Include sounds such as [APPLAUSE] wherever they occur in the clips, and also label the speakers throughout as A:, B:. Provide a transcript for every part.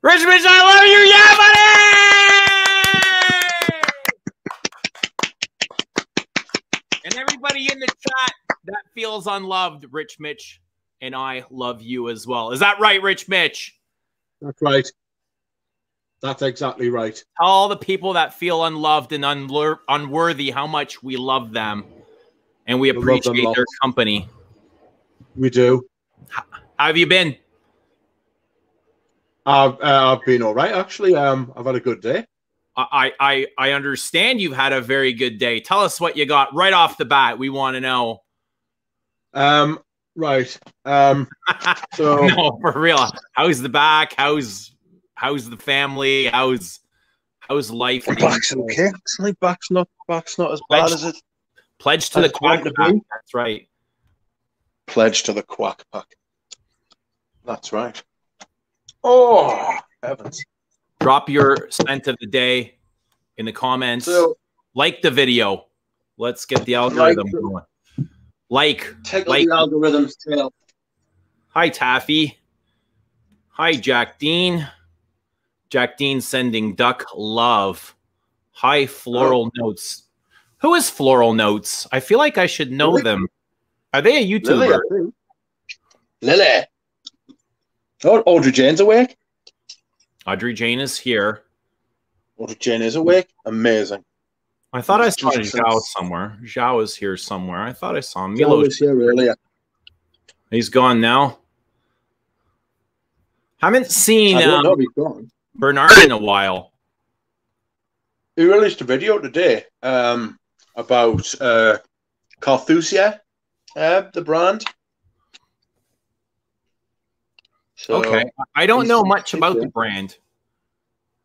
A: Rich Mitch, I love you, yeah, buddy! And everybody in the chat that feels unloved, Rich Mitch and I love you as well. Is that right, Rich Mitch?
B: That's right. That's exactly right.
A: Tell all the people that feel unloved and unlur- unworthy how much we love them and we
B: We
A: appreciate their company.
B: We do.
A: How have you been?
B: I've uh, I've been all right actually. Um, I've had a good day.
A: I, I I understand you've had a very good day. Tell us what you got right off the bat. We want to know.
B: Um, right. Um, [LAUGHS] so
A: no, for real. How's the back? How's how's the family? How's how's life?
C: Back's okay. Actually, back's not back's not as bad as it.
A: Pledge to the quack
B: to
A: pack. That's right.
C: Pledge to the quack pack. That's right. Oh heavens!
A: Drop your scent of the day in the comments.
B: so
A: like the video. Let's get the algorithm
B: the-
A: going. Like,
B: take
A: Like-
B: the algorithm's tail.
A: hi Taffy. Hi Jack Dean. Jack Dean sending duck love. Hi Floral oh. Notes. Who is Floral Notes? I feel like I should know
B: Lily.
A: them. Are they a YouTuber?
B: Lily,
C: Lily. Oh, Audrey Jane's awake.
A: Audrey Jane is here.
C: Audrey Jane is awake. Amazing.
A: I thought I saw. Zhao somewhere. Zhao is here somewhere. I thought I saw him. Milo,
B: was here earlier.
A: he's gone now. Haven't seen
B: I
A: um,
B: know.
A: Bernard in a while.
C: He released a video today um, about uh, Carthusia, uh, the brand. So,
A: Okay. I don't know much about the brand.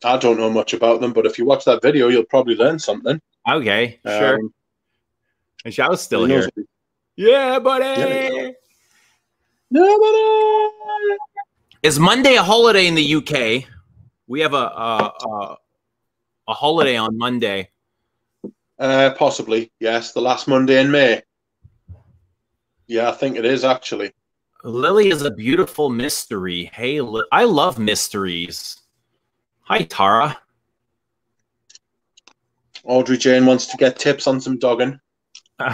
C: I don't know much about them, but if you watch that video, you'll probably learn something.
A: Okay, sure.
C: Um,
A: And Zhao's still
C: who
A: here.
C: if
A: Yeah, buddy.
C: Yeah. Nobody.
A: Is Monday a holiday in the UK? We have a a, a, a holiday on Monday.
C: Uh, possibly, yes. The last Monday in May. Yeah, I think it is actually.
A: Lily is a beautiful mystery. Hey, Li- I love mysteries. Hi, Tara.
C: Audrey Jane wants to get tips on some dogging. [LAUGHS]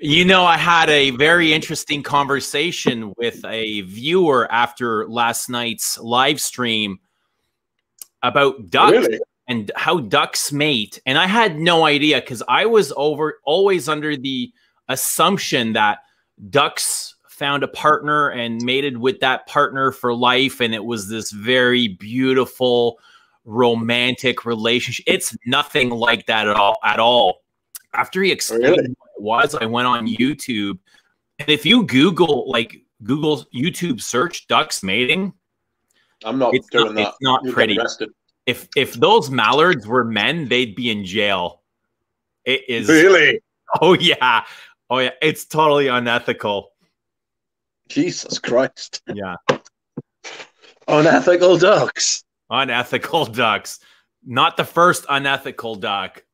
A: you know, I had a very interesting conversation with a viewer after last night's live stream about ducks
C: Really?
A: and how ducks mate. And I had no idea because I was over always under the assumption that ducks found a partner and mated with that partner for life. And it was this very beautiful, romantic relationship. It's nothing like that at all at all. After he explained
C: Really?
A: what it was, I went on YouTube. And if you Google like Google YouTube search ducks mating,
C: I'm not
A: It's
C: doing
A: not-
C: that.
A: it's not
C: You'll
A: pretty. if if those mallards were men, they'd be in jail. It is
C: Really? [LAUGHS]
A: oh yeah. Oh yeah, it's totally unethical.
C: Jesus Christ.
A: Yeah.
C: Unethical ducks.
A: Unethical ducks. Not the first unethical duck.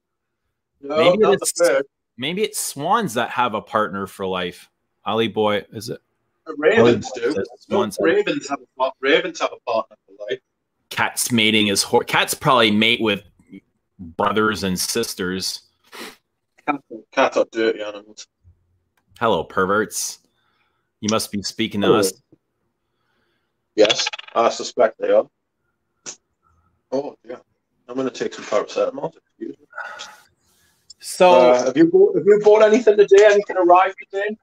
C: No,
A: Maybe
C: not
A: it's-
C: the first.
A: Maybe it's swans that have a partner for life. Ali boy, is it?
C: Ravens
A: Oh,
C: do. No, Ravens have a Ravens have a partner for life.
A: Cats mating is hor- cats probably mate with brothers and sisters.
C: Cats are- Cats are dirty animals.
A: Hello, perverts. You must be speaking to
C: Hello.
A: us.
C: Yes, I suspect they are. Oh yeah, I'm going to take some paracetamol. Excuse me.
A: So
C: Uh, have you bought Have you bought anything today? Anything arrived today?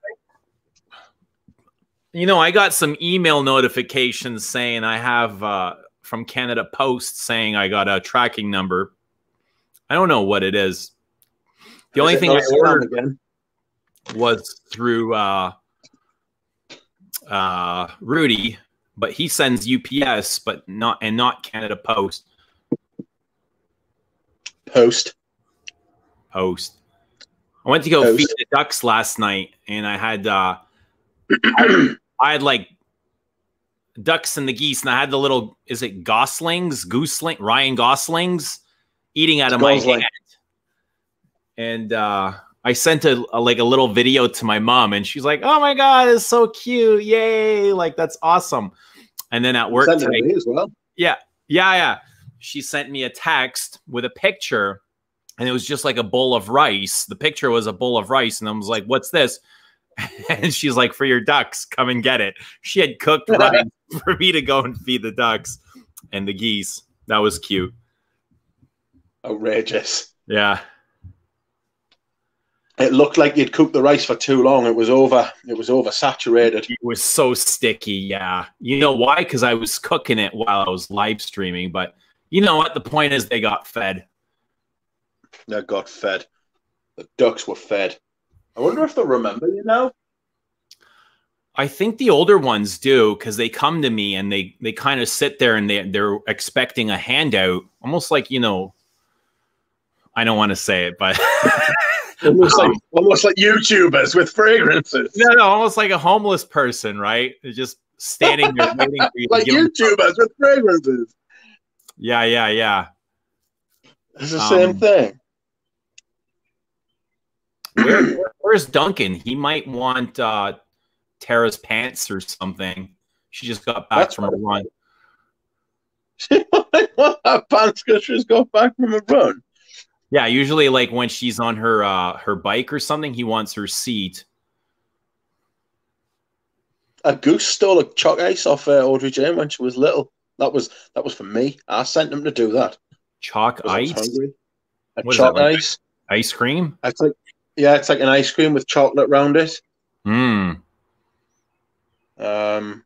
A: You know, I got some email notifications saying I have uh, from Canada Post saying I got a tracking number. I don't know what it is. The only
C: Is it
A: thing I
C: not
A: ordered
C: again.
A: was through uh, uh, Rudy, but he sends UPS, but not and not Canada Post.
C: Post.
A: Post. I went to go
C: Post.
A: feed the ducks last night, and I had uh, I, I had like ducks and the geese, and I had the little is it goslings, gooseling, Ryan goslings eating out of my hand, and uh, I sent a, a like a little video to my mom, and she's like, "Oh my god, it's so cute! Yay! Like that's awesome!" And then at work
C: to
A: today,
C: well.
A: yeah, yeah, yeah. She sent me a text with a picture, and it was just like a bowl of rice. The picture was a bowl of rice, and I was like, "What's this?" [LAUGHS] And she's like, "For your ducks, come and get it." She had cooked [LAUGHS] rice for me to go and feed the ducks and the geese. That was cute.
C: Outrageous.
A: Yeah.
C: It looked like you'd cooked the rice for too long. It was over. It was oversaturated.
A: It was so sticky. Yeah. You know why? Because I was cooking it while I was live streaming. But you know what? The point is, they got fed.
C: They got fed. The ducks were fed. I wonder if they'll remember you now.
A: I think the older ones do because they come to me and they they kind of sit there and they they're expecting a handout, almost like you know. I don't want to say it, but [LAUGHS]
C: Almost like [LAUGHS] almost like YouTubers with fragrances.
A: no, no, almost like a homeless person, right? They're just standing there [LAUGHS] waiting for you. to
C: like YouTubers with fragrances.
A: Yeah, yeah, yeah.
C: It's the same
A: Um,
C: thing.
A: Where, where- where's Duncan? He might want uh Tara's pants or something. She just got back
C: That's
A: from a run.
C: what that pants because she's got back from a run.
A: Yeah, usually like when she's on her uh her bike or something, he wants her seat.
C: A goose stole a chalk ice off uh, Audrey Jane when she was little. That was that was for me. I sent him to do that.
A: Chalk
C: 'cause I was
A: ice.
C: A
A: What
C: chalk
A: that, like-
C: ice.
A: ice cream.
C: It's like yeah, it's like an ice cream with chocolate around it.
A: Hmm.
C: Um,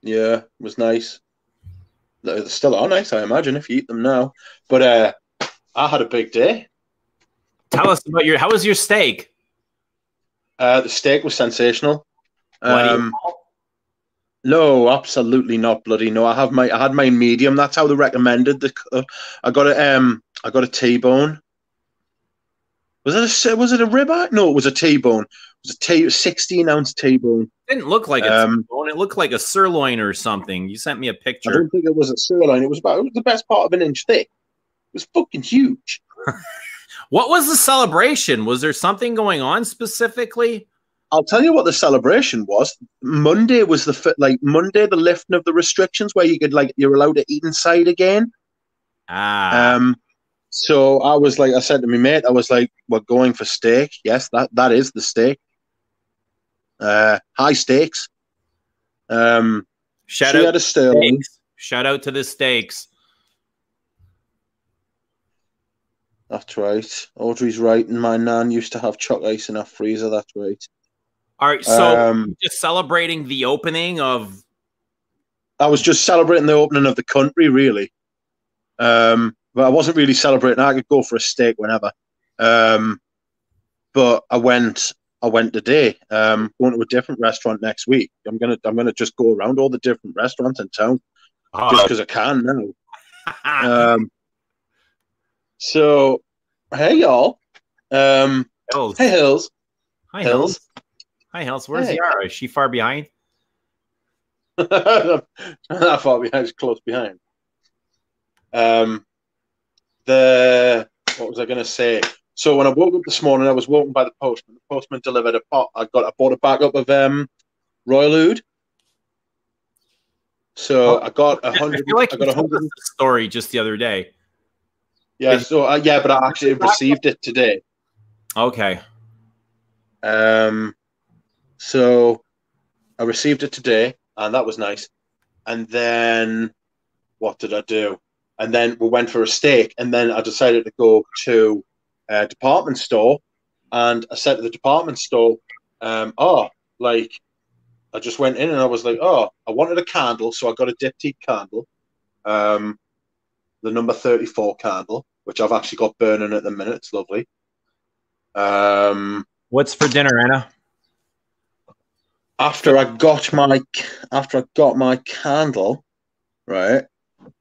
C: yeah, it was nice. They're still are nice, I imagine, if you eat them now. But uh, I had a big day.
A: Tell us about your. How was your steak?
C: Uh, the steak was sensational. Um, no, absolutely not bloody. No, I have my I had my medium. That's how they recommended the. Uh, I got a um I got a T-bone. Was it a was it a ribeye? No, it was a T-bone. It was a T sixteen ounce T-bone.
A: didn't look like a
C: Um,
A: T-bone. It looked like a sirloin or something. You sent me a picture.
C: I don't think it was a sirloin. It was about it was the best part of an inch thick. It was fucking huge.
A: What was the celebration? Was there something going on specifically?
C: I'll tell you what the celebration was. Monday was the like Monday the lifting of the restrictions where you could like you're allowed to eat inside again.
A: Ah,
C: Um, so I was like, I said to my mate, I was like, we're going for steak. Yes, that that is the steak. Uh, high stakes. Um,
A: shout out
C: to
A: steaks. Shout out to the steaks.
C: That's right. Audrey's right, and my nan used to have choc ice in her freezer. That's right.
A: All right, so
C: Um,
A: just celebrating the opening of
C: I was just celebrating the opening of the country, really. Um, but I wasn't really celebrating. I could go for a steak whenever. Um, but I went. I went today. Um, going to a different restaurant next week. I'm gonna. I'm gonna just go around all the different restaurants in town just because I can now. [LAUGHS] Um, so, hey y'all. Um,
A: Hills.
C: hey Hills.
A: Hi,
C: Hills.
A: Hills. Hi, Hills. Where's
C: Hey.
A: Yara? Is she far behind? [LAUGHS]
C: Not far behind, it's close behind. Um, the what was I going to say? So when I woke up this morning, I was woken by the postman. The postman delivered a pot. I got I bought a bag up of um Royal Oud. So I got a
A: I
C: hundred.
A: feel like
C: I got a hundred.
A: story just the other day.
C: Yeah. So uh, yeah, but I actually received it today.
A: Okay.
C: Um, so I received it today, and that was nice. And then what did I do? And then we went for a steak, and then I decided to go to a department store, and I said to the department store, um, "Oh, like." I just went in and I was like, "Oh, I wanted a candle, so I got a diptyque candle, um, the number thirty-four candle, which I've actually got burning at the minute. It's lovely. Um,
A: What's for dinner, Anna?
C: after I got my after I got my candle, right,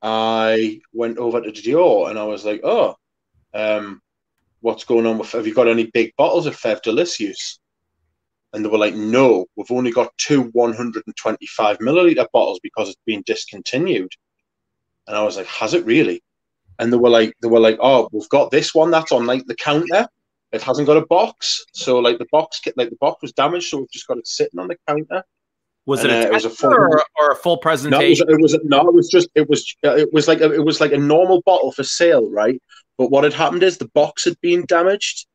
C: I went over to Dior and I was like, oh, um, what's going on with? Have you got any big bottles of Fève Délicieuse? And they were like, no, we've only got two 125 milliliter bottles because it's been discontinued. And I was like, has it really? And they were like, they were like, oh, we've got this one that's on like the counter. It hasn't got a box, so like the box, like the box was damaged, so we've just got it sitting on the counter.
A: Was
C: And,
A: it
C: uh, it was a full-
A: or, or a full presentation
C: No, it was, it was no, it was just it was uh, it was like a, it was like a normal bottle for sale, right? But what had happened is the box had been damaged,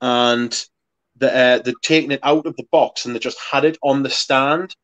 C: and the uh, they'd taken it out of the box and they just had it on the stand.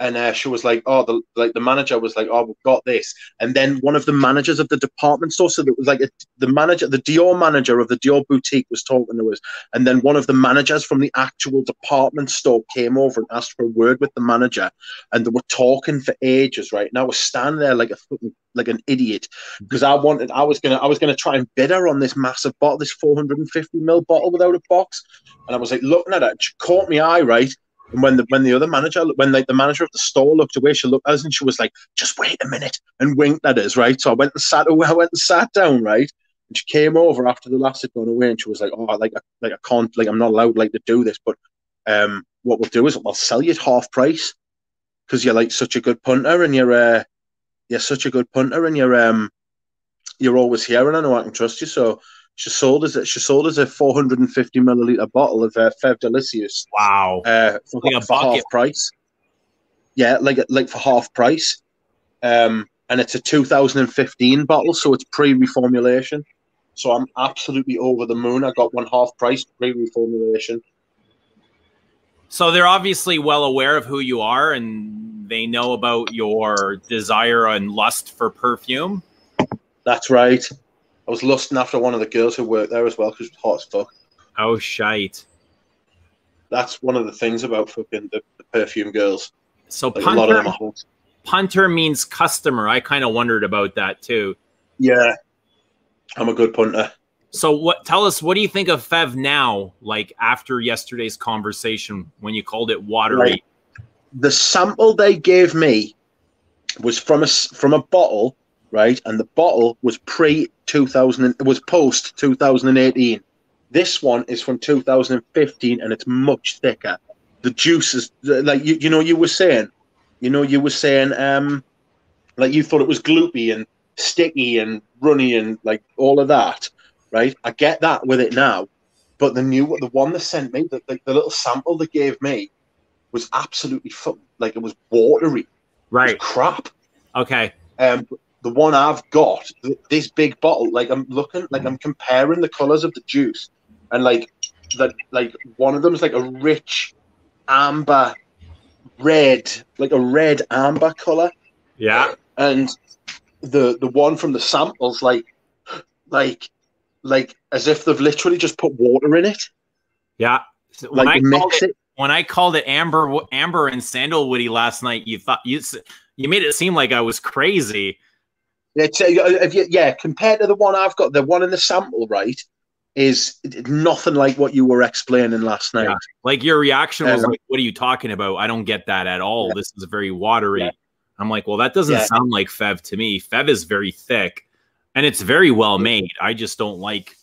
C: And uh, she was like, "Oh, the like the manager was like, oh, we've got this." And then one of the managers of the department store, so it was like a, the manager, the Dior manager of the Dior boutique, was talking to us. And then one of the managers from the actual department store came over and asked for a word with the manager and they were talking for ages, right? And I was standing there like a fucking like an idiot because I wanted, I was gonna, I was gonna try and bid her on this massive bottle, this 450 ml bottle without a box, and I was like looking at it, she caught me eye, right? And when the when the other manager, when like the manager of the store looked away, she looked at us and she was like, "Just wait a minute," and winked at us, right? So I went and sat, [LAUGHS] I went and sat down, right? And she came over after the last had gone away, and she was like, "Oh, like, I, like I can't, like I'm not allowed, like to do this, but um, what we'll do is we'll sell you at half price because you're like such a good punter and you're uh, you're such a good punter and you're um, you're always here and I know I can trust you." So she sold us she sold us a 450 milliliter bottle of uh, Fève Délicieuse
A: wow.
C: uh, for,
A: Like a
C: for half price. Yeah, like like for half price. Um, and it's a 2015 bottle, so it's pre-reformulation. So I'm absolutely over the moon. I got one half price pre-reformulation.
A: So they're obviously well aware of who you are and they know about your desire and lust for perfume.
C: That's right. I was lusting after one of the girls who worked there as well because it was hot as fuck.
A: Oh shite.
C: That's one of the things about fucking the, the perfume girls.
A: So
C: Like, a lot of them
A: punter, punter means customer. I kind of wondered about that too.
C: Yeah, I'm a good punter.
A: So what tell us what do you think of Fev now like after yesterday's conversation when you called it watery?
C: Right. the sample they gave me was from a from a bottle, right? And the bottle was pre two thousand was post two thousand and eighteen. This one is from two thousand and fifteen, and it's much thicker. The juice is like you, you know you were saying, you know you were saying um, like you thought it was gloopy and sticky and runny and like all of that, right? I get that with it now, but the new the one they sent me, the, the, the little sample they gave me was absolutely fu- like it was watery, it was
A: Right.
C: crap.
A: Okay.
C: Um, the one I've got, th- this big bottle, like I'm looking, like I'm comparing the colors of the juice, and like that, like one of them is like a rich amber red, like a red amber color,
A: Yeah.
C: and the the one from the samples, like, like, like as if they've literally just put water in it,
A: Yeah. So when
C: like
A: I called
C: mix
A: it,
C: it.
A: when I called it amber amber and sandalwoody last night, you thought you you made it seem like I was crazy.
C: It's, if you, yeah, compared to the one I've got, the one in the sample, right, is nothing like what you were explaining last night.
A: Yeah. Like your reaction was
C: Um,
A: like, "What are you talking about? I don't get that at all. This is very watery."
C: Yeah.
A: I'm like, "Well, that doesn't
C: Yeah.
A: sound like Fev to me. Fev is very thick, and it's very well made. I just don't like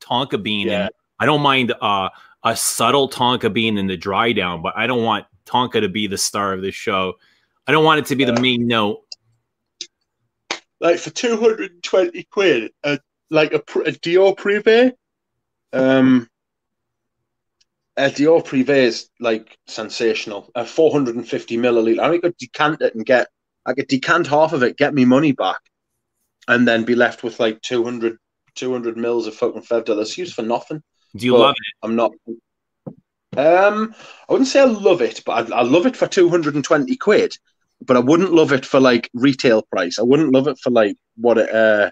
A: Tonka bean.
C: Yeah.
A: And I don't mind uh, a subtle Tonka bean in the dry down, but I don't want Tonka to be the star of the show. I don't want it to be
C: Yeah.
A: the main note.
C: Like for two hundred and twenty quid, a, like a, a Dior Privé, um, a Dior Privé is like sensational. A four hundred and fifty milliliter. I could decant it and get, I could decant half of it, get me money back, and then be left with like 200, 200 mils of fucking Fev It's used for nothing.
A: Do you
C: But-
A: love it?
C: I'm not. Um, I wouldn't say I love it, but I, I love it for two hundred and twenty quid. But I wouldn't love it for like retail price. I wouldn't love it for like what it uh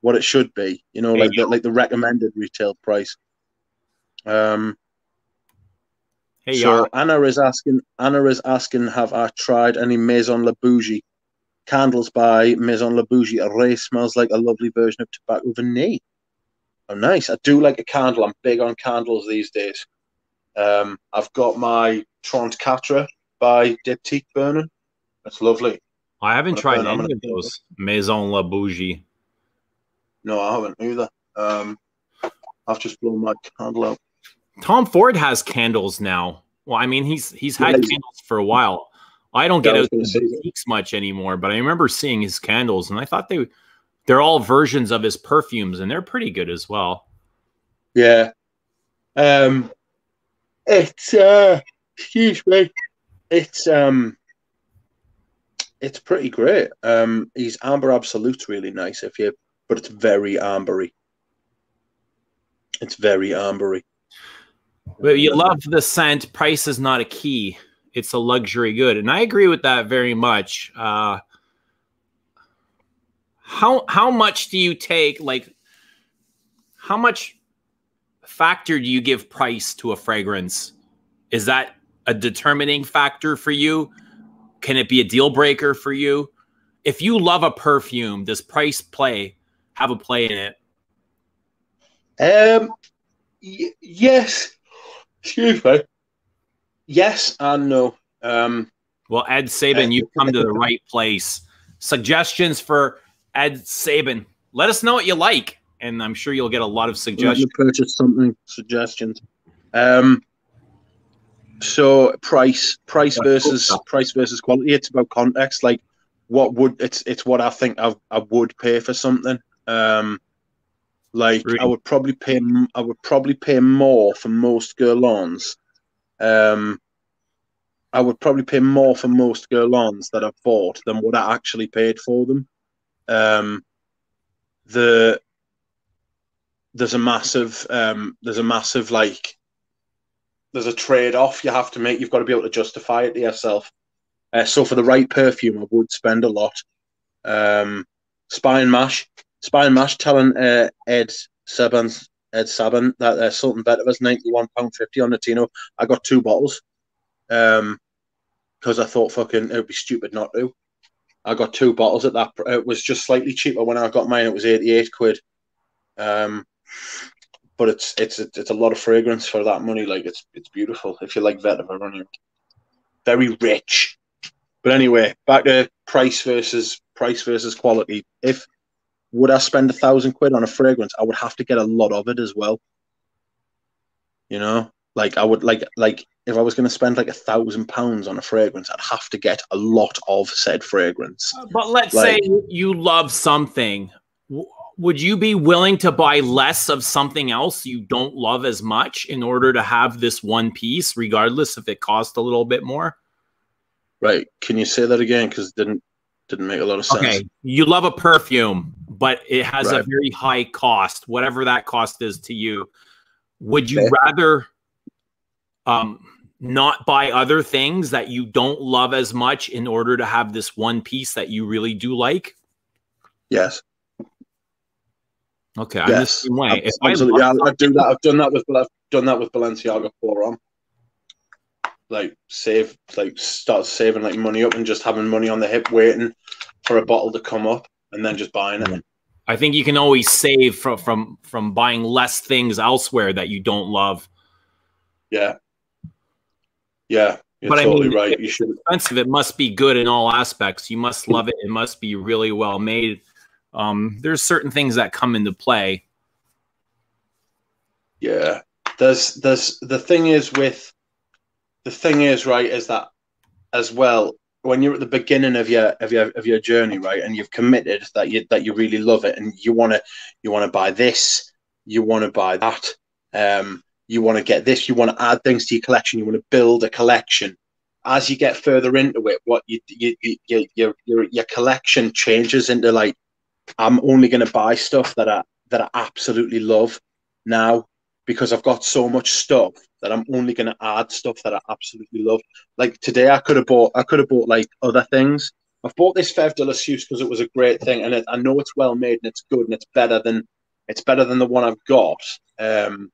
C: what it should be. You know, like the, like the recommended retail price. Um.
A: Hey,
C: so
A: Yar.
C: Anna is asking. Anna is asking, have I tried any Maison La Bougie candles by Maison La Bougie? Array smells like a lovely version of tobacco vanille. Oh, nice. I do like a candle. I'm big on candles these days. Um, I've got my Trent by Diptyque burning. That's lovely.
A: I haven't tried any of those Maison La Bougie.
C: No, I haven't either. Um, I've just blown my candle out.
A: Tom Ford has candles now. Well, I mean, he's he's had
C: Yeah,
A: candles for a while. I don't
C: Yeah,
A: get out to
C: gonna
A: the
C: say that.
A: boutiques much anymore, but I remember seeing his candles, and I thought they they're all versions of his perfumes, and they're pretty good as well.
C: Yeah. Um, it's uh, excuse me. it's um, it's pretty great. Um, he's amber absolute's really nice if you, but it's very ambery. It's very ambery.
A: But you love the scent. Price is not a key. It's a luxury good, and I agree with that very much. Uh, how how much do you take? Like, how much factor do you give price to a fragrance? Is that a determining factor for you? Can it be a deal breaker for you? If you love a perfume, does price play have a play in it?
C: Um, y- yes. Excuse me. Yes and no. Um,
A: well, Ed Sabin, you've come to the right place. Suggestions for Ed Sabin. Let us know what you like, and I'm sure you'll get a lot of suggestions.
C: Purchase something. Suggestions. Um, so price, price versus price versus quality. It's about context. Like, what would it's it's what I think I, I would pay for something. Um, like really? I would probably pay I would probably pay more for most Guerlains. Um, I would probably pay more for most Guerlains that I've bought than what I actually paid for them. Um, the there's a massive um, there's a massive like there's a trade off you have to make. You've got to be able to justify it to yourself. Uh, so for the right perfume, I would spend a lot. Um, Spy and Mash Spy and Mash telling uh, Ed Sabans Ed Saban that uh, Sultan Vetiver was ninety one pound fifty on the Tino. I got two bottles, um, because I thought fucking it would be stupid not to. I got two bottles at that. It was just slightly cheaper when I got mine. It was eighty eight quid. Um, but it's it's it's a lot of fragrance for that money. Like it's it's beautiful if you like vetiver Very rich. But anyway, back to price versus price versus quality. If would I spend a thousand quid on a fragrance? I would have to get a lot of it as well. You know, like I would like like if I was going to spend like a thousand pounds on a fragrance, I'd have to get a lot of said fragrance.
A: But let's like, say you love something. Would you be willing to buy less of something else you don't love as much in order to have this one piece, regardless if it cost a little bit more?
C: Right. Can you say that again? Because didn't didn't make a lot of sense. Okay.
A: You love a perfume, but it has right. a very high cost, whatever that cost is to you. Would you okay. rather um, not buy other things that you don't love as much in order to have this one piece that you really do like?
C: Yes.
A: Okay, I'm yes. the same way.
C: If Absolutely, I, I, do that. I've done that with I've done that with Balenciaga for on like save like start saving like money up and just having money on the hip waiting for a bottle to come up and then just buying it.
A: I think you can always save from from from buying less things elsewhere that you don't love.
C: Yeah. Yeah. but totally I mean, right. You should
A: expensive. It must be good in all aspects. You must mm. love it. It must be really well made. Um, there's certain things that come into play.
C: Yeah. There's there's the thing is with the thing is, right, is that as well when you're at the beginning of your of your of your journey, right, and you've committed that you that you really love it, and you want to you want to buy this, you want to buy that, um, you want to get this, you want to add things to your collection, you want to build a collection. As you get further into it, what you, you, you, your your your collection changes into like, I'm only going to buy stuff that I that I absolutely love now because I've got so much stuff that I'm only going to add stuff that I absolutely love. Like today, I could have bought, I could have bought like other things. I've bought this Fève Délicieuse because it was a great thing, and it, I know it's well made and it's good and it's better than it's better than the one I've got. Um,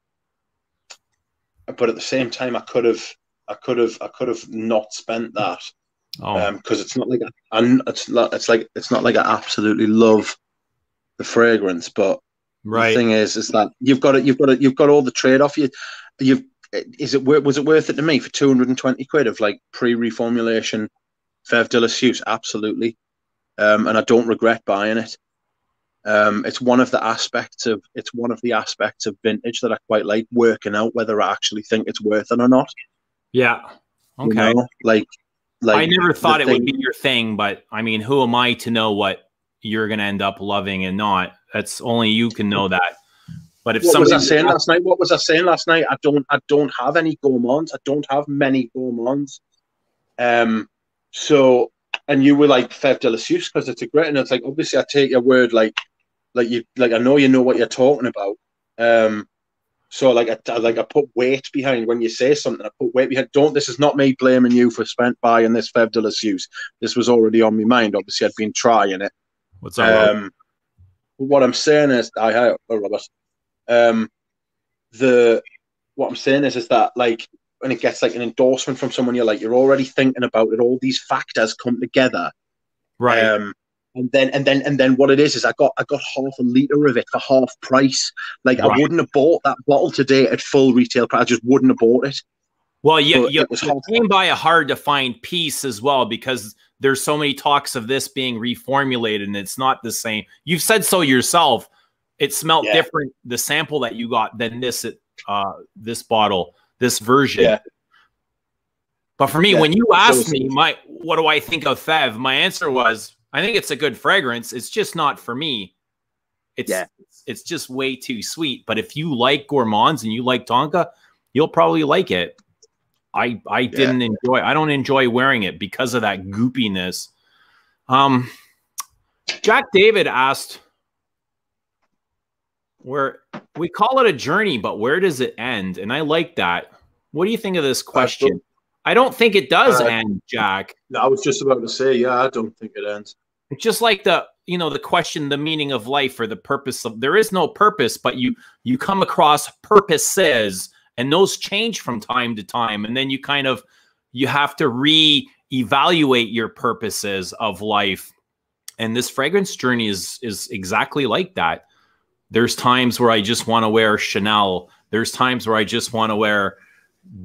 C: but at the same time, I could have, I could have, I could have not spent that Um because oh. um, it's not like I, it's not, it's like it's not like I absolutely love the fragrance, but Right. The thing is, is that you've got it. You've got it. You've got all the trade off. You, you've. Is it was it worth it to me for two hundred and twenty quid of like pre reformulation Fève Délicieuse? Absolutely, um, and I don't regret buying it. Um, it's one of the aspects of it's one of the aspects of vintage that I quite like working out whether I actually think it's worth it or not.
A: Yeah. Okay.
C: You know? Like, like
A: I never thought it thing, would be your thing, but I mean, who am I to know what you're going to end up loving and not? That's only you can know that. But if
C: what was I saying last night? What was I saying last night? I don't I don't have any gourmands. I don't have many gourmands. Um, so and you were like Fève de because it's a great, and it's like obviously I take your word like like you like I know you know what you're talking about. Um, so like I, like I put weight behind when you say something. I put weight behind. Don't. This is not me blaming you for spent buying this Fève de. This was already on my mind. Obviously, I'd been trying it.
A: What's up?
C: Um, what I'm saying is, I hi, oh, Robert. Um, the what I'm saying is, is that like when it gets like an endorsement from someone, you're like you're already thinking about it. All these factors come together,
A: right?
C: Um, and then and then and then what it is is I got I got half a liter of it for half price. Like right. I wouldn't have bought that bottle today at full retail price. I just wouldn't have bought it.
A: Well, you, you, you came by a hard to find piece as well because there's so many talks of this being reformulated and it's not the same. You've said so yourself. It smelled yeah. different the sample that you got than this uh this bottle, this version. Yeah. But for me, yeah. when you asked me my what do I think of Fève, my answer was I think it's a good fragrance. It's just not for me. It's yeah. it's just way too sweet. But if you like gourmands and you like Tonka, you'll probably like it. I I didn't yeah. enjoy. I don't enjoy wearing it because of that goopiness. Um, Jack David asked, "Where we call it a journey, but where does it end?" And I like that. What do you think of this question? I don't think it does uh, end, Jack.
C: I was just about to say, yeah, I don't think it ends.
A: It's just like the you know the question, the meaning of life or the purpose of. There is no purpose, but you you come across purposes, and those change from time to time, and then you kind of you have to re-evaluate your purposes of life. And this fragrance journey is is exactly like that. There's times where I just want to wear Chanel. There's times where I just want to wear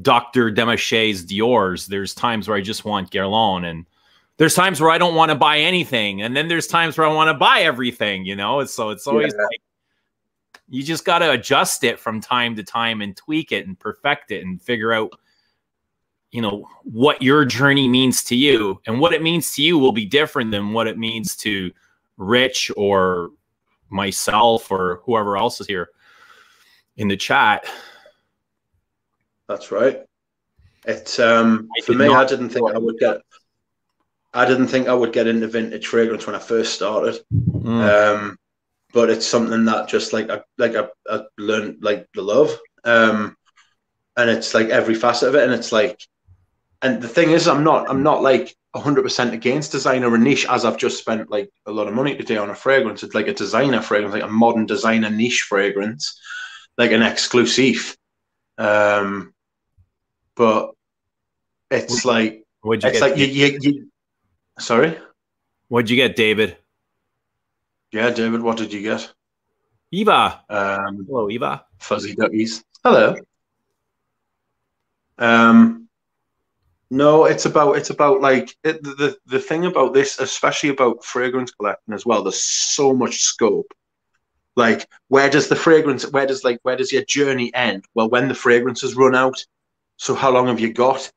A: Dr. Demachy's Dior's. There's times where I just want Guerlain and there's times where I don't want to buy anything, and then there's times where I want to buy everything. You know, so it's always yeah. like you just got to adjust it from time to time and tweak it and perfect it and figure out you know what your journey means to you and what it means to you will be different than what it means to rich or myself or whoever else is here in the chat
C: that's right it's um for me i didn't think i would get I didn't think I would get into vintage fragrance when I first started. Mm. Um, but it's something that just like I like I, I learned like the love. Um, and it's like every facet of it, and it's like, and the thing is, I'm not I'm not like 100% against designer and niche as I've just spent like a lot of money today on a fragrance. It's like a designer fragrance, like a modern designer niche fragrance, like an exclusive. Um, but it's like it's like you, you, you Sorry?
A: What'd you get, David?
C: Yeah, David, what did you get?
A: Eva.
C: Um,
A: Hello, Eva.
C: Fuzzy duckies. Hello. Um, no, it's about it's about like it, the the thing about this, especially about fragrance collecting as well. There's so much scope. Like, where does the fragrance? Where does like where does your journey end? Well, when the fragrances run out. So how long have you got?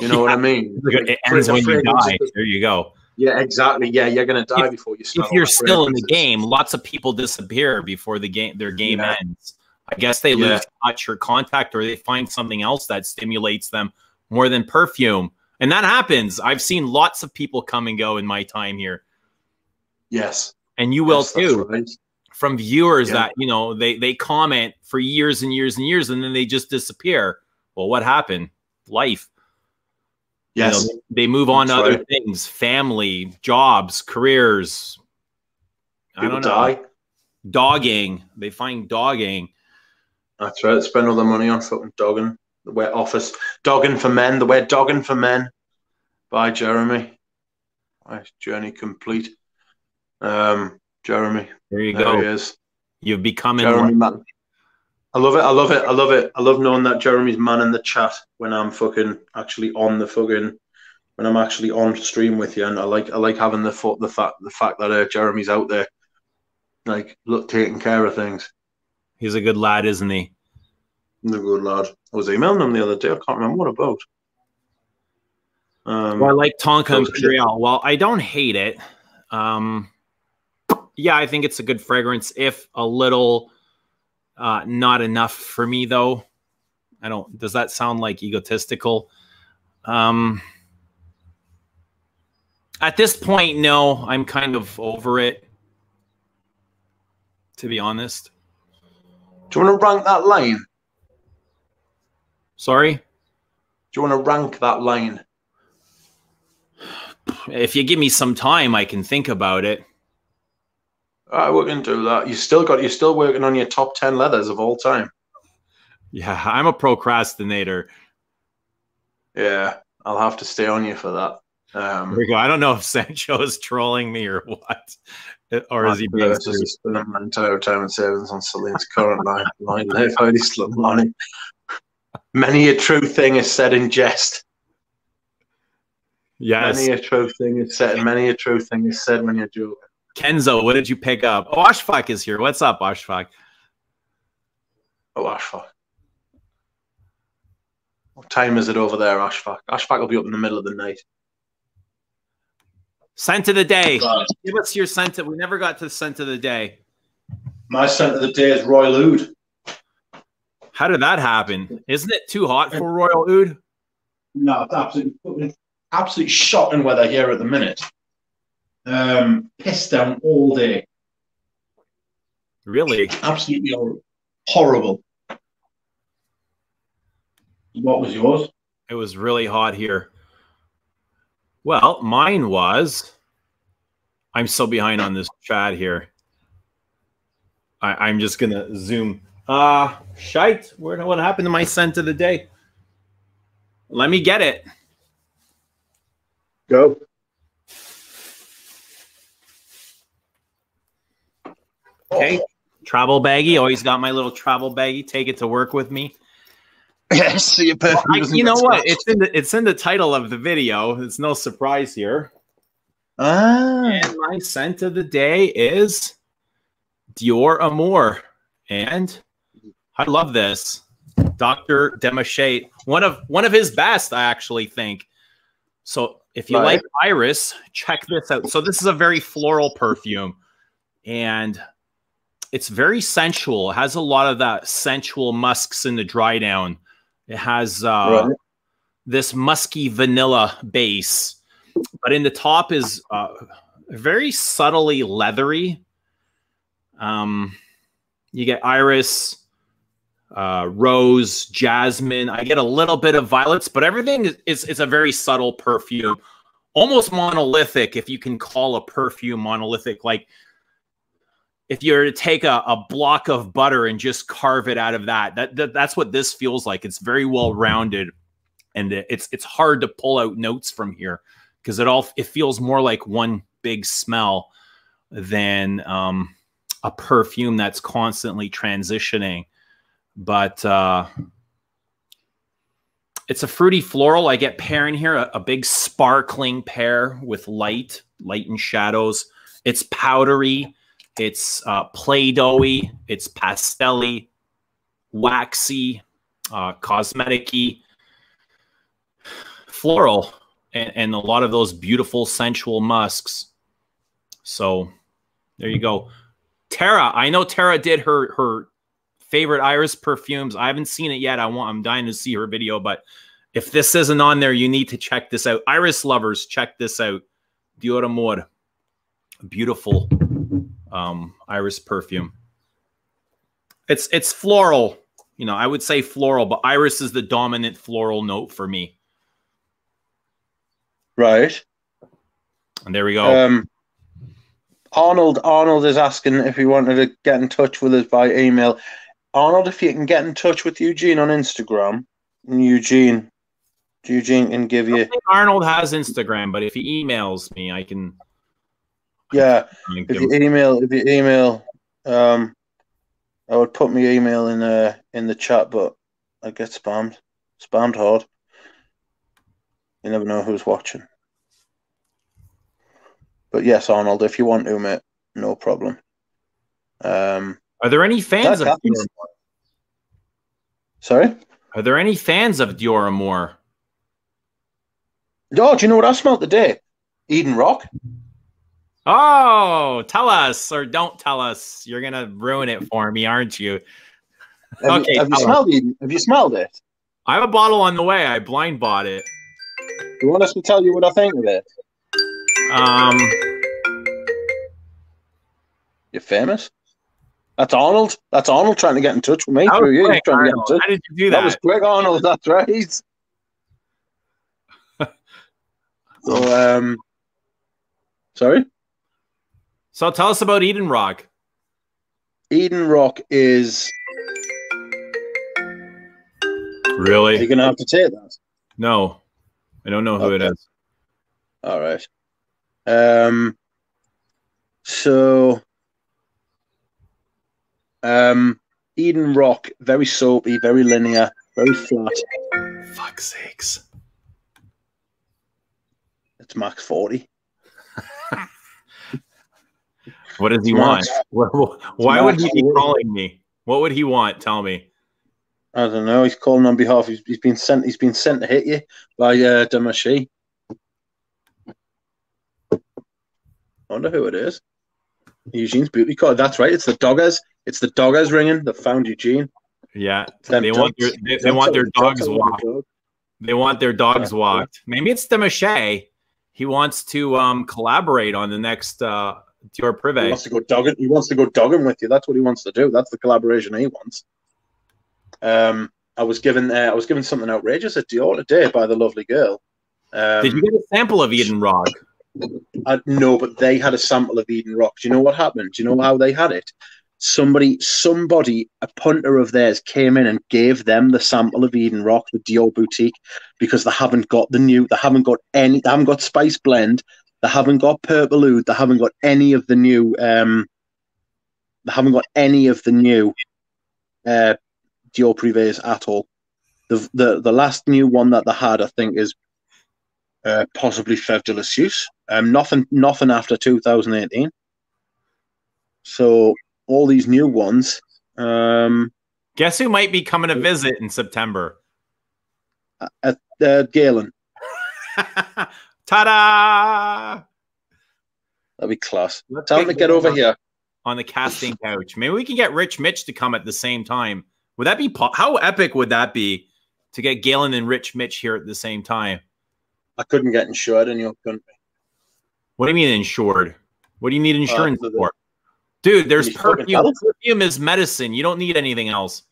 C: You know yeah. what I mean?
A: It ends when you die. There you go.
C: Yeah, exactly. Yeah, you're gonna die
A: if,
C: before you
A: start. If you're still in the game, lots of people disappear before the game their game yeah. ends. I guess they lose yeah. touch or contact, or they find something else that stimulates them more than perfume, and that happens. I've seen lots of people come and go in my time here.
C: Yes,
A: and you will yes, too. Right. From viewers yeah. that you know they they comment for years and years and years, and then they just disappear. Well, what happened? Life.
C: Yes.
A: You know, they move on That's to other right. things, family, jobs, careers. People I don't know. Die. Dogging. They find dogging.
C: That's right. Spend all the money on fucking dogging. The wet office. Dogging for men. The word dogging for men. By Jeremy. Nice journey complete. Um, Jeremy.
A: There you there go. He is. You've become
C: Jeremy man. I love it. I love it. I love it. I love knowing that Jeremy's man in the chat when I'm fucking actually on the fucking when I'm actually on stream with you, and I like I like having the foot the fact the fact that uh, Jeremy's out there, like look taking care of things.
A: He's a good lad, isn't he?
C: He's a good lad. I was emailing him the other day. I can't remember what about.
A: Um, well, I like Tonka Imperial. Well, I don't hate it. Um, yeah, I think it's a good fragrance, if a little uh, not enough for me though. I don't. Does that sound like egotistical? Um, At this point, no. I'm kind of over it. To be honest.
C: Do you want to rank that line?
A: Sorry.
C: Do you want to rank that line?
A: If you give me some time, I can think about it.
C: I wouldn't do that. You still got. You're still working on your top ten leathers of all time.
A: Yeah, I'm a procrastinator.
C: Yeah, I'll have to stay on you for that. Um,
A: There we go. I don't know if [LAUGHS] Sancho is trolling me or what, or is he being serious?
C: spending my entire retirement savings on Celine's current line? line life, how slip money? Many a true thing is said in jest.
A: Yes.
C: Many a true thing is said. Many a true thing is said when you're joking.
A: Kenzo, what did you pick up? Oh, Ashfaq is here. What's up, Ashfaq?
C: Oh, Ashfaq. What time is it over there, Ashfaq? Ashfaq will be up in the middle of the night.
A: Scent of the day. Give us your scent. Of, we never got to the scent of the day.
C: My scent of the day is Royal Oud.
A: How did that happen? Isn't it too hot for Royal Oud?
C: No, it's absolutely, absolutely shocking weather here at the minute. Um, pissed down all day.
A: Really?
C: Absolutely hor- horrible. What was yours?
A: It was really hot here. Well, mine was. I'm so behind on this chat here. I, I'm just gonna zoom. Uh shite. Where what happened to my scent of the day? Let me get it.
C: Go.
A: Okay. Travel baggie. Always got my little travel baggie. Take it to work with me. [LAUGHS]
C: Yes, your perfume
A: I- you know what? It's in the it's in the title of the video. It's no surprise here.
C: Ah,
A: And my scent of the day is Dior Amour. And I love this. Dr. Demachy. One of one of his best, I actually think. So if you
C: Right.
A: like Iris, check this out. So this is a very floral perfume. And it's very sensual. It has a lot of that sensual musks in the dry down. It has uh
C: Right.
A: this musky vanilla base, but in the top is uh, very subtly leathery. Um, you get iris, uh, rose, jasmine. I get a little bit of violets, but everything is, is, is a very subtle perfume, almost monolithic, if you can call a perfume monolithic. Like if you were to take a, a block of butter and just carve it out of that, that, that that's what this feels like. It's very well rounded, and it's it's hard to pull out notes from here because it all it feels more like one big smell than um, a perfume that's constantly transitioning. But uh, it's a fruity floral. I get pear in here, a, a big sparkling pear with light, light and shadows. It's powdery. It's uh, play doughy. It's pastelly, waxy, uh, cosmetic-y, floral, and, and a lot of those beautiful sensual musks. So there you go. Tara, I know Tara did her her favorite iris perfumes. I haven't seen it yet. I want I'm dying to see her video, but if this isn't on there, you need to check this out. Iris lovers, check this out. Dior Amour. Beautiful um iris perfume. It's it's floral. You know, I would say floral, but iris is the dominant floral note for me.
C: right.
A: And there we go.
C: Um, Arnold Arnold is asking if he wanted to get in touch with us by email. Arnold, if you can get in touch with Eugene on Instagram, and Eugene, Eugene can give you.
A: Arnold has Instagram, but if he emails me, I can.
C: Yeah, if you email, if you email, um, I would put my email in uh in the chat, but I get spammed, spammed hard. You never know who's watching. But yes, Arnold, if you want to, mate, no problem. Um,
A: Are there any fans of. Dior?
C: sorry.
A: Are there any fans of Dior Amour?
C: Oh, do you know what I smelled today? Eden Rock.
A: Oh, tell us or don't tell us. You're gonna ruin it for me, aren't you?
C: Have,
A: Okay,
C: you, have you
A: us.
C: smelled Eden? Have you smelled it?
A: I have a bottle on the way. I blind bought it.
C: You want us to tell you what I think of it?
A: Um,
C: You're famous. That's Arnold. That's Arnold trying to get in touch with me
A: that
C: through you.
A: Quick,
C: trying to get in touch.
A: How did you do
C: That
A: that?
C: was quick, Arnold. That's right. [LAUGHS] so, um, sorry.
A: So tell us about Eden Rock.
C: Eden Rock is.
A: Really?
C: You're gonna have to take that.
A: No, I don't know who it
C: Okay.
A: is.
C: All right. Um. So. Um. Eden Rock, very soapy, very linear, very flat.
A: Fuck sakes.
C: It's max forty.
A: What does he want?
C: max- [LAUGHS]
A: Wh- wh- Why would he be calling me? What would he want? Tell me.
C: I don't know. He's calling on behalf. He's, he's been sent. He's been sent to hit you by uh, Demachy. Wonder who it is. Eugene's beauty card. That's right. It's the doggers. It's the doggers ringing that found Eugene.
A: Yeah,
C: Them
A: they want their they, they want their
C: Dogs
A: dogs
C: the
A: walked.
C: dog.
A: They want their dogs
C: Yeah.
A: walked. Maybe it's Demachy. He wants to um collaborate on the next uh Dior
C: He
A: Privé.
C: wants to go dogging. He wants to go dogging with you. That's what he wants to do. That's the collaboration he wants. Um, I was given. Uh, I was given something outrageous at Dior today by the lovely girl. Um,
A: Did you get a sample of Eden Rock?
C: I, no, but they had a sample of Eden Rock. Do you know what happened? Do you know how they had it? Somebody, somebody, a punter of theirs came in and gave them the sample of Eden Rock, the Dior boutique, because they haven't got the new, they haven't got any, they haven't got Spice Blend, they haven't got Purple they haven't got any of the new, um, they haven't got any of the new uh, Dior Privés at all. The, the the last new one that they had, I think, is uh, possibly Fev de la Um, nothing, nothing after 2018. So all these new ones. Um,
A: Guess who might be coming to visit in September?
C: at uh, Galen, [LAUGHS]
A: Ta-da!
C: that'd be class.
A: Let's
C: Tell him to get over here.
A: on the casting couch. Maybe we can get Rich Mitch to come at the same time. Would that be po- how epic would that be to get Galen and Rich Mitch here at the same time?
C: I couldn't get insured in your country.
A: What do you mean insured? What do you need uh, insurance
C: for
A: for? Dude, there's perfume. Perfume is medicine. You don't need anything else.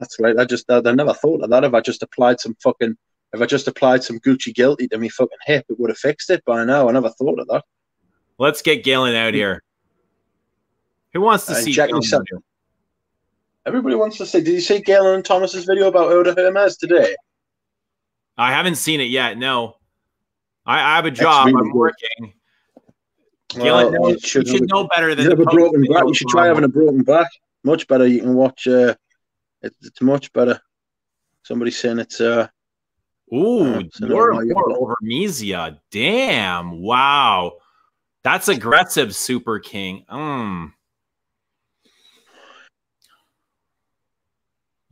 C: That's right. I just, I, I never thought of that. If I just applied some fucking, if I just applied some Gucci guilty to me fucking hip, it would have fixed it by now. I never thought of that.
A: Let's get Galen out here. Who wants to
C: Uh,
A: see
C: Jack
A: Galen
C: yourself.
A: out here?
C: Everybody wants to say, did you see Galen and Thomas's video about Eau de Hermes today?
A: I haven't seen it yet. No, I, I have a job.
C: really
A: I'm
C: good.
A: working. Galen,
C: Well, you should
A: should know better than
C: You have a broken back. You should try having a broken back. Much better. You can watch. Uh, it, it's much better. Somebody's saying it's. Uh,
A: Ooh,
C: so
A: more,
C: now you-
A: more over Misia. Damn. Wow. That's aggressive, Super King. Mm.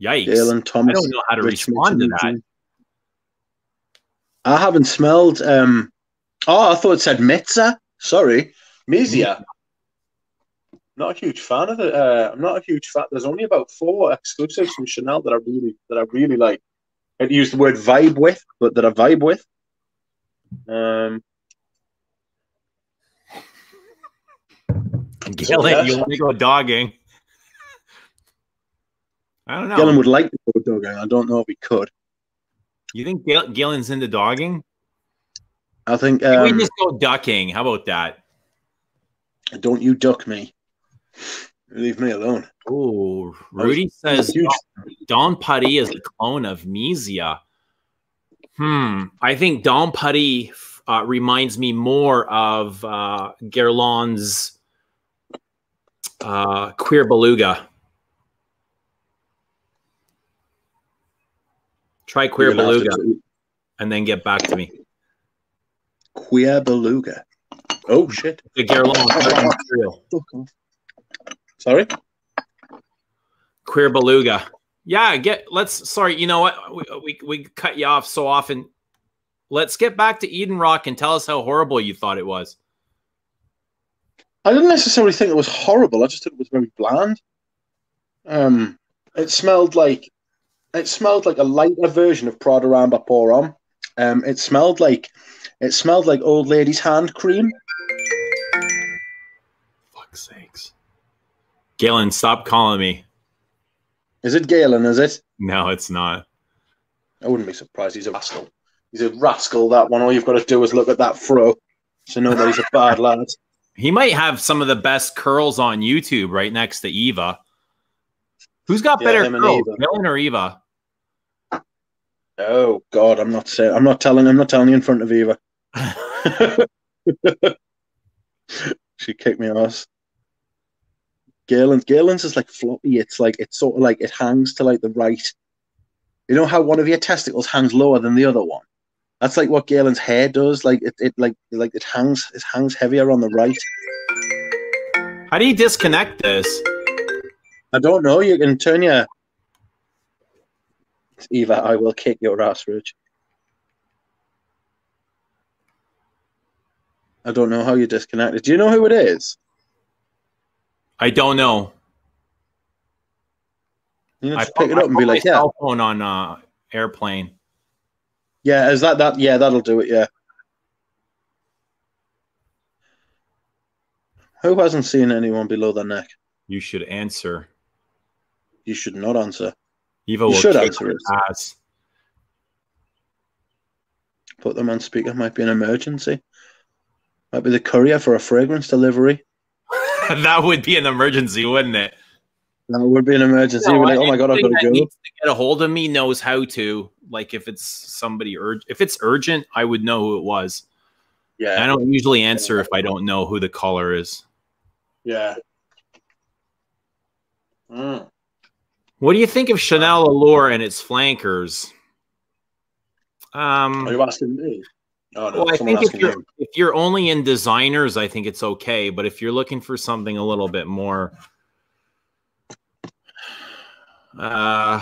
A: Yikes.
C: Galen
A: I don't know how to
C: Rich
A: respond to that.
C: I haven't smelled. Um, oh, I thought it said Metza. Sorry, Mizia. Not a huge fan of it. Uh, I'm not a huge fan. There's only about four exclusives from Chanel that I really that I really like. I'd use the word vibe with, but that I vibe with. Um, yes.
A: you want to go dogging? I don't know.
C: Galen would like to go dogging. I don't know if he could.
A: you think Galen's into dogging?
C: I think. Um,
A: we just go ducking. How about that?
C: don't you duck me. Leave me alone.
A: Oh, Rudy says
C: Huge.
A: Don Putty is a clone of Misia. Hmm. I think Don Putty uh, reminds me more of uh, Guerlain's uh, Cuir Beluga. Try Cuir
C: You're gonna have
A: Beluga and then get back to me.
C: Cuir beluga. Oh shit!
A: The Guerlain [LAUGHS] material.
C: Sorry.
A: Cuir Beluga. Yeah, get let's sorry, you know what? We, we we cut you off so often. Let's get back to Eden Rock and tell us how horrible you thought it was.
C: I didn't necessarily think it was horrible. I just thought it was very bland. Um, it smelled like it smelled like a lighter version of Prada Amber Pour Homme. Um, it smelled like it smelled like old lady's hand cream.
A: Fuck's sakes. Galen, stop calling me.
C: Is it Galen? Is it?
A: No, it's not.
C: I wouldn't be surprised. He's a rascal. He's a rascal. That one. All you've got to do is look at that fro to know that he's a bad lad.
A: He might have some of the best curls on YouTube right next to Eva. Who's got
C: Yeah,
A: better curls, Galen or Eva?
C: Oh God, I'm not saying. I'm not telling. I'm not telling you in front of Eva. [LAUGHS] [LAUGHS] she kicked me ass. Galen's Galen's is like floppy. It's like it's sort of like it hangs to like the right. You know how one of your testicles hangs lower than the other one? That's like what Galen's hair does. Like it, it like like it hangs it hangs heavier on the right.
A: How do you disconnect this?
C: I don't know. You can turn your Eva. I will kick your ass, Rich. I don't know how you disconnect it. Do you know who it is?
A: I don't know.
C: You know,
A: I
C: just pick it up and be like, yeah,
A: cell phone on uh, airplane.
C: yeah. Is that that? Yeah, that'll do it. Yeah. Who hasn't seen anyone below the neck?
A: You should answer.
C: You should not answer.
A: Eva
C: You
A: will
C: should answer it.
A: ass.
C: Put them on speaker. Might be an emergency. Might be the courier for a fragrance delivery. [LAUGHS]
A: that would be an emergency, wouldn't it?
C: That would be an emergency.
A: No,
C: like, oh my god, I've got to go.
A: needs to get a hold of me knows how to. Like if it's somebody urgent, if it's urgent, I would know who it was.
C: Yeah,
A: I don't usually answer if I don't know who the caller is.
C: yeah. Mm.
A: What do you think of Chanel Allure and its flankers? Um,
C: Are you asking me? Oh no,
A: well, I think if you're
C: you.
A: if you're only in designers, I think it's okay. But if you're looking for something a little bit more, uh,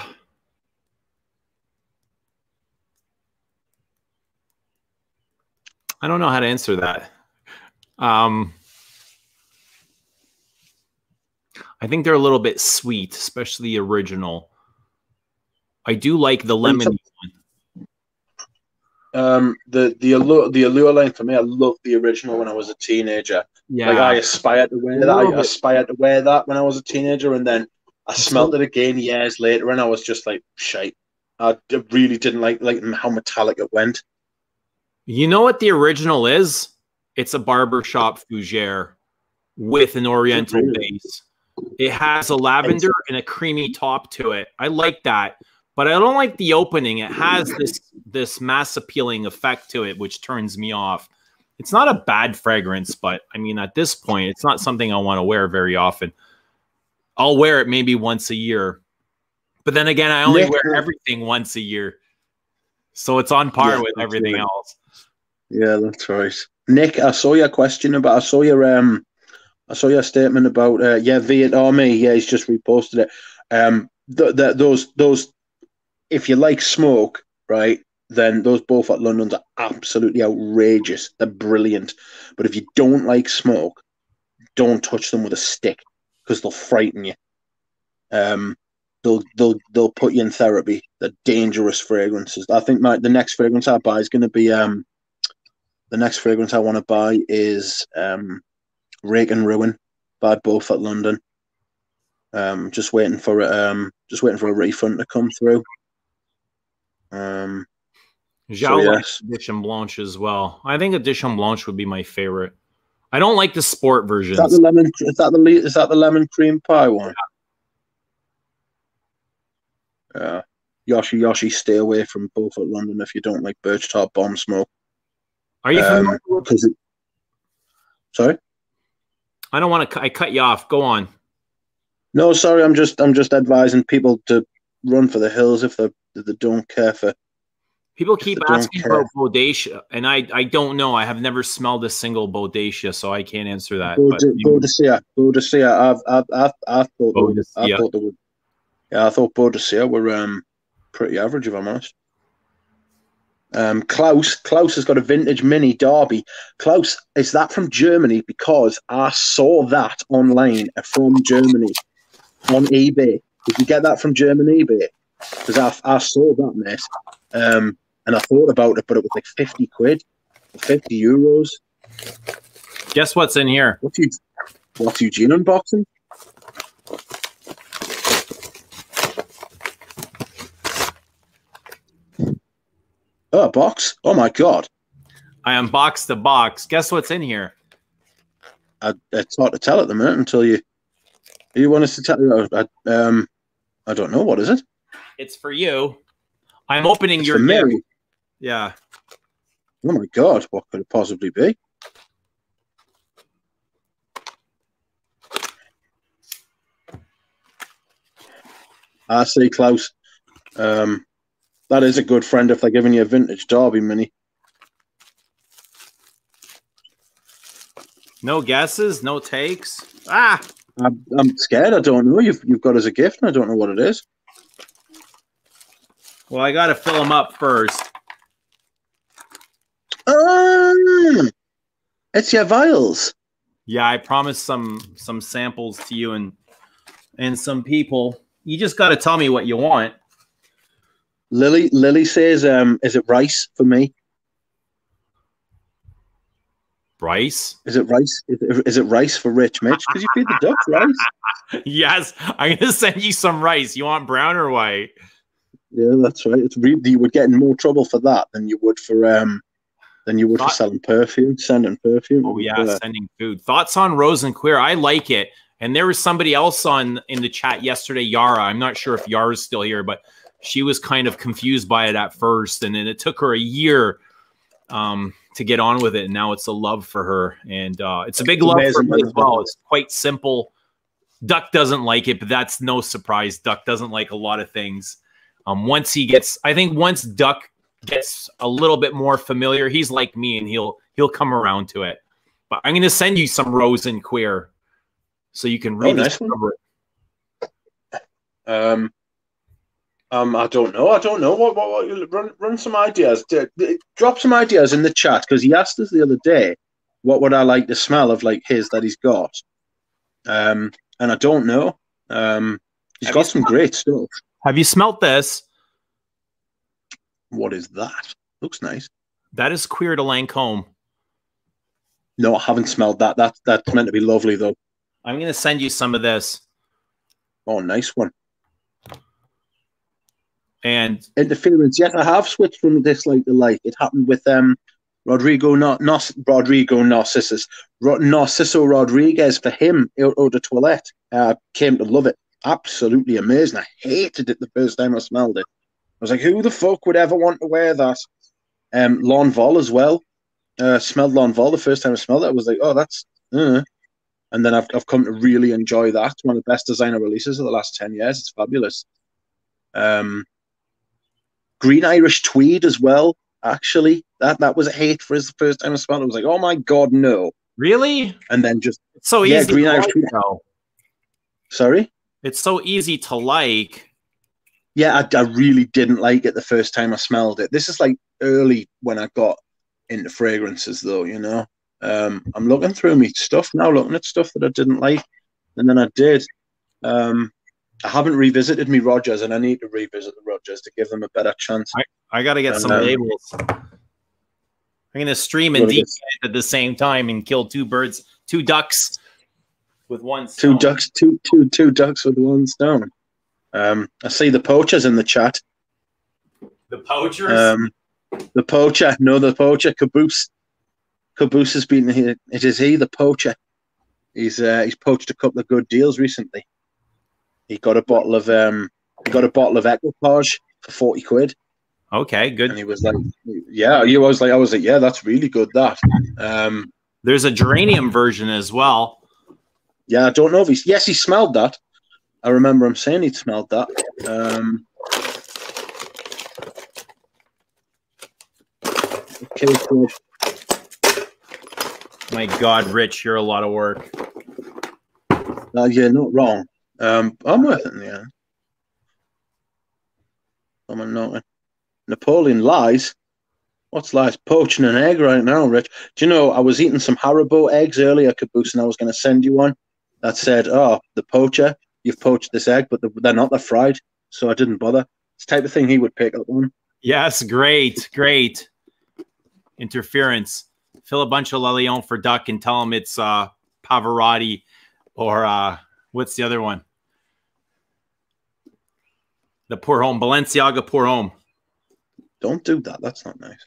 A: I don't know how to answer that. Um, I think they're a little bit sweet, especially the original. I do like the lemon.
C: Um, the the allure the allure line for me, I loved the original when I was a teenager.
A: Yeah,
C: Like I aspired to wear that. I aspired to wear that when I was a teenager, and then I smelt it again years later, and I was just like, shite. I really didn't like like how metallic it went.
A: You know what the original is? It's a barbershop fougere with an oriental base. It has a lavender and a creamy top to it. I like that, but I don't like the opening. It has this this mass appealing effect to it, which turns me off. It's not a bad fragrance, but I mean, at this point, it's not something I want to wear very often. I'll wear it maybe once a year, but then again, I only
C: Yeah.
A: wear everything once a year, so it's on par
C: Yeah,
A: with everything
C: absolutely.
A: else.
C: Yeah, that's right. Nick, I saw your question about. I saw your um, I saw your statement about. Uh, yeah, Viet Army. Yeah, he's just reposted it. Um, th- th- those those, if you like smoke, right, then those Beaufort Londons are absolutely outrageous. They're brilliant. But if you don't like smoke, don't touch them with a stick because they'll frighten you. Um, they'll they'll they'll put you in therapy. They're dangerous fragrances. I think my the next fragrance I buy is going to be um the next fragrance I want to buy is um, Rake and Ruin by Beaufort London. Um, just waiting for. Um, just waiting for a refund to come through. Um,
A: Zhao
C: So,
A: likes Edition Blanche as well. I think Edition Blanche would be my favorite. I don't like the sport
C: version.
A: is
C: that the lemon? Is that the is that the lemon cream pie one? Yeah. Yoshi, Yoshi, stay away from Beaufort London if you don't like birch tar bomb smoke.
A: Are you
C: Um,
A: familiar with-
C: 'cause it- sorry.
A: I don't want to. I cut you off. Go on.
C: No, sorry. I'm just I'm just advising people to run for the hills if they they don't care for
A: People keep asking about Boadicea, and I I don't know. I have never smelled a single Boadicea, so I can't answer that. but
C: Bode-
A: you-
C: Boadicea. Boadicea. I've, I've, I've, I thought they I
A: Boadicea.
C: thought they would. Yeah, I thought Boadicea were um pretty average, if I'm honest. Um, Klaus, Klaus has got a vintage mini Derby. Klaus, is that from Germany? Because I saw that online from Germany on eBay. Did you get that from German eBay? Because I, I saw that, mate. Um, and I thought about it, but it was like fifty quid, fifty euros.
A: Guess what's in here?
C: What's you? What's Eugene unboxing? Oh, a box! Oh my god!
A: I unboxed the box. Guess what's in here?
C: I, it's hard to tell at the minute until you you want us to tell you. I, um, I don't know what is it.
A: It's for you. I'm opening
C: It's
A: your
C: for me.
A: gift. Yeah.
C: Oh my god! What could it possibly be? I see, Klaus. Um, that is a good friend if they're giving you a vintage Derby mini.
A: No guesses, no takes. Ah,
C: I'm, I'm scared. I don't know. You've you've got as a gift, and I don't know what it is.
A: well, I got to fill them up first.
C: Um, it's your vials.
A: Yeah, I promised some some samples to you and and some people. You just got to tell me what you want.
C: Lily Lily says, um, is it rice for me?
A: Bryce?
C: Is it rice? Is it, is it rice for Rich Mitch? Because you feed the ducks rice. [LAUGHS]
A: yes, I'm gonna send you some rice. You want brown or white?
C: Yeah, that's right. It's re- you would get in more trouble for that than you would for um than you would for
A: Not-
C: selling perfume, sending perfume.
A: Oh yeah,
C: Uh,
A: sending food. Thoughts on Rose and Cuir? I like it. And there was somebody else on in the chat yesterday, Yara. I'm not sure if Yara's still here, but she was kind of confused by it at first, and then it took her a year um, to get on with it. And now it's a love for her, and uh, it's a big love for me as well. It's quite simple. Duck doesn't like it, but that's no surprise. Duck doesn't like a lot of things. Um, once he gets, I think once Duck gets a little bit more familiar, he's like me, and he'll he'll come around to it. But I'm going to send you some Rose and Cuir, so you can read
C: Oh, nice. Um, um, I don't know. I don't know. What? What? what run, run some ideas. Drop some ideas in the chat because he asked us the other day, what would I like the smell of like his that he's got? Um, and I don't know. Um, he's
A: Have
C: got some great stuff.
A: Have you smelt this?
C: What is that? Looks nice.
A: That is Cuir de Lancôme.
C: No, I haven't smelled that. That that's meant to be lovely though.
A: I'm going to send you some of this.
C: Oh, nice one.
A: And
C: interference. Yes, I have switched from dislike to like. It happened with um Rodrigo not Nos Rodrigo Narcissus Ro- Narciso Rodriguez for him Eau de Toilette. Uh, came to love it. Absolutely amazing. I hated it the first time I smelled it. I was like, who the fuck would ever want to wear that? Um, L'Envol as well. Uh, smelled L'Envol the first time I smelled it. I was like, oh, that's. Uh. And then I've, I've come to really enjoy that. One of the best designer releases of the last 10 years. It's fabulous. Um, Green Irish Tweed as well. Actually, that that was a hate for us the first time I smelled it. I was like, oh my god, no!
A: really,
C: And then just
A: it's so
C: Yeah,
A: easy.
C: Green Irish
A: like,
C: Tweed.
A: though.
C: sorry,
A: It's so easy to like.
C: yeah, I, I really didn't like it the first time I smelled it. This is like early when I got into fragrances, though. You know, um, I'm looking through me stuff now, looking at stuff that I didn't like, and then I did. Um, I haven't revisited me Rogers, and I need to revisit the Rogers to give them a better chance.
A: I got to get some
C: Um,
A: labels. I'm going to stream and deep at the same time and kill two birds, two ducks with one
C: Two
A: stone.
C: ducks, two two two ducks with one stone. Um, I see the poachers in the chat.
A: The poachers.
C: Um, the poacher, no, the poacher, Caboose. Caboose has been here. It is he, the poacher. He's uh, he's poached a couple of good deals recently. He got a bottle of um, he got a bottle of Equipage for forty quid,
A: okay, good.
C: and he was like, "Yeah." You was like, "I was like, yeah, that's really good." That. Um,
A: There's a geranium version as well.
C: yeah, I don't know if he's. Yes, he smelled that. I remember him saying he'd smelled that. Um, okay, cool.
A: My God, Rich, you're a lot of work.
C: Uh, yeah, not wrong. Um, I'm worth it in the end. I'm not. Napoleon lies. What's lies? Poaching an egg right now, Rich. Do you know I was eating some Haribo eggs earlier, Caboose, and I was going to send you one that said, "Oh, the poacher, you've poached this egg, but they're not. They're fried." So I didn't bother. It's the type of thing he would pick up on.
A: Yes, great, great. Interference. Fill a bunch of La Leon for Duck and tell him it's uh, Pavarotti or uh, what's the other one? The Pour Homme. Balenciaga Pour Homme.
C: Don't do that. That's not nice.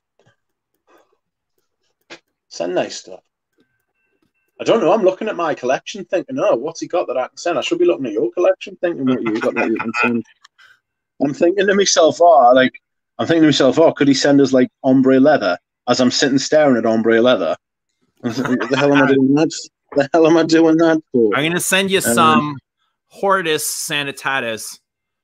C: Send nice stuff. I don't know. I'm looking at my collection thinking, oh, what's he got that I can send? I should be looking at your collection thinking what you got that you can send. [LAUGHS] I'm thinking to myself, oh, like, I'm thinking to myself, oh, could he send us like ombre leather as I'm sitting staring at ombre leather? Thinking, what the hell am I doing that? The hell am I doing that for?
A: I'm gonna send you um, some Hortus Sanitatis.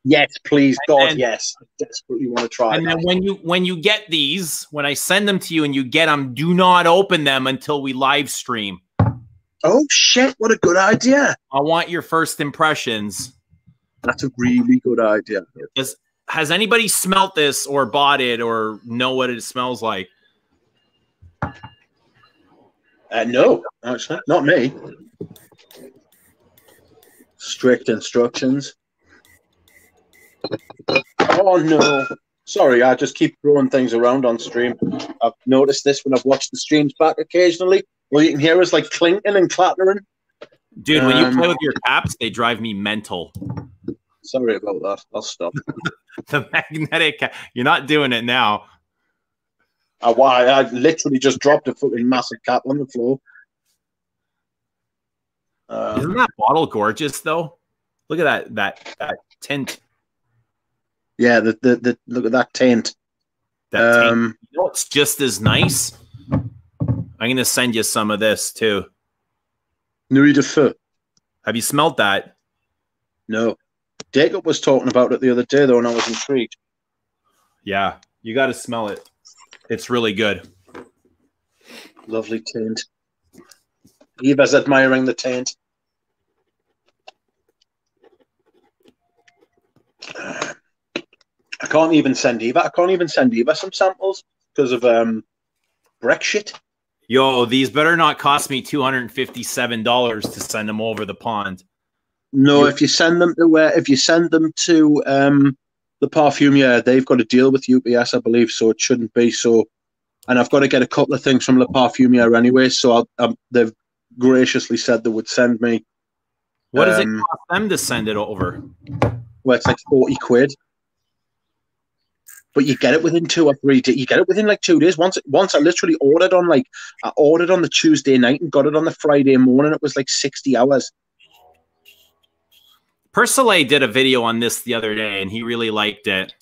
C: Yes, please, God, then, yes. I desperately want to try.
A: And that. then when you when you get these, when I send them to you and you get them, do not open them until we live stream.
C: Oh shit! What a good idea.
A: I want your first impressions.
C: That's a really good idea.
A: Has anybody smelt this or bought it or know what it smells like?
C: Uh, no, actually, not me. Strict instructions. Oh no. Sorry, I just keep throwing things around on stream. I've noticed this when I've watched the streams back occasionally. Well, you can hear us like clinking and clattering.
A: Dude, um, when you play um, with your caps, they drive me mental.
C: Sorry about that. I'll stop. [LAUGHS]
A: the magnetic. You're not doing it now.
C: I, I literally just dropped a fucking massive cap on the floor.
A: Um, Isn't that bottle gorgeous though? Look at that that that tint.
C: Yeah, the the, the look at that tint.
A: That um, tint. You know, it's just as nice. I'm gonna send you some of this too.
C: Nuit de Feu.
A: Have you smelled that?
C: No. Jacob was talking about it the other day though, and I was intrigued.
A: Yeah, you got to smell it. It's really good.
C: Lovely tint. Eva's admiring the tint. I can't even send Eva. I can't even send Eva some samples because of um Brexit.
A: Yo, these better not cost me two hundred and fifty-seven dollars to send them over the pond.
C: No, if you send them to where, if you send them to um the Parfumier, they've got a deal with UPS, I believe, so it shouldn't be so. And I've got to get a couple of things from the Parfumier anyway, so I'll, um, they've graciously said they would send me.
A: What does um, it cost them to send it over?
C: Well, it's like forty quid but you get it within two or three days. You get it within like two days. Once, once I literally ordered on like I ordered on the Tuesday night and got it on the Friday morning. It was like sixty hours.
A: Persolet did a video on this the other day, and he really liked it.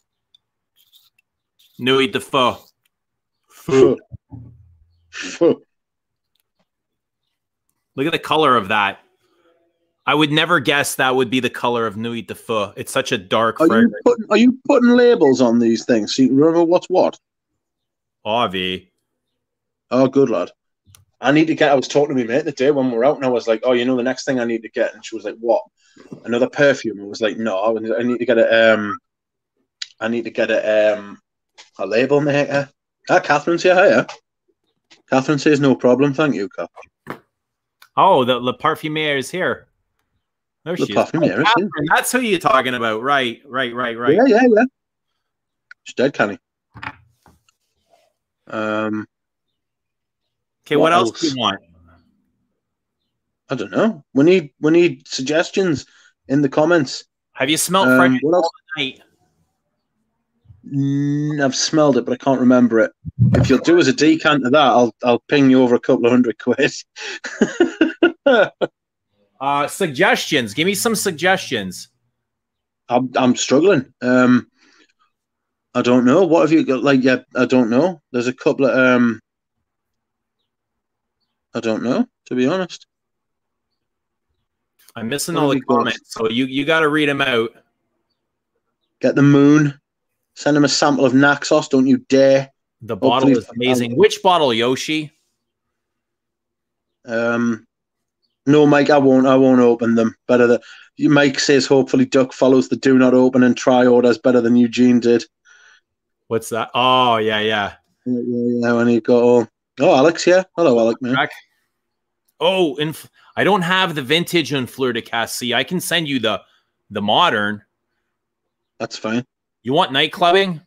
A: Nuit de Feu. Feu. Feu. Look at the color of that. I would never guess that would be the color of Nuit de Feu. It's such a dark.
C: Are you putting Are you putting labels on these things so you remember what's what?
A: Avi.
C: Oh, good lad. I need to get. I was talking to my mate the day when we are out, and I was like, "Oh, you know, the next thing I need to get," and she was like, "What? Another perfume?" I was like, "No, I need to get a um, I need to get a um, a label maker." Ah, Catherine's here. Hiya. Catherine says no problem. Thank you, Catherine.
A: Oh, the Le Parfumier is here. There the she is. Oh, that's who you're talking about. Right, right, right, right.
C: Yeah, yeah, yeah. She's dead, Kenny. Um.
A: Okay, what, what else? else do you want?
C: I don't know. We need we need suggestions in the comments.
A: Have you smelled um, else? night?
C: Mm, I've smelled it, but I can't remember it. If you'll do as a decant of that, I'll I'll ping you over a couple of hundred quid. [LAUGHS]
A: Uh, suggestions. Give me some suggestions.
C: I'm I'm struggling. Um, I don't know. What have you got? Like, yeah, I don't know. There's a couple of um. I don't know, to be honest.
A: I'm missing what all the comments, got? so you you got to read them out.
C: Get the moon. Send him a sample of Naxos. Don't you dare.
A: The bottle Hopefully, is amazing. Which bottle, Yoshi?
C: Um, no, Mike, I won't. I won't open them. Better than Mike says. Hopefully, Duck follows the do not open and try orders better than Eugene did.
A: What's that? Oh, yeah, yeah,
C: yeah, yeah. yeah when he got oh, oh, Alex, yeah, hello, Alex, man.
A: Oh, and I don't have the vintage on Fleur de Cassis. I can send you the the modern.
C: That's fine.
A: You want night clubbing?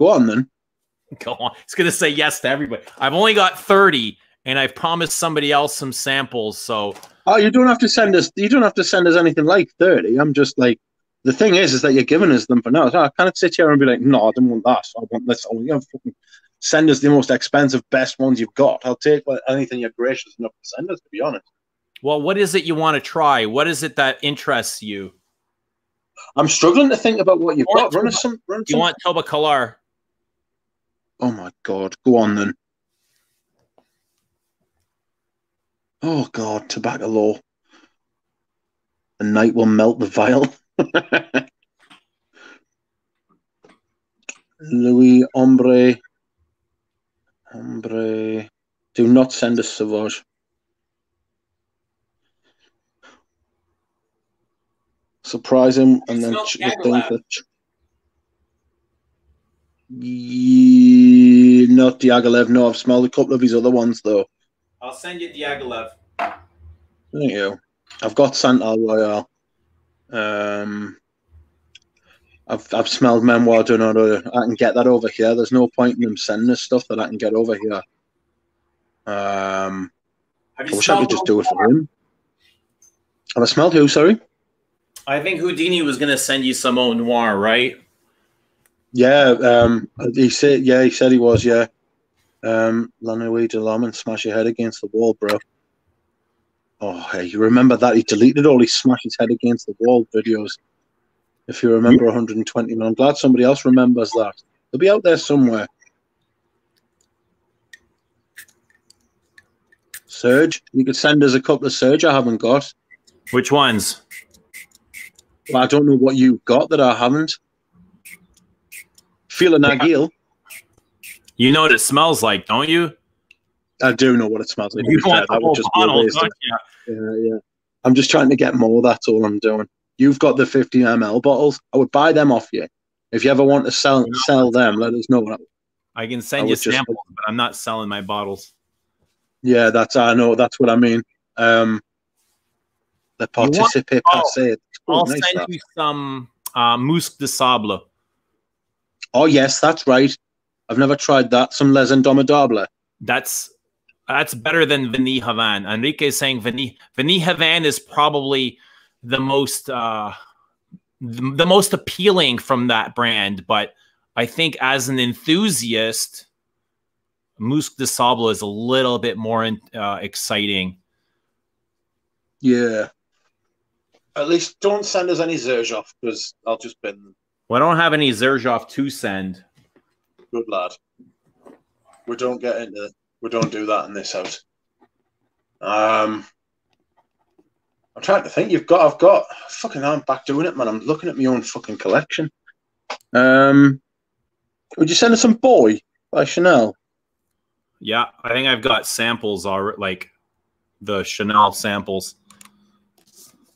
C: Go on then. [LAUGHS]
A: Go on. It's gonna say yes to everybody. I've only got 30 and I've promised somebody else some samples. So
C: Oh, you don't have to send us. You don't have to send us anything like thirty. I'm just like, the thing is, is that you're giving us them for now. So I can't sit here and be like, no, I don't want that. I want this. You know, fucking send us the most expensive, best ones you've got. I'll take anything you're gracious enough to send us. To be honest,
A: well, what is it you want to try? What is it that interests you?
C: I'm struggling to think about what you've
A: You
C: got. Run us some. Run
A: You
C: some.
A: want Tobacolor?
C: Oh my god, go on then. Oh god, Tobacolor. The night will melt the vial. [LAUGHS] Louis Ombre. Ombre. Do not send us Sauvage. Surprise him and then ch-
A: Jagger
C: think
A: Lab.
C: that. Ye- not Diaghilev. No, I've smelled a couple of his other ones though.
A: I'll send you Diaghilev.
C: Thank you. I've got Santal Royal. Um, I've I've smelled Memoir de Honor. I can get that over here. There's no point in them sending us stuff that I can get over here. Um, I wish I could just do it for him. Have I smelled who? Sorry.
A: I think Houdini was gonna send you some Au Noir, right?
C: Yeah. Um, he said. Yeah, he said he was. Yeah. Um, La Nuit de L'Homme and smash your head against the wall, bro. Oh, hey, you remember that? He deleted all his smash his head against the wall videos. If you remember 120, man, I'm glad somebody else remembers that. They'll be out there somewhere. Serge, you could send us a couple of Serge I haven't got.
A: Which ones?
C: But I don't know what you've got that I haven't. Feel a Nagil.
A: You know what it smells like, don't you?
C: I do know what it smells like.
A: You
C: be fair.
A: want the whole
C: just
A: bottle,
C: waste
A: don't you?
C: Yeah, yeah. I'm just trying to get more. That's all I'm doing. You've got the 50 ml bottles. I would buy them off you. If you ever want to sell sell them, let us know.
A: I can
C: I
A: send you
C: would just-
A: samples, but I'm not selling my bottles.
C: Yeah, that's I know. That's what I mean. Um, the
A: want-
C: participate
A: oh,
C: passé.
A: I'll
C: nice,
A: send
C: that.
A: you some uh, de Sable.
C: Oh yes, that's right. I've never tried that. Some Les Indémodables.
A: That's that's better than Vanille Havan. Enrique is saying Vanille Vanille Havan is probably the most uh, the, the most appealing from that brand, but I think as an enthusiast, Musc des Sables is a little bit more uh, exciting.
C: Yeah. At least don't send us any Xerjoff because I'll just bin
A: Well, I don't have any Xerjoff to send.
C: good lad. We don't get into we don't do that in this house. Um I'm trying to think. You've got I've got fucking I'm back doing it, man. I'm looking at my own fucking collection. Um would you send us some boy by Chanel?
A: Yeah, I think I've got samples already, like the Chanel samples.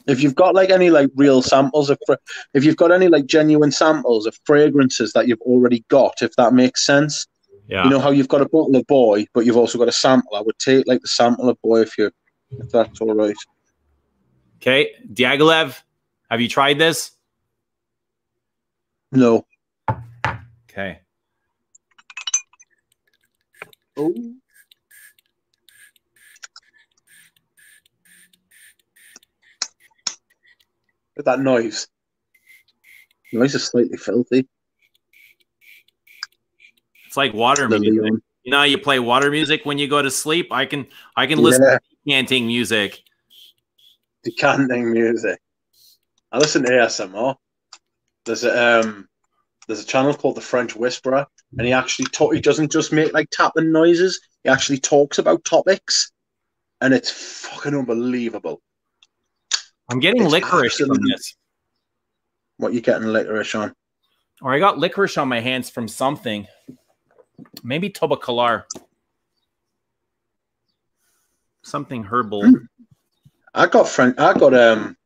C: If you've got like any like real samples of if you've got any like genuine samples of fragrances that you've already got, if that makes sense.
A: Yeah.
C: You know how you've got a bottle of boy, but you've also got a sample. I would take like the sample of boy if you if that's all right.
A: Okay, Diaghilev, have you tried this?
C: No.
A: Okay.
C: Oh. Look at that noise. Noise is slightly filthy.
A: It's like water
C: The
A: music. You know, how you play water music when you go to sleep. I can, I can listen
C: Yeah,
A: to chanting music.
C: Decanting music. I listen to ASMR. There's a um, there's a channel called the French Whisperer, and he actually talk. He doesn't just make like tapping noises. He actually talks about topics, and it's fucking unbelievable.
A: I'm getting
C: It's
A: licorice from this,
C: What you getting licorice on?
A: or I got licorice on my hands from something. Maybe Tobacolor. Something herbal.
C: Hmm. [CLEARS THROAT] I got French. I got um.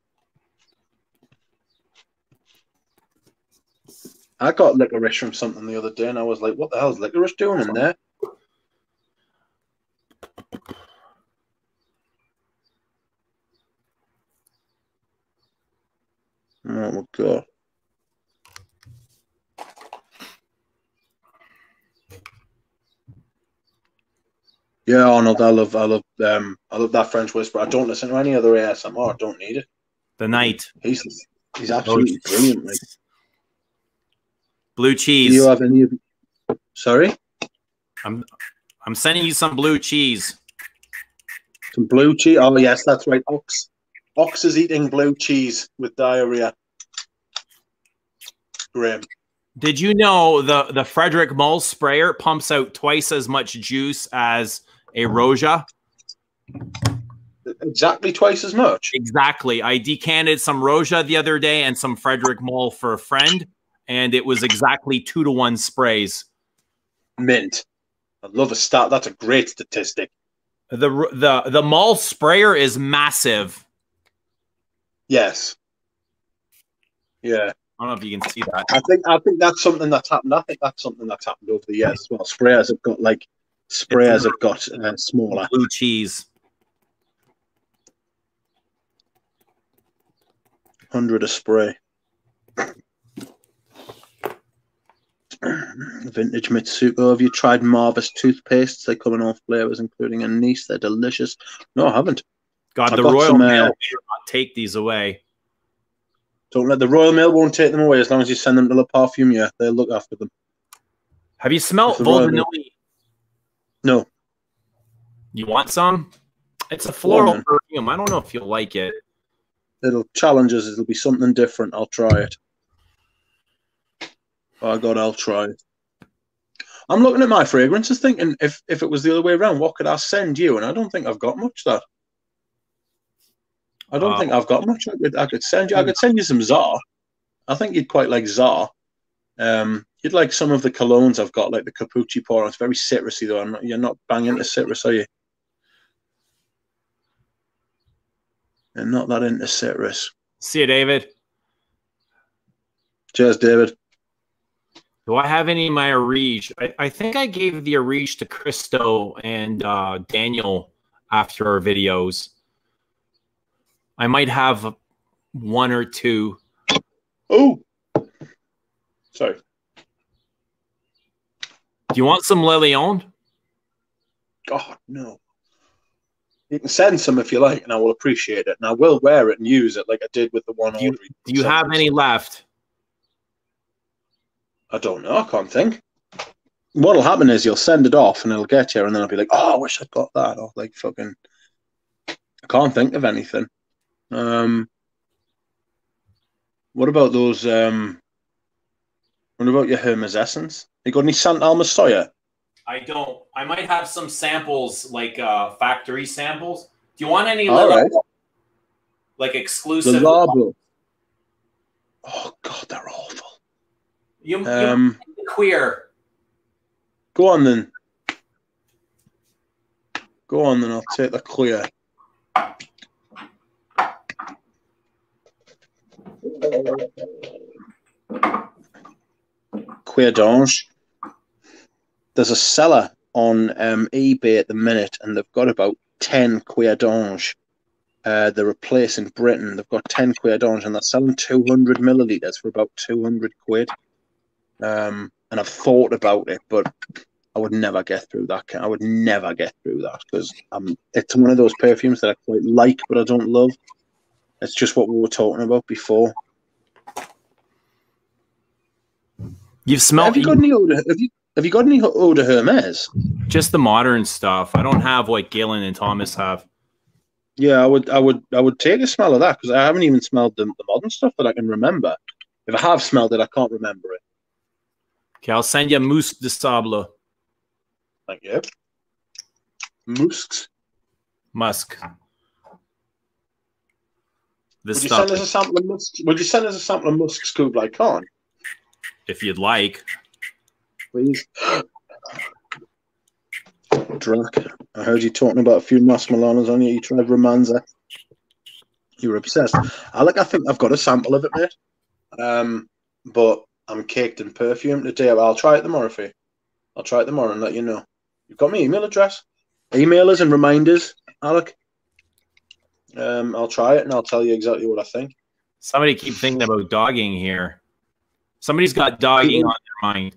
C: I got licorice from something the other day, and I was like, "What the hell is licorice doing in there?" Oh my god! Yeah, Arnold, I love, I love, um, I love that French whisper. I don't listen to any other ASMR. I don't need it.
A: The night.
C: He's he's absolutely brilliant. Like.
A: Blue
C: Do
A: cheese.
C: you have any? Sorry,
A: I'm I'm sending you some blue cheese.
C: some blue cheese. Oh yes, that's right. Ox, Ox is eating blue cheese with diarrhea. Grim.
A: Did you know the the Frederic Malle sprayer pumps out twice as much juice as a Roja?
C: Exactly twice as much.
A: Exactly. I decanted some Roja the other day and some Frederic Malle for a friend, and it was exactly two to one sprays.
C: Mint. I love a stat. That's a great statistic.
A: The the the Malle sprayer is massive.
C: Yes. Yeah.
A: I don't know if you can see that.
C: I think I think that's something that's happened. I think that's something that's happened over the years as well. Sprayers have got like sprayers have got uh, smaller.
A: Blue cheese.
C: Hundred a spray. Vintage Mitsouko. Have you tried Marvis toothpastes? They come in all flavors, including anise. They're delicious. No, I haven't.
A: God,
C: I
A: the Royal
C: some, uh,
A: Mail not take these away.
C: Don't let the Royal Mail won't take them away as long as you send them to La Parfumier. They'll look after them.
A: Have you
C: the Royal
A: Volvanilli?
C: No,
A: You want some? It's a floral
C: man.
A: perfume. I don't know if you'll like it.
C: it'll challenge us. It'll be something different. I'll try it. Oh God, I'll try it. I'm looking at my fragrances, thinking if if it was the other way around, what could I send you? And I don't think I've got much that. I don't think I've got much. I could I could send you. I could send you some Czar. I think you'd quite like Czar. Um, you'd like some of the colognes I've got, like the Capucci Pour. It's very citrusy though. I'm not, you're not banging into citrus, are you? You're not that into citrus.
A: See you, David.
C: Cheers, David.
A: Do I have any of my Ariege? I, I think I gave the Ariege to Christo and uh, Daniel after our videos. I might have one or two.
C: Oh, sorry.
A: You want some Le Leon?
C: God, no. You can send some if you like, and I will appreciate it. And I will wear it and use it like I did with the one
A: Do you, do you have any left?
C: I don't know. I can't think. What'll happen is you'll send it off and it'll get here, and then I'll be like, oh, I wish I'd got that. Or like, fucking. I can't think of anything. Um, what about those? Um, what about your Hermessence? You got any Santal Massoia?
A: I don't. I might have some samples, like uh, factory samples. Do you want any
C: All
A: little,
C: right.
A: like
C: The? Labo. Oh God, they're awful.
A: You, you
C: Um,
A: queer.
C: go on then. Go on then. I'll take the clear. Cuir d'Ange. There's a seller on um, eBay at the minute, and they've got about 10 Cuir d'Ange. Uh, they're replacing Britain. They've got 10 Cuir d'Ange, and they're selling 200 milliliters for about 200 quid. Um, and I've thought about it, but I would never get through that. I would never get through that because um, it's one of those perfumes that I quite like, but I don't love. It's just what we were talking about before.
A: You've smelled
C: have you got any odor? Have you have you got any de Hermes?
A: just the modern stuff. I don't have what Galen and Thomas have.
C: Yeah, I would, I would, I would take a smell of that because I haven't even smelled the, the modern stuff that I can remember. If I have smelled it, I can't remember it.
A: Okay, I'll send you Mousse de Sable
C: Thank you. Musks.
A: Musk. This
C: Would you
A: stuff,
C: send us a sample of Musk? Would you send us a sample of musks Koublaï Khan,
A: if you'd like.
C: please? Drac, I heard you talking about a few Masque Milanos on you. You tried Romanza. You were obsessed. I like. I think I've got a sample of it, mate. Um, but I'm caked in perfume today. I'll try it tomorrow for you. I'll try it tomorrow and let you know. You've got my email address. Email us and reminders, Alec. Um, I'll try it and I'll tell you exactly what I think.
A: Somebody keep thinking about dogging here. Somebody's got dogging on their mind.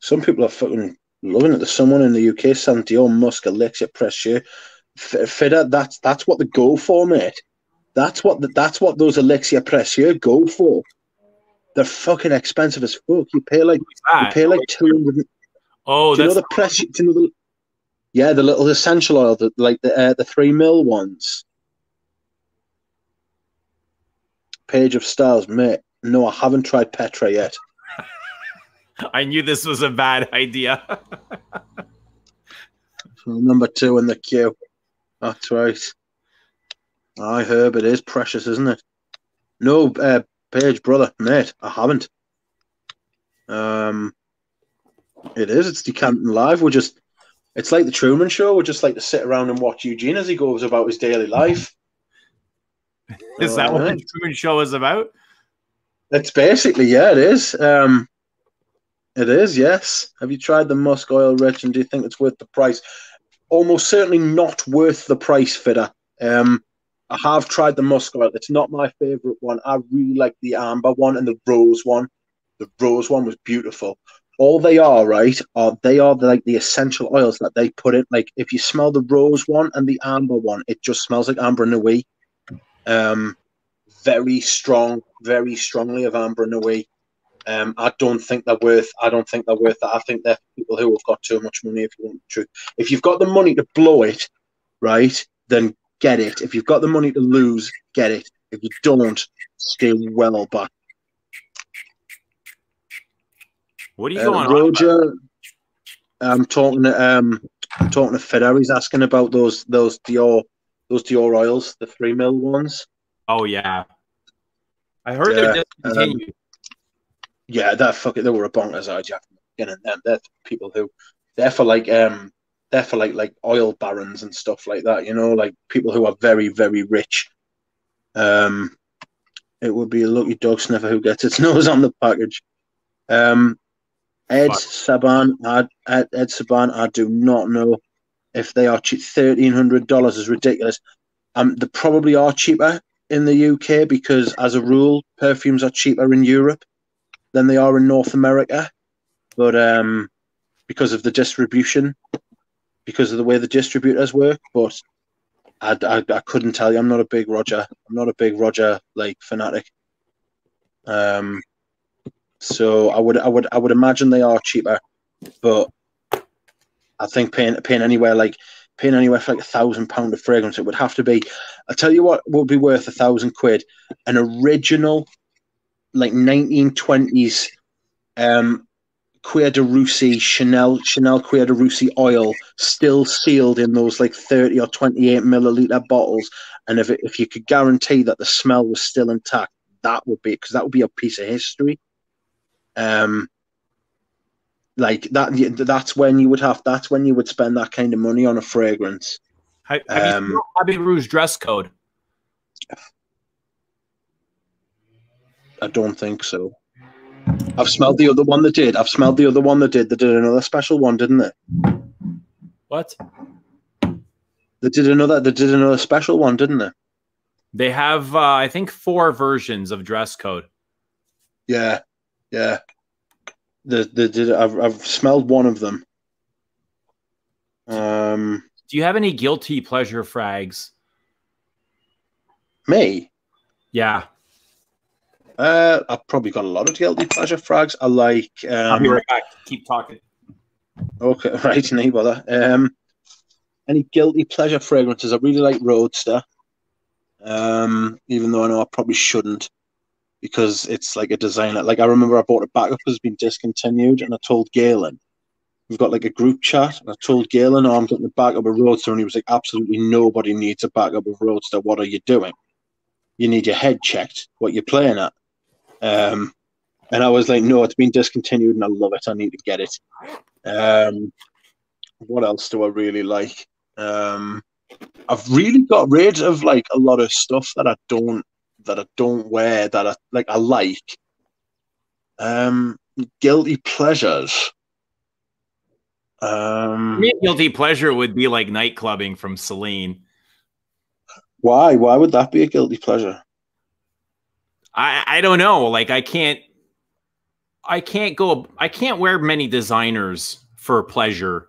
C: Some people are fucking Loving it. There's someone in the UK Dior Musk Elixir Precieux. F- Fitter, that's that's what they go for, mate. That's what the, that's what those Elixir Precieux go for. They're fucking expensive as fuck. You pay like you pay like two hundred.
A: Oh,
C: do you know the press? Do you know the? Yeah, the little essential oil, the, like the uh, the three mil ones. Page of Stars, mate. No, I haven't tried Petra yet. [LAUGHS]
A: I knew this was a bad idea. [LAUGHS]
C: Number two in the queue. That's right. I Herb, it is precious, isn't it? No, uh, Page, brother, mate, I haven't. Um, it is. It's decanting live. We're just. It's like the Truman Show. We're just like to sit around and watch Eugene as he goes about his daily life. [LAUGHS]
A: is that what the Truman Show is about?
C: It's basically yeah, it is. Um, it is. Yes. Have you tried the musk oil, Rich? And do you think it's worth the price? Almost certainly not worth the price, fitter. Um, I have tried the musk oil. It's not my favorite one. I really like the amber one and the rose one. The rose one was beautiful. All they are, right, are they are like the essential oils that they put in. Like if you smell the rose one and the amber one, it just smells like Ambre Nuit. Um, very strong, very strongly of Ambre Nuit. Um, I don't think they're worth. I don't think they're worth that. I think they're people who have got too much money. If you want the truth, if you've got the money to blow it, right, then get it. If you've got the money to lose, get it. If you don't, stay well back.
A: What are you
C: Uh,
A: going on?
C: Roger, I'm talking to um, I'm talking to Fitter. He's asking about those those Dior those Dior oils, the three mil ones.
A: Oh yeah, I heard
C: Yeah,
A: they're discontinued.
C: Yeah, that fucking they were a bonkers idea. Getting them, they're people who they're for like um they're for like like oil barons and stuff like that. You know, like people who are very very rich. Um, it would be a lucky dog sniffer who gets its [LAUGHS] nose on the package. Um, Ed
A: Fuck.
C: Saban, I, Ed, Ed Saban, I do not know if they are cheap. Thirteen hundred dollars is ridiculous. Um, they probably are cheaper in the UK because, as a rule, perfumes are cheaper in Europe than they are in North America. But um, because of the distribution, because of the way the distributors work, but I, I, I couldn't tell you. I'm not a big Roger. I'm not a big Roger like fanatic. Um, so I would I would I would imagine they are cheaper, but I think paying paying anywhere like paying anywhere for like a thousand pound of fragrance, it would have to be. I tell you what would be worth a thousand quid, an original like 1920s um Cuir de Russie Chanel Chanel Cuir de Russie oil still sealed in those like 30 or 28 milliliter bottles and if it, if you could guarantee that the smell was still intact that would be because that would be a piece of history um like that that's when you would have that's when you would spend that kind of money on a fragrance
A: Have, have
C: Um,
A: you Abbey Rouge dress code?
C: I don't think so I've smelled the other one that did I've smelled the other one that did they did another special one didn't they
A: What?
C: they did another they did another special one didn't they
A: They have, uh, I think, four versions of dress code.
C: Yeah, yeah. The the did I've I've smelled one of them. Um,
A: Do you have any guilty pleasure frags?
C: me.
A: Yeah,
C: Uh, I've probably got a lot of guilty pleasure frags. I like.
A: I'll be
C: Um,
A: right back. Keep talking.
C: okay, [LAUGHS] right, no bother. Um, any guilty pleasure fragrances? I really like Roadster. Um, even though I know I probably shouldn't, because it's like a designer. Like I remember I bought a back up it's been discontinued, and I told Galen. We've got like a group chat. And I told Galen, "Oh, I'm getting a backup of Roadster," and he was like, "Absolutely nobody needs a backup of Roadster. What are you doing? You need your head checked. What you're playing at." Um, and I was like, "No, it's been discontinued, and I love it. I need to get it." Um, what else do I really like? Um, I've really got rid of like a lot of stuff that I don't that I don't wear that I like I like. Um, guilty pleasures. Um,
A: Me, guilty pleasure would be like night clubbing from Celine.
C: why? Why would that be a guilty pleasure?
A: I I don't know. Like I can't I can't go I can't wear many designers for pleasure,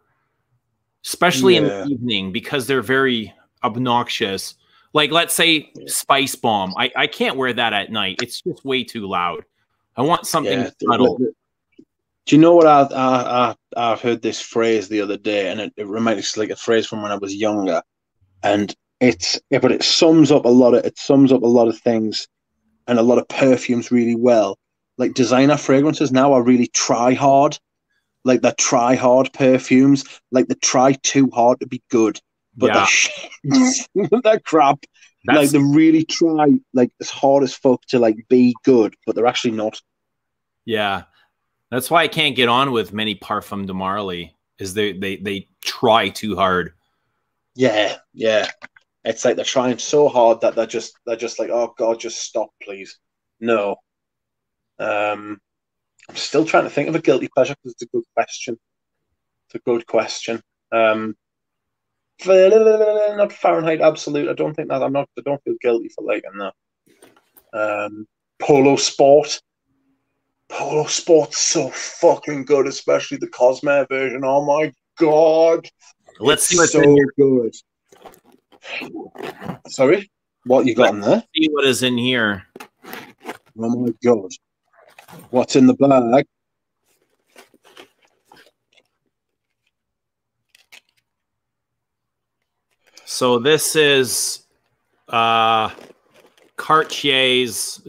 A: especially in the evening because they're very obnoxious. Like let's say Spice Bomb. I, I can't wear that at night. It's just way too loud. I want something
C: Yeah.
A: subtle.
C: Do you know what I, I, I I've heard this phrase the other day, and it, it reminds me like a phrase from when I was younger, and it's yeah, but it sums up a lot of it sums up a lot of things, and a lot of perfumes really well. Like designer fragrances now are really try hard, like they're try hard perfumes, like the try too hard to be good, but
A: yeah,
C: they're shit. [LAUGHS] they're crap. like they really try like as hard as fuck to like be good, but they're actually not.
A: yeah. That's why I can't get on with many Parfums de Marly. Is they they they try too hard.
C: Yeah, yeah. It's like they're trying so hard that they're just they're just like, oh God, just stop, please. No. Um, I'm still trying to think of a guilty pleasure because it's a good question. It's a good question. Um, not Fahrenheit Absolute. I don't think that. I'm not. I don't feel guilty for liking that. Um, Polo Sport. Polo Sport's so fucking good, especially the Cosmere version. Oh my god.
A: Let's see what's
C: so
A: in here.
C: good. Sorry, what you got in there?
A: See what is in here.
C: Oh my god, what's in the bag?
A: So this is uh Cartier's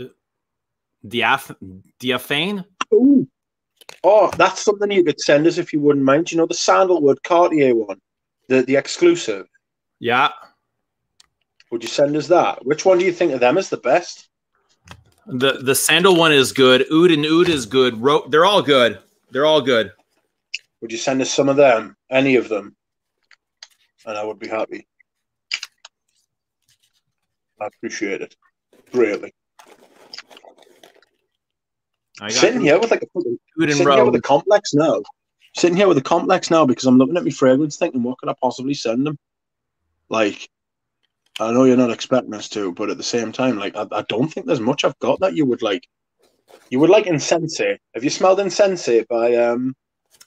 A: Diaph- Diaphane.
C: Ooh. Oh, that's something you could send us if you wouldn't mind. You know the sandalwood Cartier one, the the exclusive.
A: Yeah.
C: Would you send us that? Which one do you think of them is the best?
A: The the sandal one is good. Oud and Oud is good. Ro- they're all good. They're all good.
C: Would you send us some of them? Any of them? And I would be happy. I appreciate it greatly.
A: I got
C: Sitting here with like a fucking
A: Oud and
C: sitting here with a complex now. Sitting here with a complex now because I'm looking at my fragrance thinking, what could I possibly send them? Like, I know you're not expecting us to, but at the same time, like, I, I don't think there's much I've got that you would like. You would like Insensate. Have you smelled Insensate by um?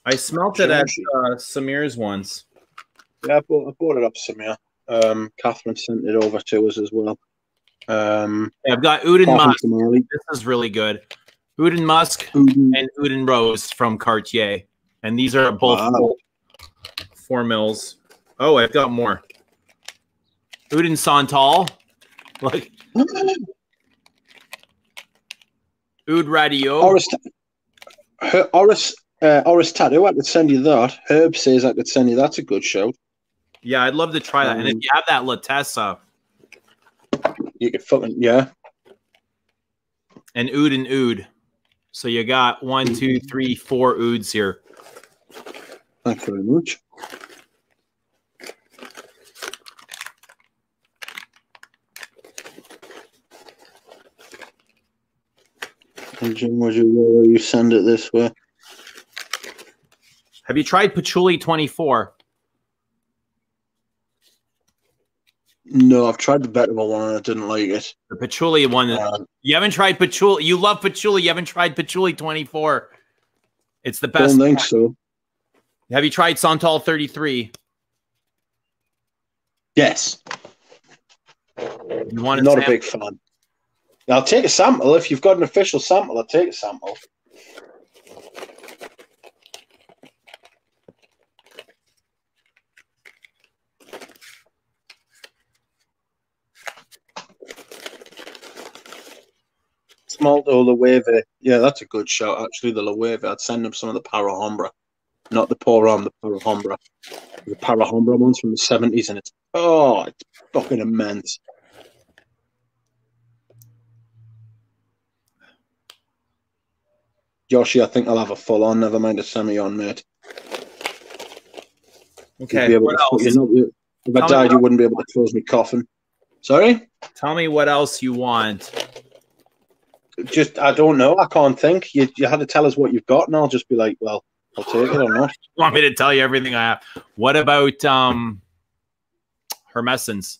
A: I smelled it at uh, Samir's once.
C: Yeah, I bought, I bought it up Samir. Um, Catherine sent it over to us as well. Um,
A: Yeah, I've got Oud and Musk. This is really good. Oud and Musk
C: Uden.
A: and Oud and Rose from Cartier. And these are both
C: Wow.
A: four mils. Oh, I've got more. Oud and Santal. [LAUGHS] Look, Oud Radieux.
C: Oris, her, Oris, uh, Oris Tattoo. I could send you that. Herb says I could send you. That's a good show.
A: Yeah, I'd love to try that. And if
C: Um,
A: you have that Latessa
C: You could fucking yeah.
A: and oud and oud. So you got one, two, three, four ouds here.
C: Thank you very much. And Jim, would you you send it this way?
A: Have you tried Patchouli 24?
C: No, I've tried the better one and I didn't like it.
A: The Patchouli one.
C: Um,
A: You haven't tried Patchouli. You love Patchouli. You haven't tried Patchouli 24. It's the best.
C: don't think so.
A: Have you tried Santal 33?
C: Yes,
A: You want
C: not a big fan. I'll take a sample if you've got an official sample. I'll take a sample. Small or Loewe. Yeah, that's a good shout. Actually, the Loewe. I'd send them some of the Para Hombre, not the Poram, the Para Hombre. The Para Hombre ones from the seventies, and it's oh, it's fucking immense. Joshy, I think I'll have a full on. Never mind a semi on, mate.
A: Okay. What else?
C: you know, you- if I
A: Tell
C: died, you wouldn't be able to close me coffin. Sorry,
A: Tell me what else you want.
C: Just I don't know. I can't think. You you had to tell us what you've got, and I'll just be like, well, I'll take it or not. [LAUGHS]
A: You want me to tell you everything I have? What about um Hermessence?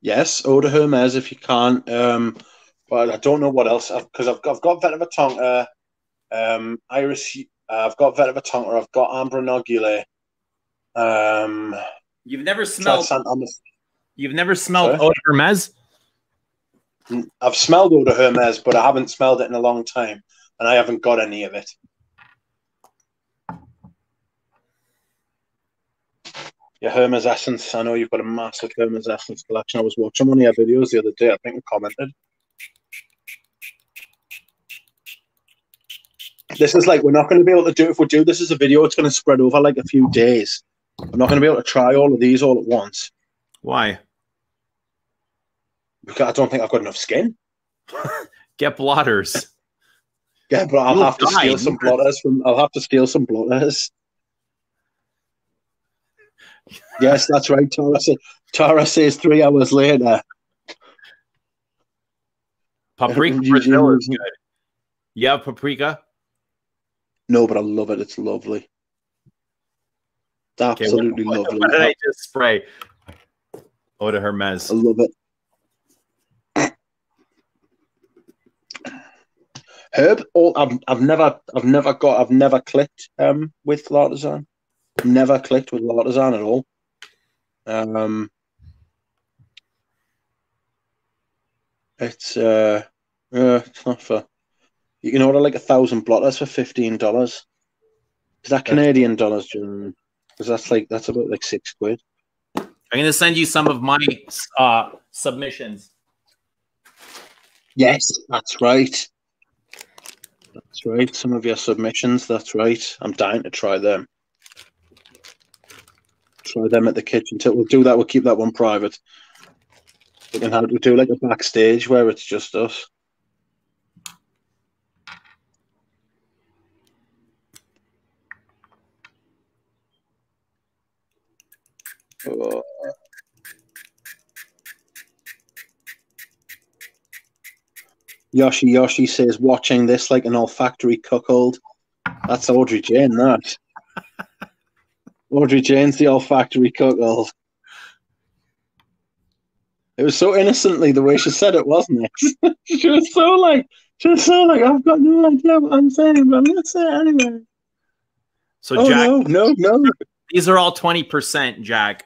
C: Yes, de Hermes if you can't. Um, but I don't know what else because I've, I've got Vetiver Tonka, um, Iris Uh, I've got Vetiver Tonka. I've got Ambre Narguilé. Um,
A: You've never smelled. You've never smelled
C: Sorry?
A: Hermes.
C: I've smelled Eau de Hermes, but I haven't smelled it in a long time, and I haven't got any of it. Your Hermessence. I know you've got a massive Hermessence collection. I was watching one of your videos the other day. I think you commented. This is like we're not going to be able to do if we do this as a video. It's going to spread over like a few days. I'm not going to be able to try all of these all at once
A: Why?
C: Because I don't think I've got enough skin. [LAUGHS]
A: Get blotters.
C: Yeah, but I'll
A: You'll
C: have to
A: die.
C: steal some blotters from. I'll have to steal some blotters. Yes, that's right. Tara, Tara says three hours later.
A: Paprika Brasil is good. You have paprika?
C: No, but I love it. It's lovely.
A: Okay,
C: Absolutely
A: what,
C: lovely.
A: What did I just spray? Oh, Eau de Hermes.
C: I love it. Herb, all I've, I've never, I've never got, I've never clicked um with L'Artisan. Never clicked with L'Artisan at all. Um, it's uh, uh, it's not for. You can order like a thousand blotters for fifteen dollars. Is that Canadian dollars, Jim? Because that's like that's about like six quid.
A: I'm gonna send you some of my uh, submissions.
C: Yes, that's right. That's right. Some of your submissions. That's right. I'm dying to try them. Try them at the kitchen. We'll do that. We'll keep that one private. We can have we do like a backstage where it's just us. Oh. Yoshi Yoshi says, watching this like an olfactory cuckold. That's Audrey Jane, that. [LAUGHS] Audrey Jane's the olfactory cuckold. It was so innocently the way she said it, wasn't it? [LAUGHS] she was so like, she was so like, I've got no idea what I'm saying, but I'm going to say it anyway.
A: So
C: oh,
A: Jack,
C: no, no, no.
A: these are all 20%, Jack,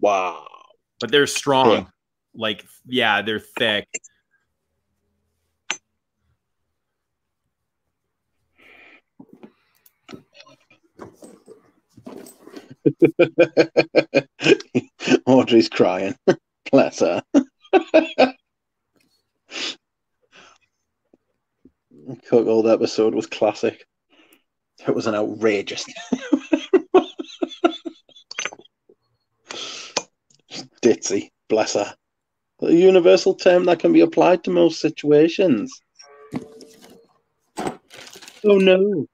C: Wow.
A: but they're strong.
C: Yeah.
A: Like, yeah, they're thick. [LAUGHS]
C: Audrey's crying. [LAUGHS] Bless her. [LAUGHS] Cuckold episode was classic. It was an outrageous. Ditzy, bless her. A universal term that can be applied to most situations. Oh no.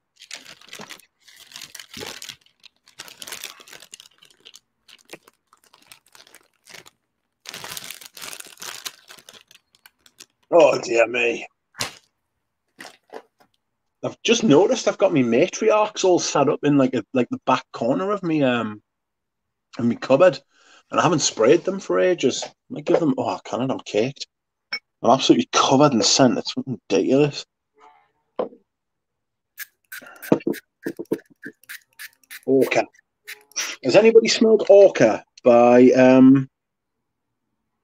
C: Oh dear me. I've just noticed I've got my matriarchs all set up in like a, like the back corner of me um in my cupboard, and I haven't sprayed them for ages. I give them. Oh, I can't. I'm caked. I'm absolutely covered in scent. It's ridiculous. Orca. Has anybody smelled Orca by um?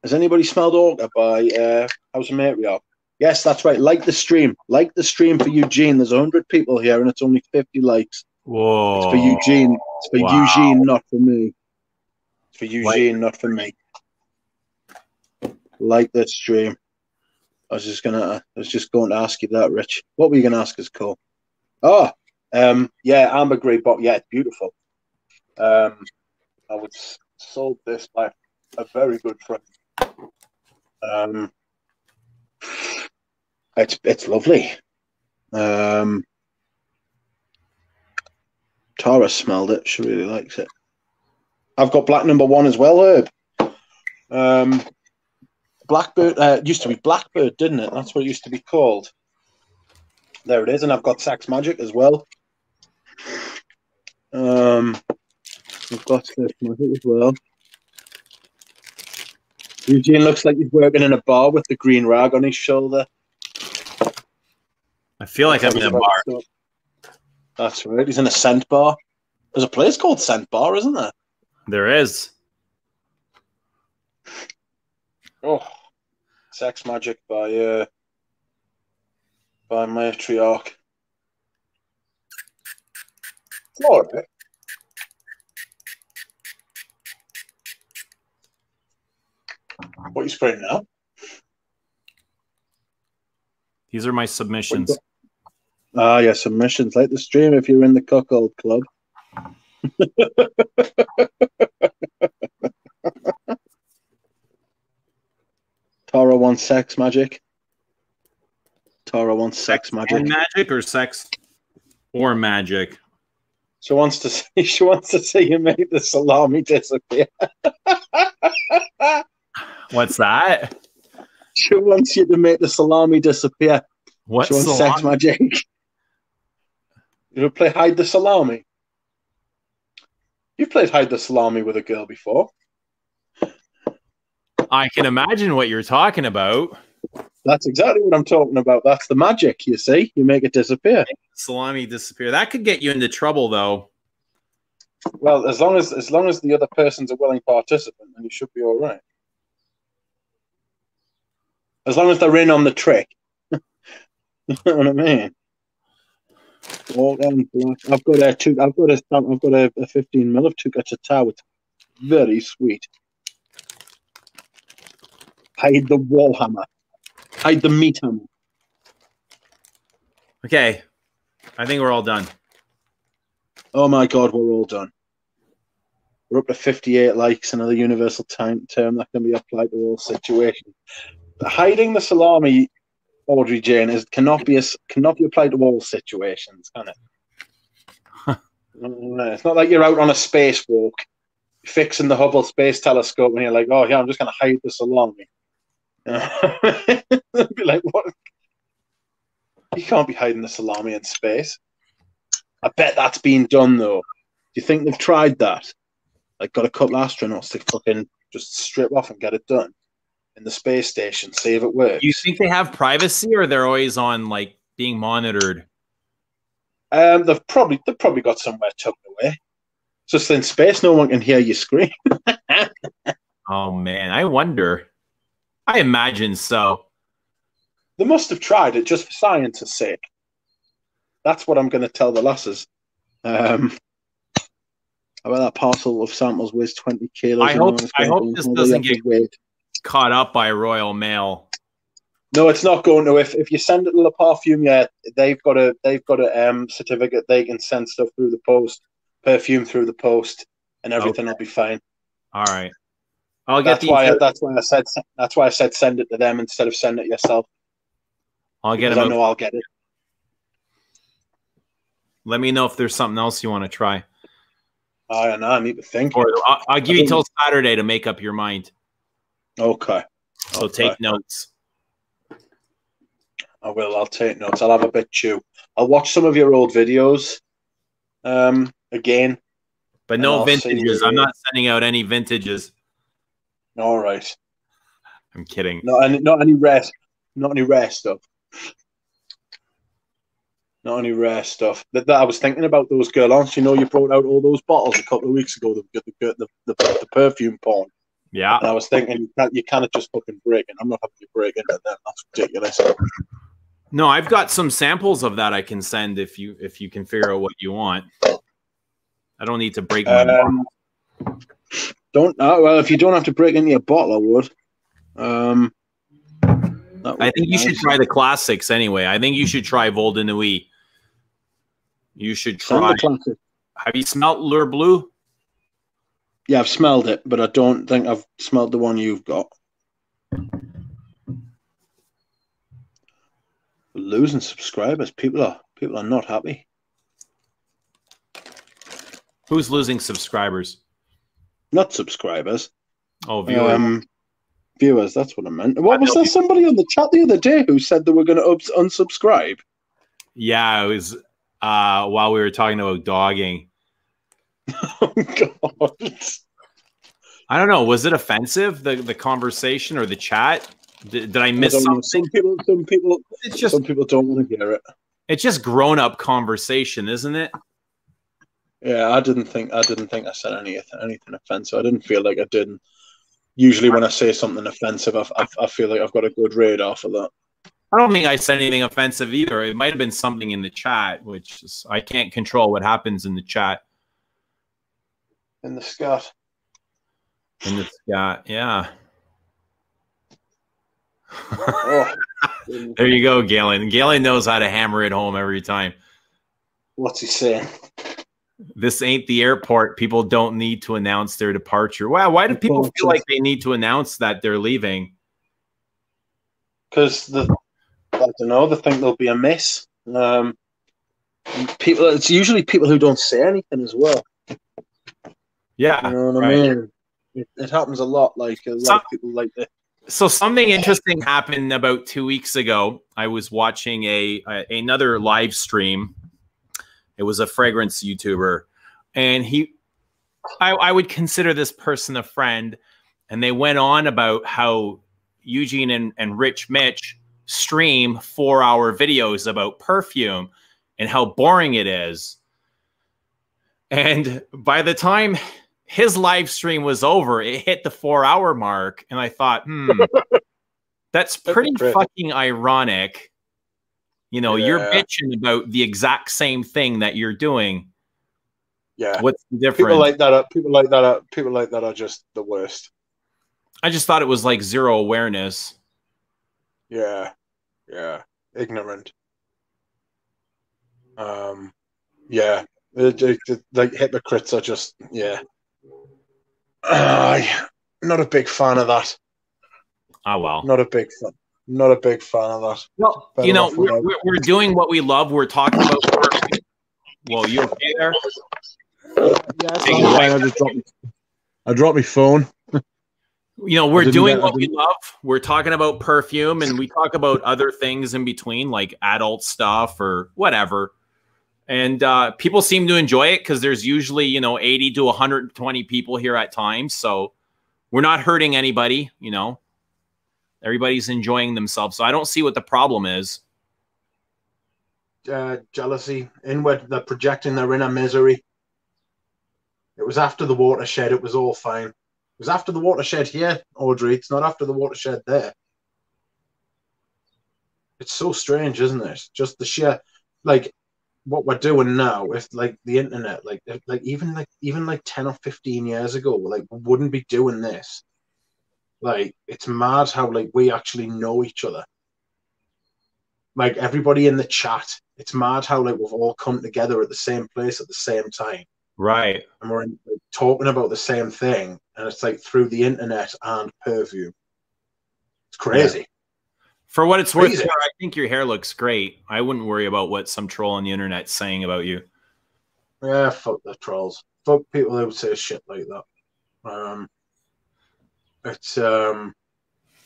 C: Has anybody smelled Orca by uh, House of Matriarch? Yes, that's right. Like the stream. Like the stream for Eugene. There's 100 people here and it's only 50 likes.
A: Whoa.
C: It's for Eugene. It's for
A: Wow.
C: Eugene, not for me. It's for Eugene, not for me. Like the stream. I was just gonna. I was just going to ask you that, Rich. What were you gonna ask us, Cole? Oh, um, yeah, amber grey bot. Yeah, it's beautiful. Um, I was sold this by a very good friend. Um, it's it's lovely. Um, Tara smelled it. She really likes it. I've got black number one as well, Herb. Um, Blackbird uh, used to be Blackbird, didn't it? That's what it used to be called. There it is, and I've got Sex Magic as well. Um, I've got Sex Magic as well. Eugene looks like he's working in a bar with the green rag on his shoulder.
A: I feel like I'm in a bar.
C: That's right. He's in a scent bar. There's a place called Scent Bar, isn't there?
A: There is.
C: Oh, Sex Magic by uh, by Matriarch. All right. What are you spraying now?
A: These are my submissions.
C: Ah, yeah, submissions. Like the stream if you're in the cuckold club. [LAUGHS] Tara wants sex magic. Tara wants sex magic.
A: And magic or sex or magic?
C: She wants to [LAUGHS] see. She wants to see you make the salami disappear. [LAUGHS]
A: What's that?
C: She wants you to make the salami disappear.
A: What's
C: she wants
A: the
C: sex magic. You play hide the salami. You've played hide the salami with a girl before.
A: I can imagine what you're talking about.
C: That's exactly what I'm talking about. That's the magic. You see, you make it disappear.
A: Salami disappear. That could get you into trouble, though.
C: Well, as long as as long as the other person's a willing participant, then you should be all right. As long as they're in on the trick. [LAUGHS] you know what I mean? All down black. I've got a two. I've got a. I've got a, a 15 mil of Tuka Tower. It's very sweet. Hide the wall hammer. Hide the meat hammer.
A: Okay. I think we're all done.
C: Oh my god, we're all done. We're up to 58 likes, another universal time term that can be applied to all situations. Hiding the salami, Audrey Jane, is cannot be a, cannot be applied to all situations, can it? No, [LAUGHS] mm, it's not like you're out on a spacewalk, fixing the Hubble Space Telescope, and you're like, "Oh yeah, I'm just going to hide the salami." [LAUGHS] be like, "What? You can't be hiding the salami in space." I bet that's been done though. Do you think they've tried that? Like, got a couple astronauts to fucking just strip off and get it done in the space station, see if it works.
A: You think they have privacy or they're always on like being monitored?
C: Um, they've probably they've probably got somewhere tucked away. Just in space, no one can hear you scream. [LAUGHS]
A: Oh man, I wonder. I imagine so.
C: They must have tried it just for science's sake. That's what I'm going to tell the lasses. Um, how about that parcel of samples weighs 20 kilos?
A: I hope- I hope this doesn't get-
C: weight.
A: Caught up by Royal Mail.
C: No, it's not going to. If if you send it to La Parfume, yeah, they've got a they've got a um certificate. They can send stuff through the post, perfume through the post, and everything will be fine.
A: All right. I'll get
C: That's
A: the
C: why that's why I said that's why I said send it to them instead of send it yourself.
A: I'll get
C: Because I know I'll get it.
A: Let me know if there's something else you want to try.
C: I don't know. I need to think.
A: Or I'll, I'll give you till Saturday to make up your mind.
C: Okay.
A: So
C: Okay.
A: take notes.
C: I will. I'll take notes. I'll have a bit chew. I'll watch some of your old videos. Um, again.
A: But no vintages. I'm not sending out any vintages.
C: All right.
A: I'm kidding.
C: Not any. Not any rare. Not any rare stuff. Not any rare stuff. That, that I was thinking about those girl-ons. You know, you brought out all those bottles a couple of weeks ago. The the the, the, the perfume porn.
A: Yeah.
C: And I was thinking, you can't, you can't just fucking break it. I'm not having you break into them. That's ridiculous.
A: No, I've got some samples of that I can send if you if you can figure out what you want. I don't need to break my
C: Um, don't. Uh, well, if you don't have to break into your bottle, I would. Um, would
A: I think you should try the classics anyway. I think you should try Vol de Nuit. You should try. Have you smelt L'Heure Bleue?
C: Yeah, I've smelled it, but I don't think I've smelled the one you've got. Losing subscribers. People are people are not happy.
A: Who's losing subscribers?
C: Not subscribers.
A: Oh, viewers.
C: Um, viewers. That's what I meant. What
A: I
C: was there? Somebody on the chat the other day who said they were going to ups- unsubscribe.
A: yeah, it was uh, while we were talking about dogging. [LAUGHS]
C: Oh God.
A: I don't know. Was it offensive the the conversation or the chat? Did, did I miss
C: I
A: something?
C: Some people. Some people.
A: It's just
C: Some people don't want to hear it.
A: It's just grown up conversation, isn't it?
C: Yeah, I didn't think I didn't think I said anything anything offensive. I didn't feel like I didn't. Usually, when I say something offensive, I, I, I feel like I've got a good radar for that.
A: I don't think I said anything offensive either. It might have been something in the chat, which is, I can't control what happens in the chat.
C: In the scat.
A: In the chat, yeah.
C: Oh, [LAUGHS]
A: there you go, Galen. Galen knows how to hammer it home every time.
C: what's he saying?
A: This ain't the airport. People don't need to announce their departure. Wow, why do people feel like they need to announce that they're leaving?
C: Because the I don't know. They think there'll be a mess. Um, people. It's usually people who don't say anything as well.
A: Yeah,
C: You know what I mean? It, it happens a lot. Like a lot
A: Some-
C: of people like that.
A: So something interesting happened about two weeks ago. I was watching a, a another live stream. It was a fragrance YouTuber, and he, I, I would consider this person a friend, and they went on about how Eugene and, and Rich Mitch stream four hour videos about perfume and how boring it is. And by the time his live stream was over, it hit the four hour mark. And I thought, hmm, [LAUGHS] that's pretty
C: great.
A: fucking ironic. You know, you're bitching about the exact same thing that you're doing.
C: Yeah.
A: What's the difference?
C: People like that. Are, people like that. Are, people like that are just the worst.
A: I just thought it was like zero awareness.
C: Yeah. Yeah. Ignorant. Um. Yeah. Like hypocrites are just yeah. I not a big fan of that.
A: Oh well.
C: Not a big fan. Not a big fan of that.
A: Well,
C: Better
A: you know, we're, we're, we're doing what we love. We're talking about. Well, you okay there?
C: Yeah,
A: Take.
C: I just dropped. I dropped my phone.
A: You know, we're doing what we love. We're talking about perfume, and we talk about other things in between, like adult stuff or whatever. And uh, people seem to enjoy it because there's usually, you know, 80 to 120 people here at times. So we're not hurting anybody. You know, everybody's enjoying themselves. So I don't see what the problem is.
C: uh, jealousy, inward, they're projecting their inner misery. It was after the watershed, it was all fine. It was after the watershed here, Audrey. It's not after the watershed there. It's so strange, isn't it? Just the sheer, like, what we're doing now, if like the internet, like, if, like even like even like ten or fifteen years ago, like we wouldn't be doing this. Like, it's mad how like we actually know each other like everybody in the chat. It's mad how like we've all come together at the same place at the same time,
A: Right.
C: and we're like, talking about the same thing, and it's like through the internet and perfume. It's crazy.
A: For what it's worth. I think your hair looks great. I wouldn't worry about what some troll on the internet's saying about you.
C: Yeah, fuck the trolls. Fuck people who would say shit like that. Um, it's um.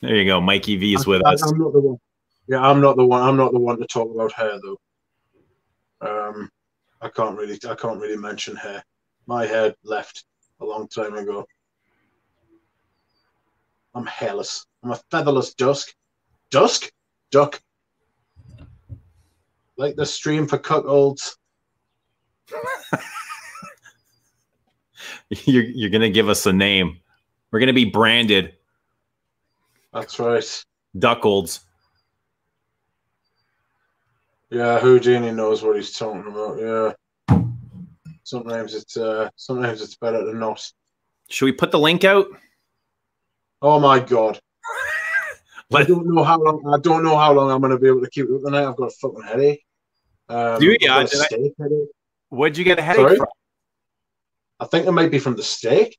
A: There you go. Mikey V V's with
C: I,
A: us.
C: I'm not the one. Yeah, I'm not the one. I'm not the one to talk about hair though. Um, I can't really. I can't really mention hair. My hair left a long time ago. I'm hairless. I'm a featherless dusk. Dusk? Duck. Like the stream for cuckolds. [LAUGHS]
A: You're, you're going to give us a name. We're going to be branded
C: That's right.
A: Duckolds.
C: Yeah, Houdini knows what he's talking about. Yeah. Sometimes it's uh sometimes it's better than not.
A: Should we put the link out?
C: Oh my god. I don't know how long I don't know how long I'm gonna be able to keep it up tonight. I've got a fucking headache. Um,
A: Do you?
C: I've got a
A: Did I-
C: steak headache.
A: What'd you get a headache
C: Sorry?
A: from?
C: I think it might be from the steak.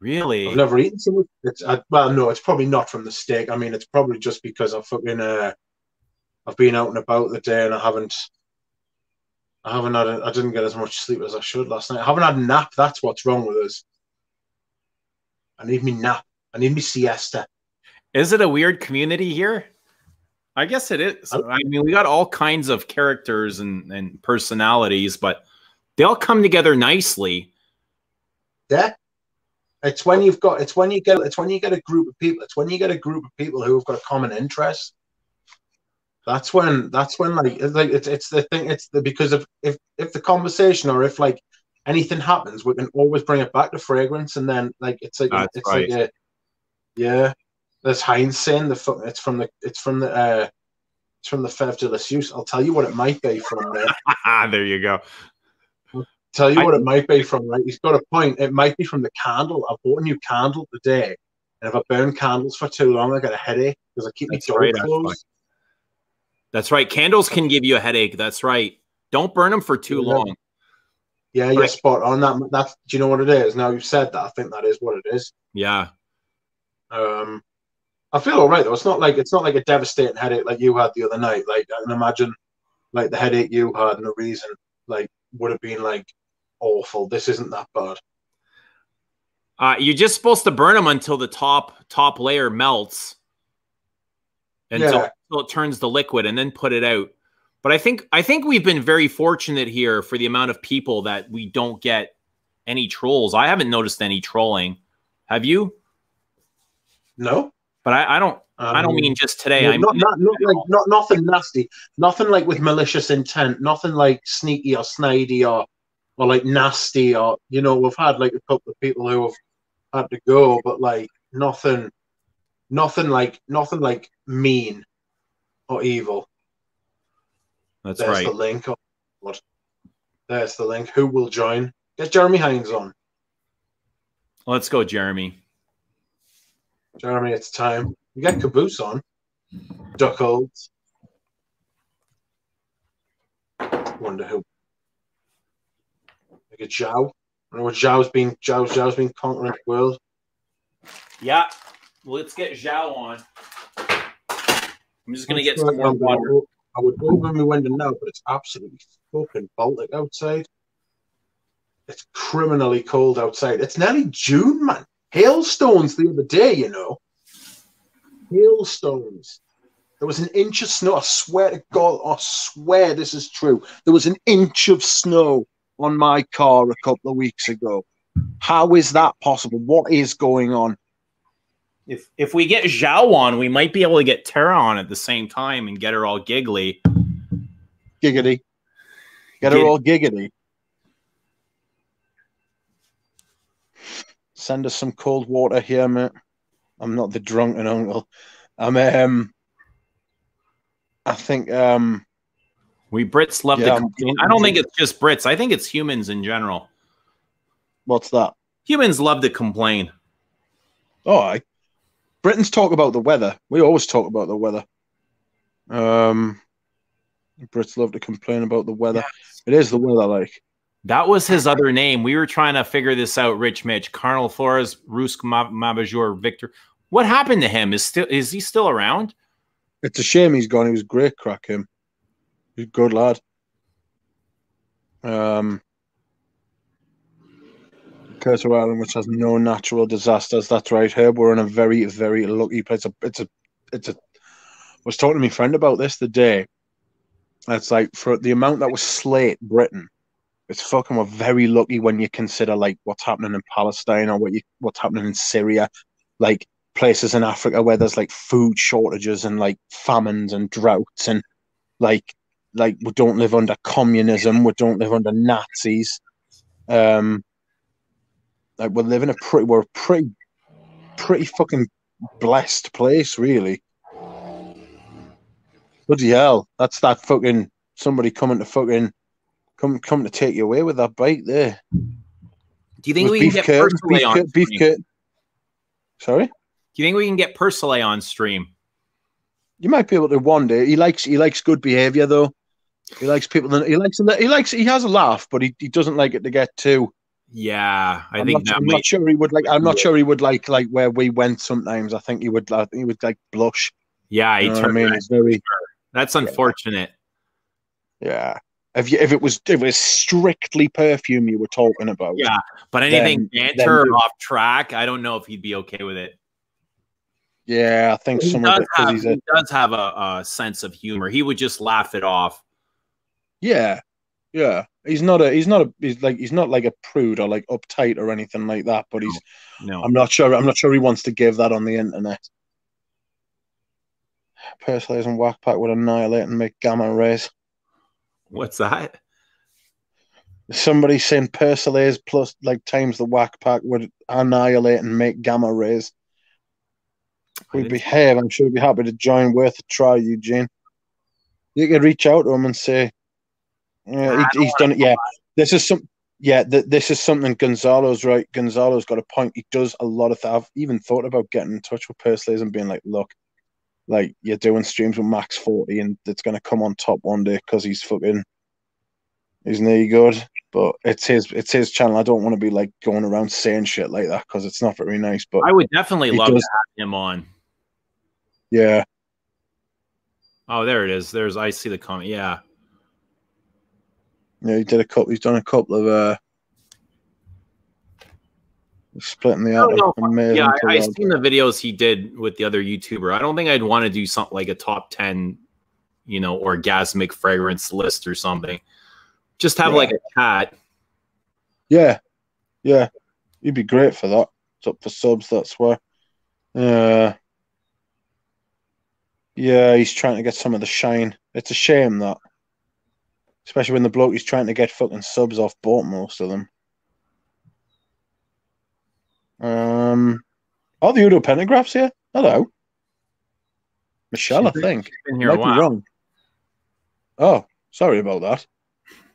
A: Really?
C: I've never eaten so much. It's I, well, no, it's probably not from the steak. I mean, it's probably just because I've fucking uh, I've been out and about the day and I haven't. I haven't had. A, I didn't get as much sleep as I should last night. I haven't had a nap. That's what's wrong with us. I need me nap. I need me siesta.
A: Is it a weird community here? I guess it is.
C: I-
A: mean, we got all kinds of characters and, and personalities, but they all come together nicely.
C: Yeah. It's when you've got. It's when you get. It's when you get a group of people. It's when you get a group of people who have got a common interest. That's when that's when like it's like it's it's the thing it's the because if if if the conversation or if like anything happens, we can always bring it back to fragrance, and then like it's like
A: That's
C: it's
A: right.
C: like a, yeah. There's Heinz saying the it's from the it's from the uh it's from the Fev de la I'll tell you what it might be from there. [LAUGHS]
A: there you go.
C: tell you
A: I-
C: what it might be from, right? He's got a point. It might be from the candle. I bought a new candle today, and if I burn candles for too long, I get a headache because I keep my
A: That's
C: door
A: right,
C: closed.
A: That's right. Candles can give you a headache. That's right. Don't burn them for too
C: Yeah.
A: long.
C: Yeah, you're spot on. That that's. Do you know what it is? Now you've said that. I think that is what it is.
A: Yeah.
C: Um, I feel all right though. It's not like it's not like a devastating headache like you had the other night. Like I can imagine, like the headache you had and the reason like would have been like awful. This isn't that bad.
A: Uh, you're just supposed to burn them until the top top layer melts, until,
C: Yeah.
A: until it turns to liquid, and then put it out. But I think I think we've been very fortunate here for the amount of people that we don't get any trolls. I haven't noticed any trolling. Have you?
C: No,
A: But I, I don't. I don't
C: Um,
A: mean just today.
C: No,
A: I mean,
C: not, not, not like not nothing nasty, nothing like with malicious intent, nothing like sneaky or snidey or or like nasty or you know we've had like a couple of people who have had to go, but like nothing, nothing like nothing like mean or evil.
A: that's
C: There's
A: right.
C: the link. Oh, what? There's the link. Who will join? Get Jeremy Hines on.
A: Let's go, Jeremy.
C: Jeremy, it's time. You get Caboose on. Duckles. Wonder who. Like a Zhao. I know what Zhao's been Zhao Zhao's been conquering the world.
A: Yeah. Let's get Zhao on. I'm just gonna get some more water.
C: I would open my window now, but it's absolutely fucking Baltic outside. It's criminally cold outside. It's nearly June, man. Hailstones the other day, you know. Hailstones. There was an inch of snow. I swear to God, I swear this is true. There was an inch of snow on my car a couple of weeks ago. How is that possible? What is going on?
A: If if we get Zhao on, we might be able to get Tara on at the same time and get her all giggly.
C: Giggity. Get her
A: Gid-
C: all giggity. Send us some cold water here, mate. I'm not the drunken uncle. I'm um I think um
A: We Brits love
C: Yeah,
A: complain. I don't think it's just Brits. I think it's humans in general.
C: what's that?
A: Humans love to complain.
C: All right. Britons talk about the weather. We always talk about the weather. Um Brits love to complain about the weather. It is the weather like.
A: That was his [LAUGHS] other name. We were trying to figure this out, Rich Mitch. Carnal Flores, Rusk Ma- Mabajor, Victor. What happened to him? Is still is he still around?
C: It's a shame he's gone. He was great crack him. He's a good lad. Um Curtis Island, which has no natural disasters. That's right, Herb. We're in a very, very lucky place. It's a, it's a. I was talking to my friend about this the day. It's like for the amount that was slate Britain, it's fucking. We're very lucky when you consider like what's happening in Palestine or what you what's happening in Syria, like places in Africa where there's like food shortages and like famines and droughts and like like we don't live under communism, we don't live under Nazis. Um, like we're living a pretty, we're a pretty, pretty fucking blessed place, really. Bloody hell, that's that fucking somebody coming to fucking come come to take you away with that bike there.
A: Do you think we can get
C: curtain, beef,
A: on
C: beef curtain. Sorry,
A: Do you think we can get Persolaise on stream?
C: you might be able to one day. He likes he likes good behavior though. He likes people. That, he likes he likes he has a laugh, but he, he doesn't like it to get too.
A: Yeah, I
C: I'm
A: think
C: not,
A: that
C: I'm
A: might.
C: not sure he would like. I'm not sure he would like like where we went. Sometimes I think he would. I think he would like blush.
A: Yeah, he
C: You know what I mean, it's very
A: That's unfortunate.
C: yeah. If you if it was if it was strictly perfume you were talking about,
A: Yeah, but anything
C: Then-
A: banter
C: then-
A: off track, I don't know if he'd be okay with it.
C: yeah, I think
A: He
C: some of
A: does, have,
C: he's a
A: he does have a, a sense of humor. He would just laugh it off.
C: yeah, yeah. He's not a he's not a he's like he's not like a prude or like uptight or anything like that. But he's
A: No,
C: I'm not sure I'm not sure he wants to give that on the internet. Persolaise and Whack Pack would annihilate and make gamma rays.
A: What's that?
C: Somebody saying Persolaise plus like times the Whack Pack would annihilate and make gamma rays. We'd behave. I'm sure we'd be happy to join. Worth a try, Eugene. You could reach out to him and say, yeah, he, he's done it. Yeah, this is some. Yeah, th- this is something Gonzalo's right. Gonzalo's got a point. He does a lot of that. I've even thought about getting in touch with Persolaise and being like, look, like you're doing streams with Max 40 and it's going to come on top one day because he's fucking, he's nearly good. But it's his, it's his channel. I don't want to be like going around saying shit like that because it's not very nice. But
A: I would definitely love
C: does-
A: to have him on.
C: yeah,
A: Oh, there it is. There's I see the comment. Yeah.
C: yeah, he did a couple. He's done a couple of uh, splitting the
A: No, no,
C: from male
A: Yeah, I, I seen the videos he did with the other YouTuber. I don't think I'd want to do something like a top ten, you know, orgasmic fragrance list or something. Just have
C: Yeah.
A: like a cat.
C: Yeah, yeah, you'd be great for that. It's up for subs. That's why. Uh, yeah, he's trying to get some of the shine. It's a shame that, especially when the bloke he's trying to get fucking subs off bought most of them. Um, are the Udo pentagraphs here? Hello, Michelle. I
A: She's
C: think.
A: Been here
C: Might
A: a
C: be wrong. Oh, sorry about that.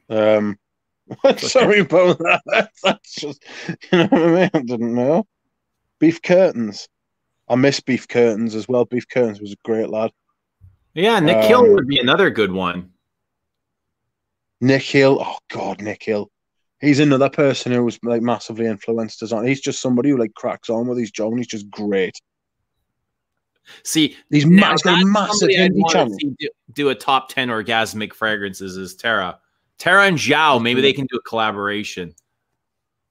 C: Um, [LAUGHS] sorry about that. [LAUGHS] That's just, you know what I mean? I didn't know. Beef curtains. I miss beef curtains as well. Beef curtains was a great lad.
A: Yeah, Nick
C: Um,
A: Hill would be another good one.
C: Nick Hill. Oh God, Nick Hill. He's another person who was like massively influenced us on. He's just somebody who like cracks on with his job and he's just great.
A: See,
C: He's,
A: now
C: ma- he's got a
A: that's
C: massive indie
A: wanna
C: channel.
A: see do, do a top ten orgasmic fragrances is Tara. Tara and Zhao, maybe they can do a collaboration.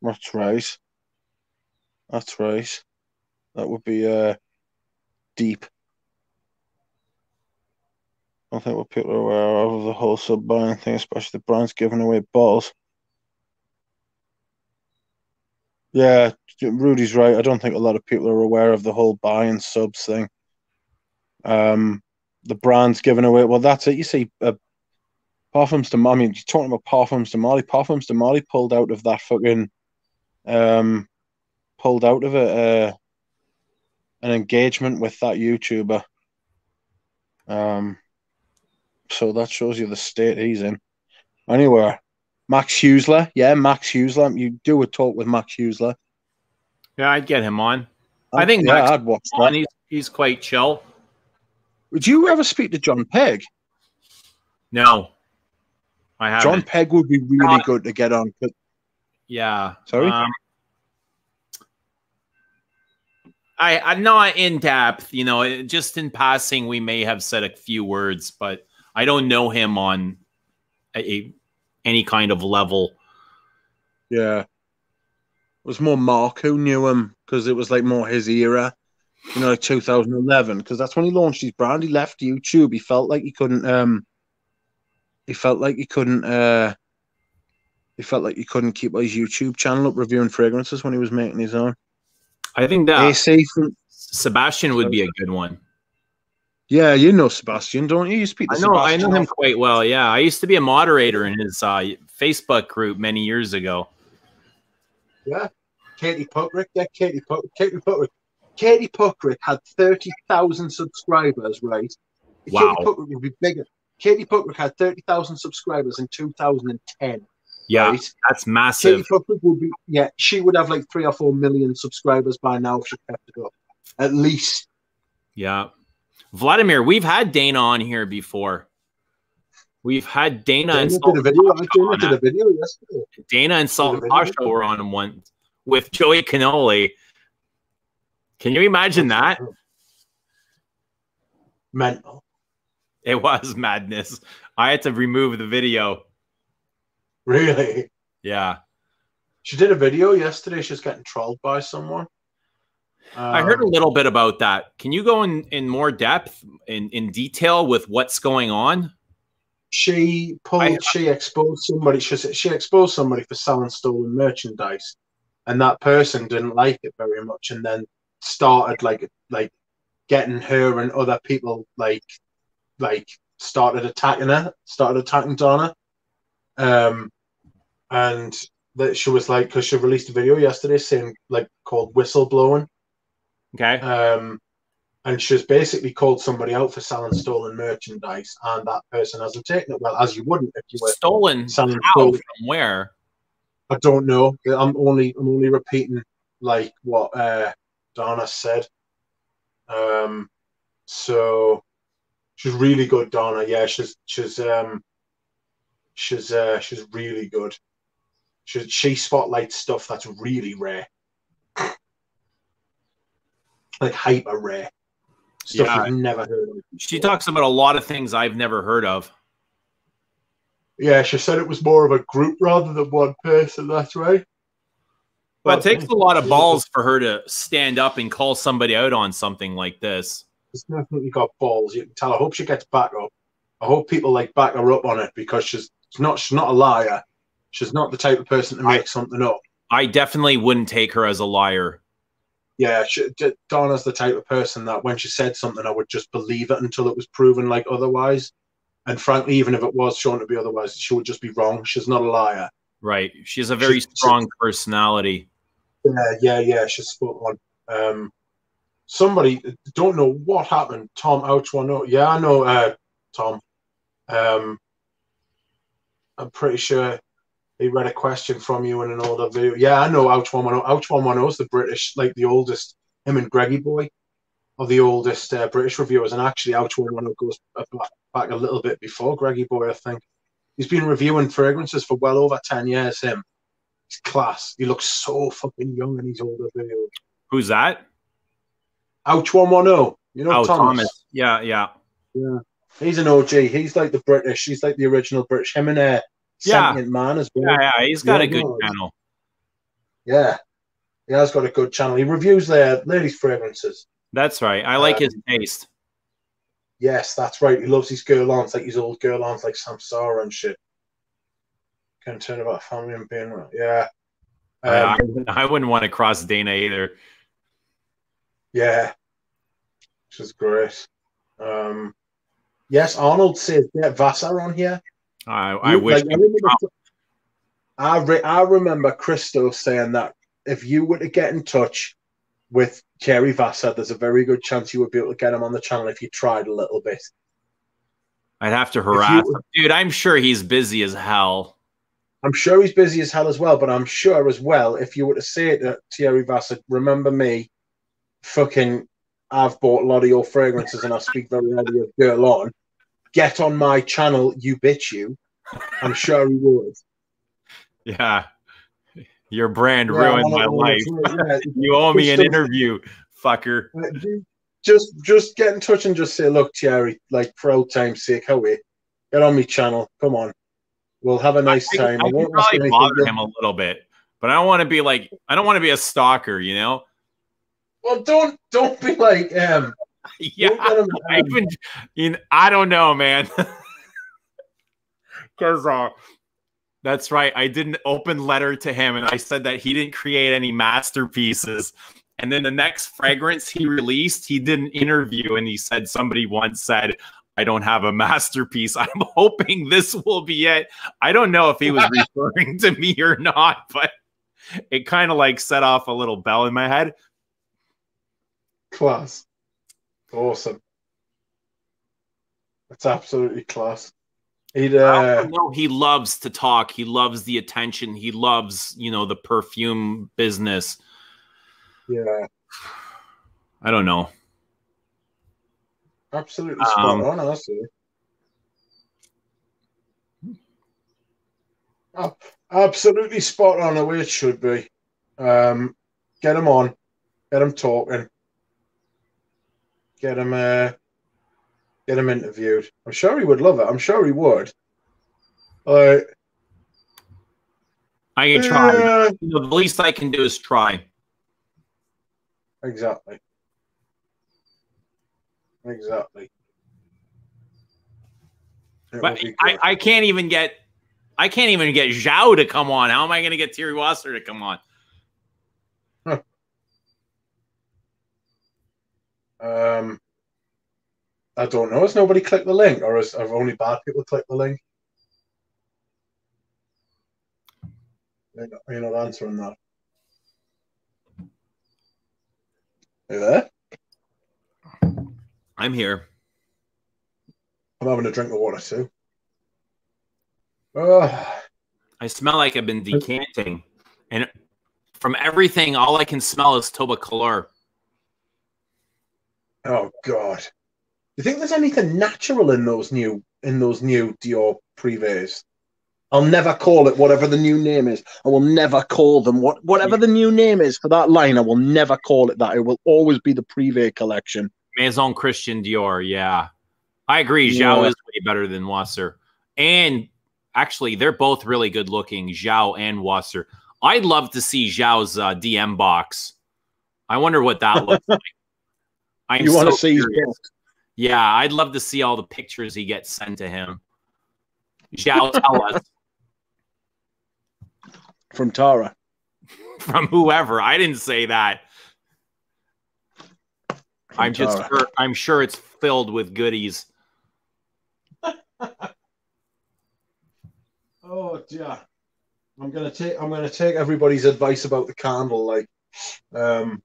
C: That's right. That's right. That would be uh deep. I think what people are aware of the whole sub buying thing, especially the brands giving away bottles. Yeah, Rudy's right. I don't think a lot of people are aware of the whole buy and subs thing. Um, the brands giving away. Well, that's it. You see, uh, Parfums de I mean, you're talking about Parfums de Marly. Parfums de Marly pulled out of that fucking, um, pulled out of it uh, an engagement with that YouTuber. Um, so that shows you the state he's in. Anyway, Max Huesler, yeah, Max Huesler. You do a talk with Max Huesler.
A: Yeah, I'd get him on. I think
C: yeah,
A: Max-
C: I'd watch
A: And
C: that.
A: he's, he's quite chill.
C: Would you ever speak to John Pegg?
A: No, I haven't.
C: John Pegg would be really
A: Uh,
C: good to get on.
A: Yeah.
C: Sorry?
A: Um, I I'm not in depth, you know. Just in passing, we may have said a few words, but I don't know him on a, a- any kind of level.
C: Yeah. It was more Mark who knew him because it was like more his era, you know, like 2011. Because that's when he launched his brand. He left YouTube. He felt like he couldn't. um He felt like he couldn't. uh He felt like he couldn't keep his YouTube channel up reviewing fragrances when he was making his own.
A: I think that
C: AC from
A: Sebastian would be a good one.
C: Yeah, you know Sebastian, don't you? You speak to
A: I know I know him quite well. Yeah, I used to be a moderator in his uh, Facebook group many years ago.
C: Yeah, Katie Puckrick. Yeah, Katie Puck. Katie Puckrick. Katie Puckrick had thirty thousand subscribers, right?
A: Wow.
C: Katie Puckrick would be bigger. Katie Puckrick had thirty thousand subscribers in two thousand and ten.
A: Yeah,
C: right?
A: that's
C: Katie
A: massive.
C: Puckrick would be yeah. She would have like three or four million subscribers by now if she kept it up, at least.
A: Yeah. Vladimir, we've had Dana on here before. We've had Dana,
C: Dana
A: and
C: did
A: Salt
C: a video. Dana
A: on
C: did a video yesterday.
A: Dana and Salt Pasha were on one with Joey Canoli. Can you imagine that?
C: Mental.
A: It was [LAUGHS] madness. I had to remove the video.
C: Really.
A: Yeah.
C: She did a video yesterday. She's getting trolled by someone.
A: I heard a
C: Um,
A: little bit about that. Can you go in, in more depth in, in detail with what's going on?
C: she pulled
A: I-
C: she exposed somebody she, she exposed somebody for selling stolen merchandise and that person didn't like it very much and then started like like getting her and other people like like started attacking her, started attacking Donna. Um, and that she was like, because she released a video yesterday saying like called whistleblowing.
A: Okay.
C: Um, and she's basically called somebody out for selling stolen merchandise, and that person hasn't taken it well, as you wouldn't if you were
A: stolen.
C: selling
A: How?
C: stolen.
A: From where?
C: I don't know. I'm only I'm only repeating like what uh, Donna said. Um, so she's really good, Donna. Yeah, she's she's um she's uh she's really good. She she spotlights stuff that's really rare, like hyper rare stuff
A: Yeah.
C: you've never heard of.
A: She talks about a lot of things I've never heard of.
C: Yeah, she said it was more of a group rather than one person. That's right.
A: But it takes a lot of balls for her to stand up and call somebody out on something like this.
C: She's definitely got balls. You can tell. I hope she gets back up. I hope people like back her up on it because she's she's not she's not a liar. She's not the type of person to
A: I-
C: make something up.
A: I definitely wouldn't take her as a liar.
C: Yeah, she, D- Donna's the type of person that when she said something, I would just believe it until it was proven like otherwise. And frankly, even if it was shown to be otherwise, she would just be wrong. She's not a liar.
A: Right. She has a very
C: She-
A: strong personality.
C: Yeah, yeah, yeah. She's spot on. Um, somebody don't know what happened. Tom Ouchwano. Yeah, I know. Uh, Tom. Um, I'm pretty sure he read a question from you in an older video. Yeah, I know Ouchwano. Ouchwano is the British, like the oldest. Him and Greggy Boy are the oldest uh, British reviewers, and actually Ouch 110 goes back, back a little bit before Greggy Boy. I think he's been reviewing fragrances for well over ten years. Him. He's class. He looks so fucking young in his older videos.
A: Who's that?
C: Ouch one one zero. You know
A: oh,
C: Thomas.
A: Thomas. Yeah, yeah.
C: Yeah, he's an OG. He's like the British. He's like the original British. Him and uh,
A: Yeah.
C: Man as well.
A: Yeah, yeah. He's got
C: Yeah,
A: a good channel.
C: Yeah, he has got a good channel. He reviews their ladies' fragrances.
A: That's right. I like
C: Um,
A: his taste.
C: Yes, that's right. He loves his Guerlains, like his old Guerlains, like Samsara and shit. Can turn about family and being right. Yeah.
A: I,
C: Um,
A: I wouldn't want to cross Dana either.
C: yeah. Which is great. Um, yes, Arnold says get Wasser on here.
A: I, I
C: You-
A: wish.
C: like, I, remember, I, re- I remember Christo saying that if you were to get in touch with Thierry Wasser, there's a very good chance you would be able to get him on the channel if you tried a little bit.
A: I'd have to harass
C: you-
A: him. Dude, I'm sure he's busy as hell.
C: I'm sure he's busy as hell as well, but I'm sure as well if you were to say to Thierry Wasser, remember me, fucking, I've bought a lot of your fragrances and I speak very highly of Guerlain. Get on my channel, you bitch you. I'm sure he would.
A: Yeah. Your brand
C: Yeah,
A: ruined my life.
C: yeah, [LAUGHS]
A: You owe me an interview, fucker.
C: Uh, just just get in touch and just say, look, Thierry, like for old time's sake, how we get on my channel. Come on, we'll have a nice
A: I,
C: time.
A: I,
C: I
A: could
C: won't
A: probably bother him a little bit, but I don't want to be like I don't want to be a stalker, you know?
C: Well, don't don't be like um. [LAUGHS]
A: yeah.
C: don't get him, [LAUGHS]
A: I even, you know, I don't know, man. [LAUGHS] Because uh, that's right. I did an open letter to him, and I said that he didn't create any masterpieces. And then the next fragrance he released, he did an interview, and he said somebody once said, "I don't have a masterpiece." I'm hoping this will be it. I don't know if he was referring to me or not, but it kind of like set off a little bell in my head.
C: class, awesome. That's absolutely class. He'd uh,
A: know he loves to talk. He loves the attention. He loves, you know, the perfume business.
C: yeah,
A: I don't know.
C: absolutely spot
A: Um,
C: on. Honestly, Ab- absolutely spot on the way it should be. Um, get him on, get him talking, get him uh, get him interviewed. I'm sure he would love it. I'm sure he would. Uh,
A: I can try.
C: yeah,
A: You know, the least I can do is try.
C: exactly. Exactly. It
A: But I. I can't even get I can't even get Zhao to come on. How am I going to get Thierry Wasser to come on?
C: Um, I don't know. Has nobody clicked the link, or has, have only bad people clicked the link? You're not, you're not answering that. Are you there?
A: I'm here.
C: I'm having a drink of water too. Oh,
A: I smell like I've been decanting, and from everything, all I can smell is Tobacolor.
C: Oh God! Do you think there's anything natural in those new in those new Dior Privés? I'll never call it whatever the new name is. I will never call them what whatever the new name is for that line. I will never call it that. It will always be the Privé collection.
A: Maison Christian Dior. Yeah, I agree. Zhao
C: Yeah.
A: is way better than Wasser, and actually, they're both really good looking. Zhao and Wasser. I'd love to see Zhao's uh, DM box. I wonder what that looks [LAUGHS] like. I'm
C: You want to
A: so
C: see his
A: curious.
C: book?
A: Yeah, I'd love to see all the pictures he gets sent to him. Zhao, tell [LAUGHS] us
C: from Tara? [LAUGHS]
A: from whoever. I didn't say that. I'm just
C: Tara.
A: sure, I'm sure it's filled with goodies. [LAUGHS]
C: Oh dear. I'm gonna take I'm gonna take everybody's advice about the candle. Like, um,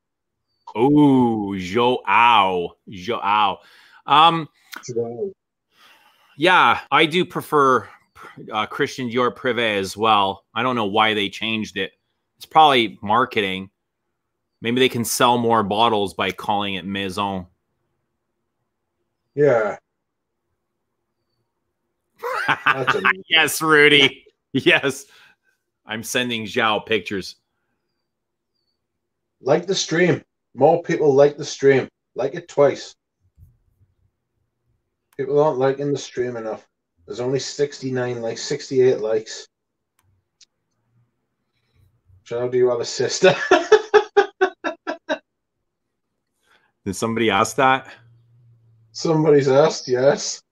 A: Ooh, Joao. Joao. Um, yeah, I do prefer uh, Christian Dior Privé as well. I don't know why they changed it. It's probably marketing. Maybe they can sell more bottles by calling it Maison.
C: yeah. [LAUGHS]
A: Yes, Rudy. Yes. I'm sending Zhao pictures.
C: Like the stream. More people like the stream. Like it twice. People aren't liking the stream enough. There's only 69 likes, 68 likes. Joe, do you have a sister? [LAUGHS]
A: Did somebody ask that?
C: Somebody's asked, yes.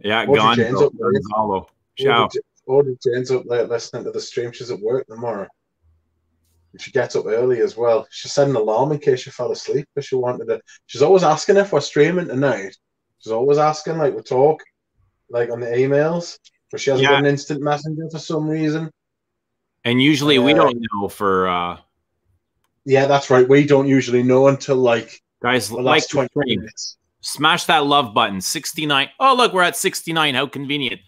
A: Yeah,
C: Audrey
A: Gonzo,
C: Jane's up.
A: Gonzalo. Zhao.
C: Audrey Jane's up there listening to the stream. She's at work tomorrow. And she gets up early as well. She set an alarm in case she fell asleep if she wanted to. She's always asking if we're streaming tonight. She's always asking, like, we talk, like on the emails. But she hasn't
A: Yeah.
C: got an instant messenger for some reason.
A: And usually we
C: Uh,
A: don't know for uh
C: Yeah, that's right. We don't usually know until like
A: guys
C: the
A: like
C: last
A: the
C: 20
A: stream.
C: minutes.
A: Smash that love button. 69. Oh, look, we're at 69. How convenient.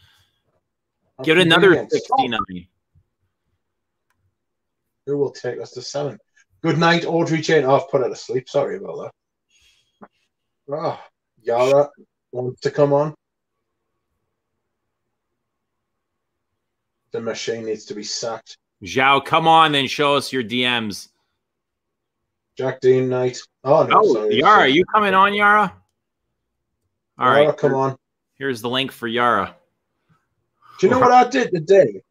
A: Give it
C: How
A: another
C: convenient.
A: 69.
C: Who will take us to seven? Good night, Audrey Jane. Oh, I've put her to sleep. Sorry about that. Oh, Yara wants to come on. The machine needs to be sacked.
A: Zhao, come on and show us your DMs.
C: Jack Dean Knight. Oh, no,
A: Oh,
C: sorry.
A: Yara, are you coming on, Yara? All
C: Yara,
A: right.
C: come on.
A: Here's the link for Yara.
C: Do you know what I did today?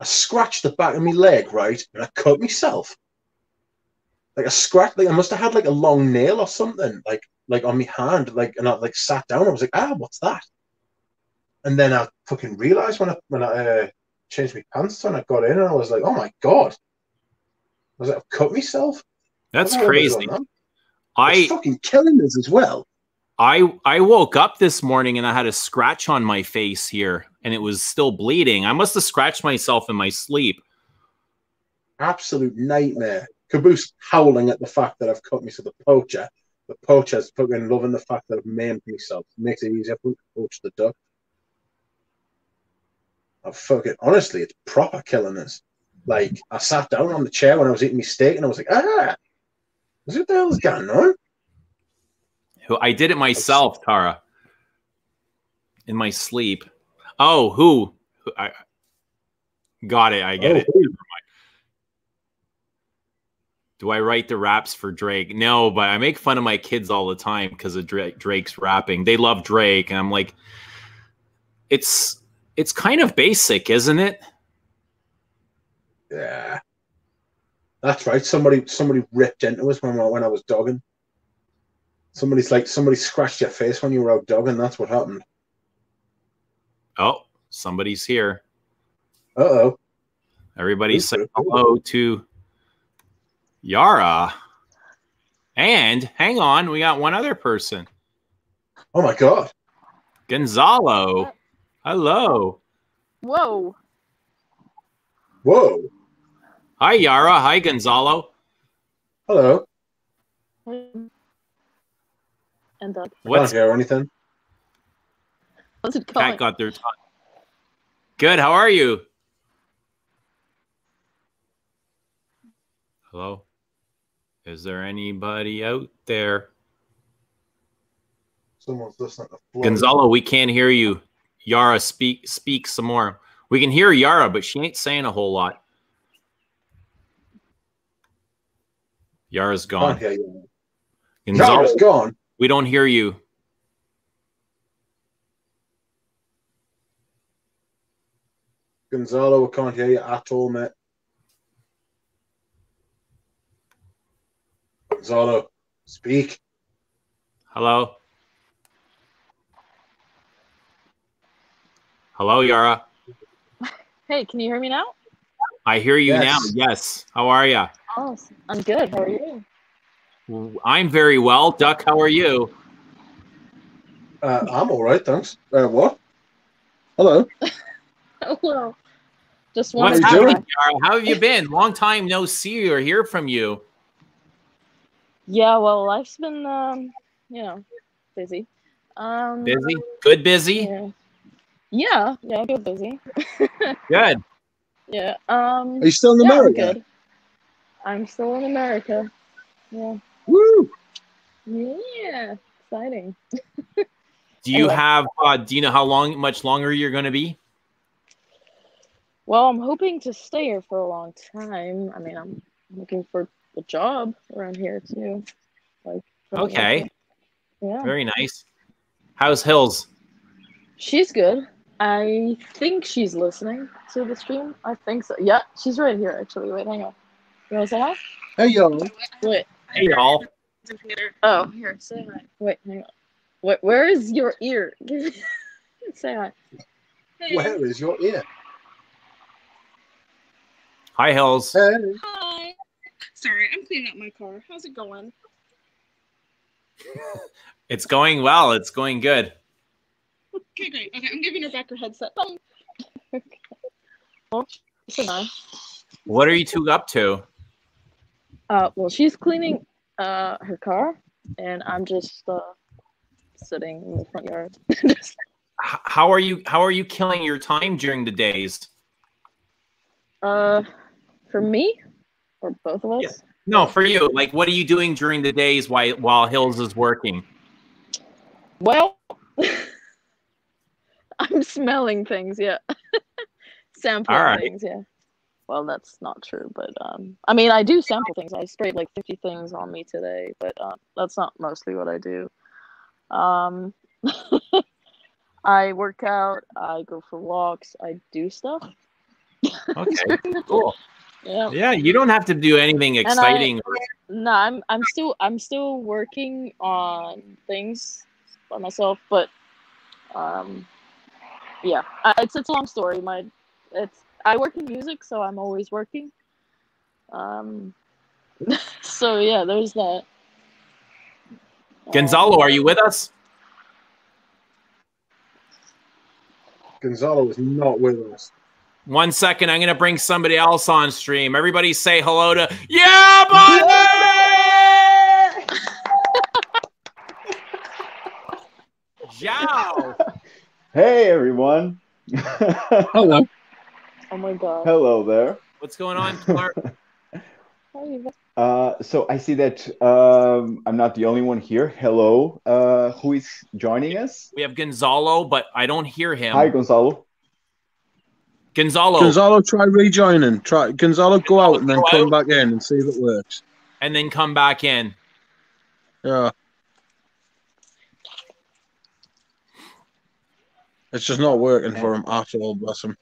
C: I scratched the back of my leg, right? And I cut myself. Like I scratch, like I must have had like a long nail or something, like like on my hand, like and I like sat down. I was like, ah, what's that? And then I fucking realized when I when I uh, changed my pants on, I got in and I was like, oh my god, I was like, I've cut myself.
A: That's
C: How the hell have I
A: crazy.
C: that?
A: I
C: It's fucking killing us as well.
A: I I woke up this morning and I had a scratch on my face here and it was still bleeding. I must have scratched myself in my sleep.
C: Absolute nightmare. Caboose howling at the fact that I've cut me to The poacher, the poacher's fucking loving the fact that I've maimed myself. makes it easier for him to poach the duck. I fucking honestly, it's proper killing us. Like I sat down on the chair when I was eating my steak, and I was like, ah, what the hell's going on?
A: Who I did it myself, Tara. In my sleep. Oh, who? Who- I got it. I get
C: Oh,
A: it.
C: who?
A: Do I write the raps for Drake? No, but I make fun of my kids all the time because of Drake, Drake's rapping. They love Drake, and I'm like, it's it's kind of basic, isn't it?
C: Yeah, that's right. Somebody, somebody ripped into us when I, when I was dogging. Somebody's like, somebody scratched your face when you were out dogging. That's what happened.
A: Oh, somebody's here.
C: Uh oh.
A: Everybody say hello to Yara And hang on, we got one other person.
B: Oh my god.
A: Gonzalo. Hello.
D: Whoa.
B: Whoa.
A: Hi, Yara. Hi, Gonzalo.
B: Hello.
D: And uh,
A: What's
B: Can't anything.
D: how's it going?
A: Pat got their time? Good. How are you? Hello. Is there anybody out there?
B: Someone's listening to Flo.
A: Gonzalo, we can't hear you. Yara, speak speak some more. We can hear Yara, but she ain't saying a whole lot. Yara's
B: Can't
A: gone.
B: hear.
A: Gonzalo,
B: Yara's gone.
A: We don't hear you.
B: Gonzalo, I can't hear you at all, mate. Gonzalo, speak.
A: Hello? Hello, Yara.
D: Hey, can you hear me now?
A: I hear you
B: Yes.
A: now. Yes. How are you?
D: Oh, I'm good. How are you?
A: I'm very well. Duck, how are you?
B: Uh, I'm all right, thanks. Uh, what? Hello. [LAUGHS]
D: Hello. Just
A: What's
D: wanted
B: you
A: happening,
B: doing?
A: Yara? How have you been? Long time no see or hear from you.
D: Yeah, well, life's been, um, you know, busy. Um,
A: Busy? Good busy?
D: Yeah. Yeah, yeah, good busy. [LAUGHS]
A: Good.
D: Yeah. Um.
B: Are you still in
D: yeah, I'm
B: America?
D: good. I'm still in America. Yeah.
B: Woo!
D: Yeah. Exciting. [LAUGHS]
A: Do you
D: Anyway.
A: have uh do you know how long much longer you're gonna be?
D: Well, I'm hoping to stay here for a long time. I mean, I'm looking for a job around here too. Like. something like
A: Okay.
D: Yeah.
A: Very nice. How's Hills?
D: She's good. I think she's listening to the stream. I think so. Yeah, she's right here actually. Wait, hang on. You wanna say hi?
B: Hey, yo.
D: Wait.
A: Hey y'all.
D: Oh, here, say hi. Wait, hang on. Wait, where is your ear? [LAUGHS] say hi. Hey.
B: Where is your ear?
A: Hi Hills.
B: Hey.
D: Hi. Sorry, I'm cleaning up my car. How's it going? [LAUGHS]
A: It's going well. It's going good.
D: Okay, great. Okay, I'm giving her back her headset. Bye. [LAUGHS] okay. Well.
A: What are you two up to?
D: Uh, well, she's cleaning uh her car, and I'm just uh sitting in the front yard. [LAUGHS]
A: How are you how are you killing your time during the days?
D: uh, for me, or both of us.
A: Yeah. No, for you. Like what are you doing during the days while while Hills is working?
D: Well, [LAUGHS] I'm smelling things. Yeah, [LAUGHS] sampling
A: right.
D: things. Yeah. Well, that's not true, but um, I mean, I do sample things. I sprayed like 50 things on me today, but uh, that's not mostly what I do. Um, [LAUGHS] I work out. I go for walks. I do stuff.
A: Okay. [LAUGHS] Cool.
D: Yeah.
A: Yeah, you don't have to do anything
D: I-
A: exciting.
D: No, I'm I'm still I'm still working on things by myself, but um, yeah, I, it's it's a long story. My it's I work in music, so I'm always working. Um, [LAUGHS] so yeah, there's that.
A: Gonzalo, are you with us?
B: Gonzalo is not with us.
A: One second, I'm gonna bring somebody else on stream. Everybody say hello to Yeah, buddy! [LAUGHS] Zhao.
E: Hey everyone.
B: Hello. [LAUGHS]
D: Oh my god.
E: Hello there.
A: What's going on, Clark?
D: How are you?
E: Uh, so I see that um, I'm not the only one here. Hello. Uh, who is joining us?
A: We have Gonzalo, but I don't hear him.
E: Hi, Gonzalo.
A: Gonzalo,
B: Gonzalo, try rejoining. Try Gonzalo, go out and then come
A: out.
B: back in and see if it works.
A: and then come back in.
B: Yeah. It's just not working for him at all, bless him.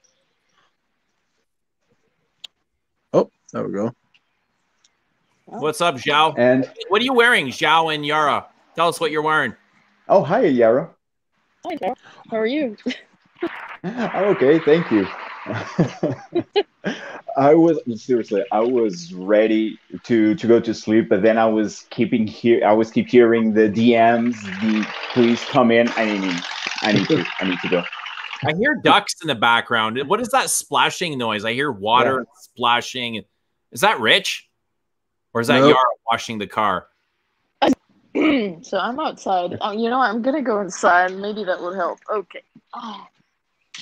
B: Oh, there we go.
A: What's up, Zhao?
E: And
A: What are you wearing, Zhao and Yara? Tell us what you're wearing.
E: oh, hi, Yara.
D: Hi, Joe. How are you? [LAUGHS]
E: I'm okay, thank you. [LAUGHS] I was seriously, I was ready to to go to sleep, but then I was keeping here. I was keep hearing the DMs. The please come in. I need, I need to, I need to go.
A: I hear ducks in the background. What is that splashing noise? I hear water splashing. Is that Rich? Or is that
C: Nope.
A: Yara washing the car? [CLEARS THROAT]
D: so I'm outside. Um, you know, what? I'm gonna go inside. Maybe that would help. Okay. Oh,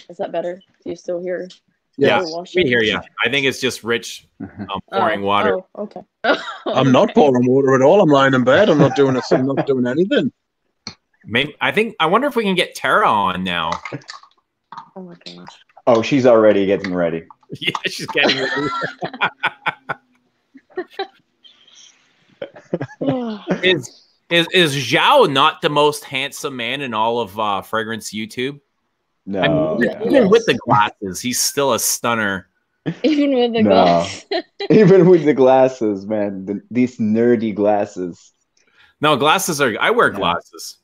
D: is that better? Do you still hear?
A: Yeah. We hear you. I think it's just Rich um, pouring
D: Oh,
A: water.
D: Oh, okay. [LAUGHS]
C: I'm not pouring water at all. I'm lying in bed. I'm not doing a, I'm not doing anything.
A: Maybe I think I wonder if we can get Tara on now.
D: Oh my gosh.
E: Oh, she's already getting ready. [LAUGHS]
A: yeah, she's getting ready. [SIGHS] is is is Zhao not the most handsome man in all of uh, fragrance YouTube?
E: No,
A: I mean, even,
E: no.
A: even with the glasses, he's still a stunner.
D: Even with the
E: No.
D: glass. [LAUGHS] [LAUGHS]
E: even with the glasses, man, the, these nerdy glasses.
A: No, glasses are. I wear glasses,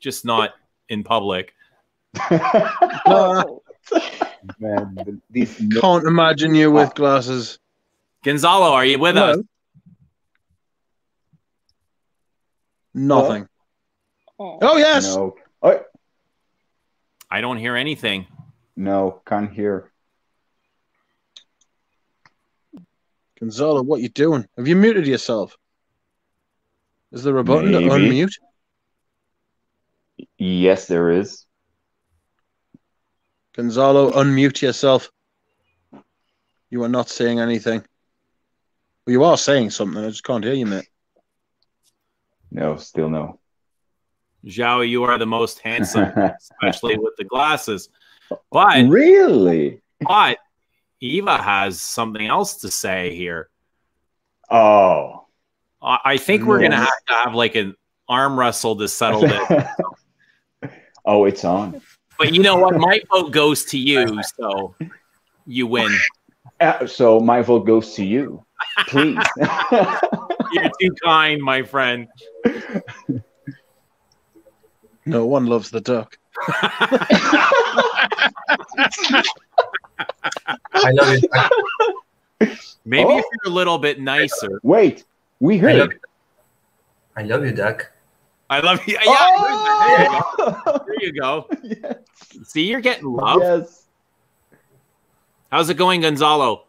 A: just not in public.
D: Oh.
E: Man, these [LAUGHS]
C: Can't imagine you with glasses.
A: Gonzalo, are you with us?
C: Nothing.
D: Oh.
C: Oh yes.
E: no, oh,
A: I don't hear anything.
E: no, can't hear.
C: Gonzalo, what you doing? Have you muted yourself? Is there a button to
E: Maybe.
C: unmute?
E: Yes, there is.
C: Gonzalo, unmute yourself. You are not saying anything. Well, you are saying something. I just can't hear you, mate.
E: No, still no.
A: Zhao, you are the most handsome, [LAUGHS] especially with the glasses. But
E: really?
A: but Eva has something else to say here.
E: Oh.
A: I I think we're gonna have to have like an arm wrestle to settle this. [LAUGHS]
E: oh, it's on.
A: But you know what? My vote goes to you, so you win.
E: Uh, so my vote goes to you. Please. [LAUGHS] [LAUGHS]
A: You're too kind, my friend.
C: No one loves the duck. [LAUGHS]
F: I love you.
A: Maybe
E: Oh.
A: if you're a little bit nicer.
E: Wait, we
F: I
E: heard.
F: love. I love you, Duck.
A: I love you. Yeah,
E: Oh!
A: there you go. There you go.
E: yes.
A: See, you're getting love.
E: Yes.
A: How's it going, Gonzalo?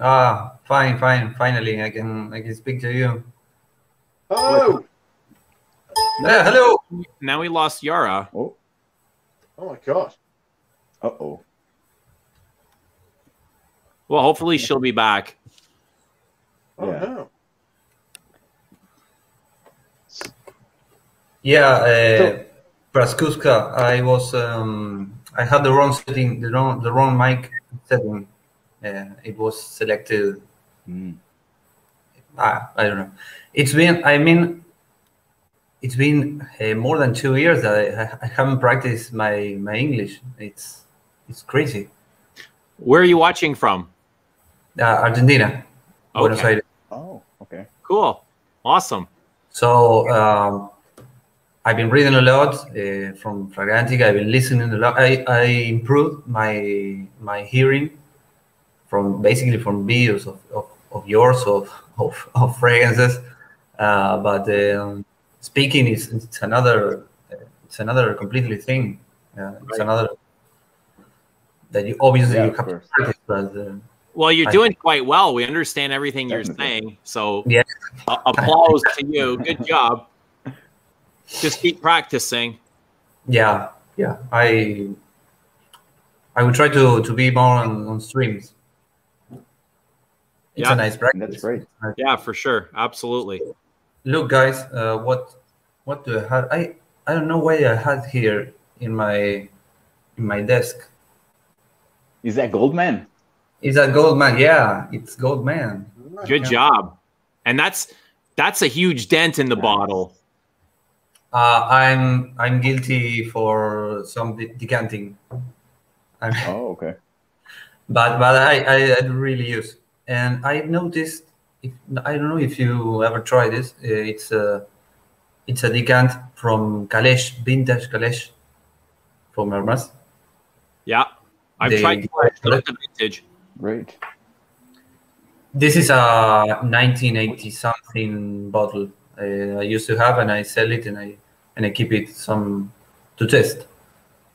F: Ah, fine, fine. Finally, I can I can speak to you.
B: Oh,
F: Yeah, hello.
A: Now we lost Yara.
E: Oh.
B: oh my god.
E: Uh oh.
A: Well, hopefully she'll be back.
B: Oh
E: Yeah.
B: no.
F: Yeah, uh, Praskuska. I was um, I had the wrong setting, the wrong the wrong mic setting. Uh, it was selected.
E: Mm.
F: Ah, I don't know. It's been. I mean, it's been uh, more than two years that I, I haven't practiced my my English. It's it's crazy.
A: Where are you watching from?
F: Uh, Argentina, Buenos
A: Okay,
F: Aires.
E: Oh, okay.
A: cool, awesome.
F: So um, I've been reading a lot uh, from Fragrantica. I've been listening a lot. I, I improved my my hearing from basically from videos of, of, of yours of, [LAUGHS] of, of fragrances. Uh, but um, speaking is it's another uh, it's another completely thing. Uh, it's
A: Right.
F: another that you obviously
E: Yeah,
F: you
E: of
F: have to practice. But uh,
A: Well, you're
F: I-
A: doing quite well. We understand everything you're saying. So,
F: Yeah.
A: a- applause to you. Good job. Just keep practicing.
F: yeah, yeah, I I will try to to be more on, on streams. It's
A: Yeah.
F: a nice practice.
E: That's great.
A: Yeah, for sure. Absolutely.
F: Look, guys, uh, what what do I have? I I don't know why I had here in my in my desk.
E: Is that Goldman?
F: Is that Goldman? Yeah, it's Goldman.
A: Good
F: Yeah.
A: job. And that's that's a huge dent in the
E: Nice.
A: bottle.
F: Uh, I'm I'm guilty for some de- decanting, I'm,
E: Oh, okay. [LAUGHS]
F: but but I, I I really use. And I noticed. If, I don't know if you ever tried this. Uh, it's a it's a decant from Calèche, vintage Calèche, from Hermes.
A: Yeah. I've
F: They-
A: tried Calèche, not the vintage.
E: Great.
F: This is a 1980 something bottle uh, I used to have, and I sell it, and I and I keep it some to test.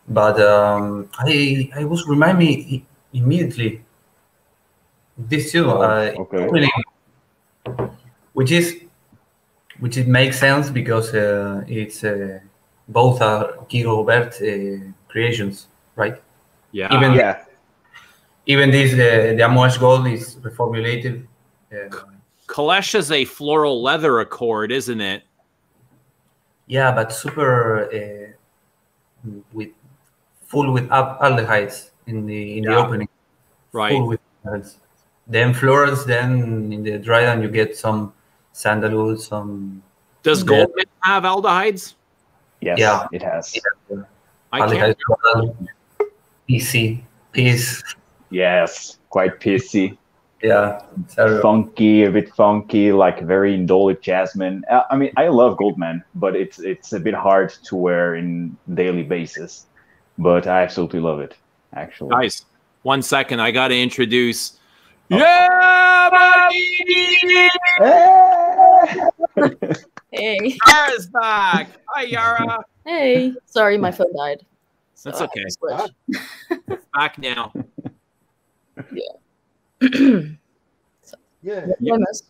F: But um, I I was remind me immediately this too. Uh,
E: okay.
F: really, which is which it makes sense because uh, it's uh, both are Guy Robert uh, creations, right?
A: Yeah.
F: Even
E: Yeah.
F: even this uh, the Amouage Gold is reformulated.
A: Calèche is a floral leather accord, isn't it?
F: Yeah, but super uh, with full with aldehydes in the in the opening.
A: Right.
F: Full with aldehydes. Then florals. Then in the dry down you get some sandalwood, some
A: Does
F: Yeah.
A: Goldman have aldehydes?
E: Yes.
F: Yeah.
E: It has.
A: I can't.
F: aldehydes. PC, peace.
E: Yes. Quite pissy.
F: Yeah, terrible.
E: funky, a bit funky, like very indolic jasmine. Uh, I mean, I love Goldman, but it's it's a bit hard to wear in daily basis. But I absolutely love it, actually.
A: Guys, one second. I got to introduce. Yeah, buddy!
D: Hey,
A: Yara's back. Hi, Yara.
D: hey. Sorry, my phone died. So
A: That's
D: I had to
A: okay. Back now. [LAUGHS]
B: Yeah.
D: I missed.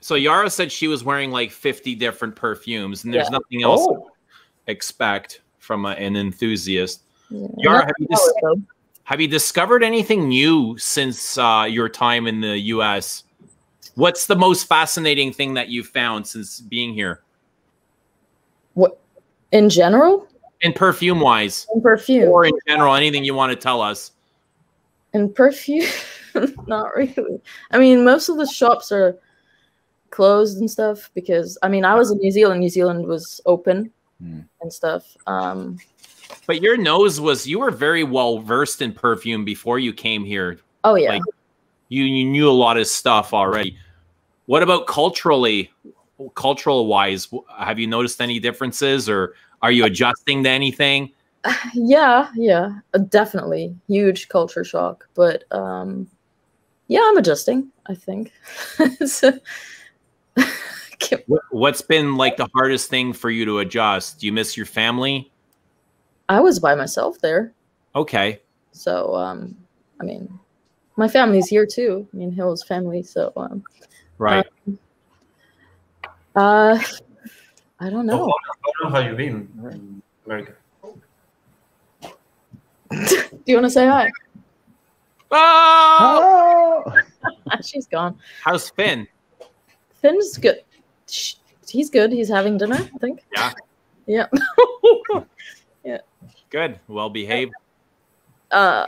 A: So Yara said she was wearing like 50 different perfumes, and there's
D: Yeah.
A: nothing else
E: oh,
A: to expect from a, an enthusiast.
D: Yeah.
A: Yara, have you, dis- have you discovered anything new since uh, your time in the U.S.? What's the most fascinating thing that you found since being here,
D: What in general?
A: in perfume wise,
D: In perfume.
A: or in general, anything you want to tell us?
D: In perfume, [LAUGHS] not really. I mean, most of the shops are closed and stuff because I mean, I was in New Zealand. New Zealand was open
E: Hmm.
D: and stuff. Um,
A: But your nose was you were very well versed in perfume before you came here.
D: oh yeah,
A: Like- You you knew a lot of stuff already. What about culturally, cultural wise? Have you noticed any differences, or are you adjusting to anything? [LAUGHS]
D: yeah, yeah, uh, definitely huge culture shock. But um, yeah, I'm adjusting. I think. [LAUGHS] It's,
A: What- What's been like the hardest thing for you to adjust? Do you miss your family?
D: I was by myself there,
A: Okay,
D: so um, I mean, my family's here too. I mean, Hill's family. So um,
A: right.
D: uh, I don't
F: How
D: know.
F: long, how long have you been in America?
D: Do you want to say hi?
A: oh! [LAUGHS]
D: She's gone.
A: how's Finn?
D: Finn's good. He's good. He's having dinner, I think.
A: Yeah.
D: Yeah. [LAUGHS] yeah.
A: Good, well behaved.
D: uh,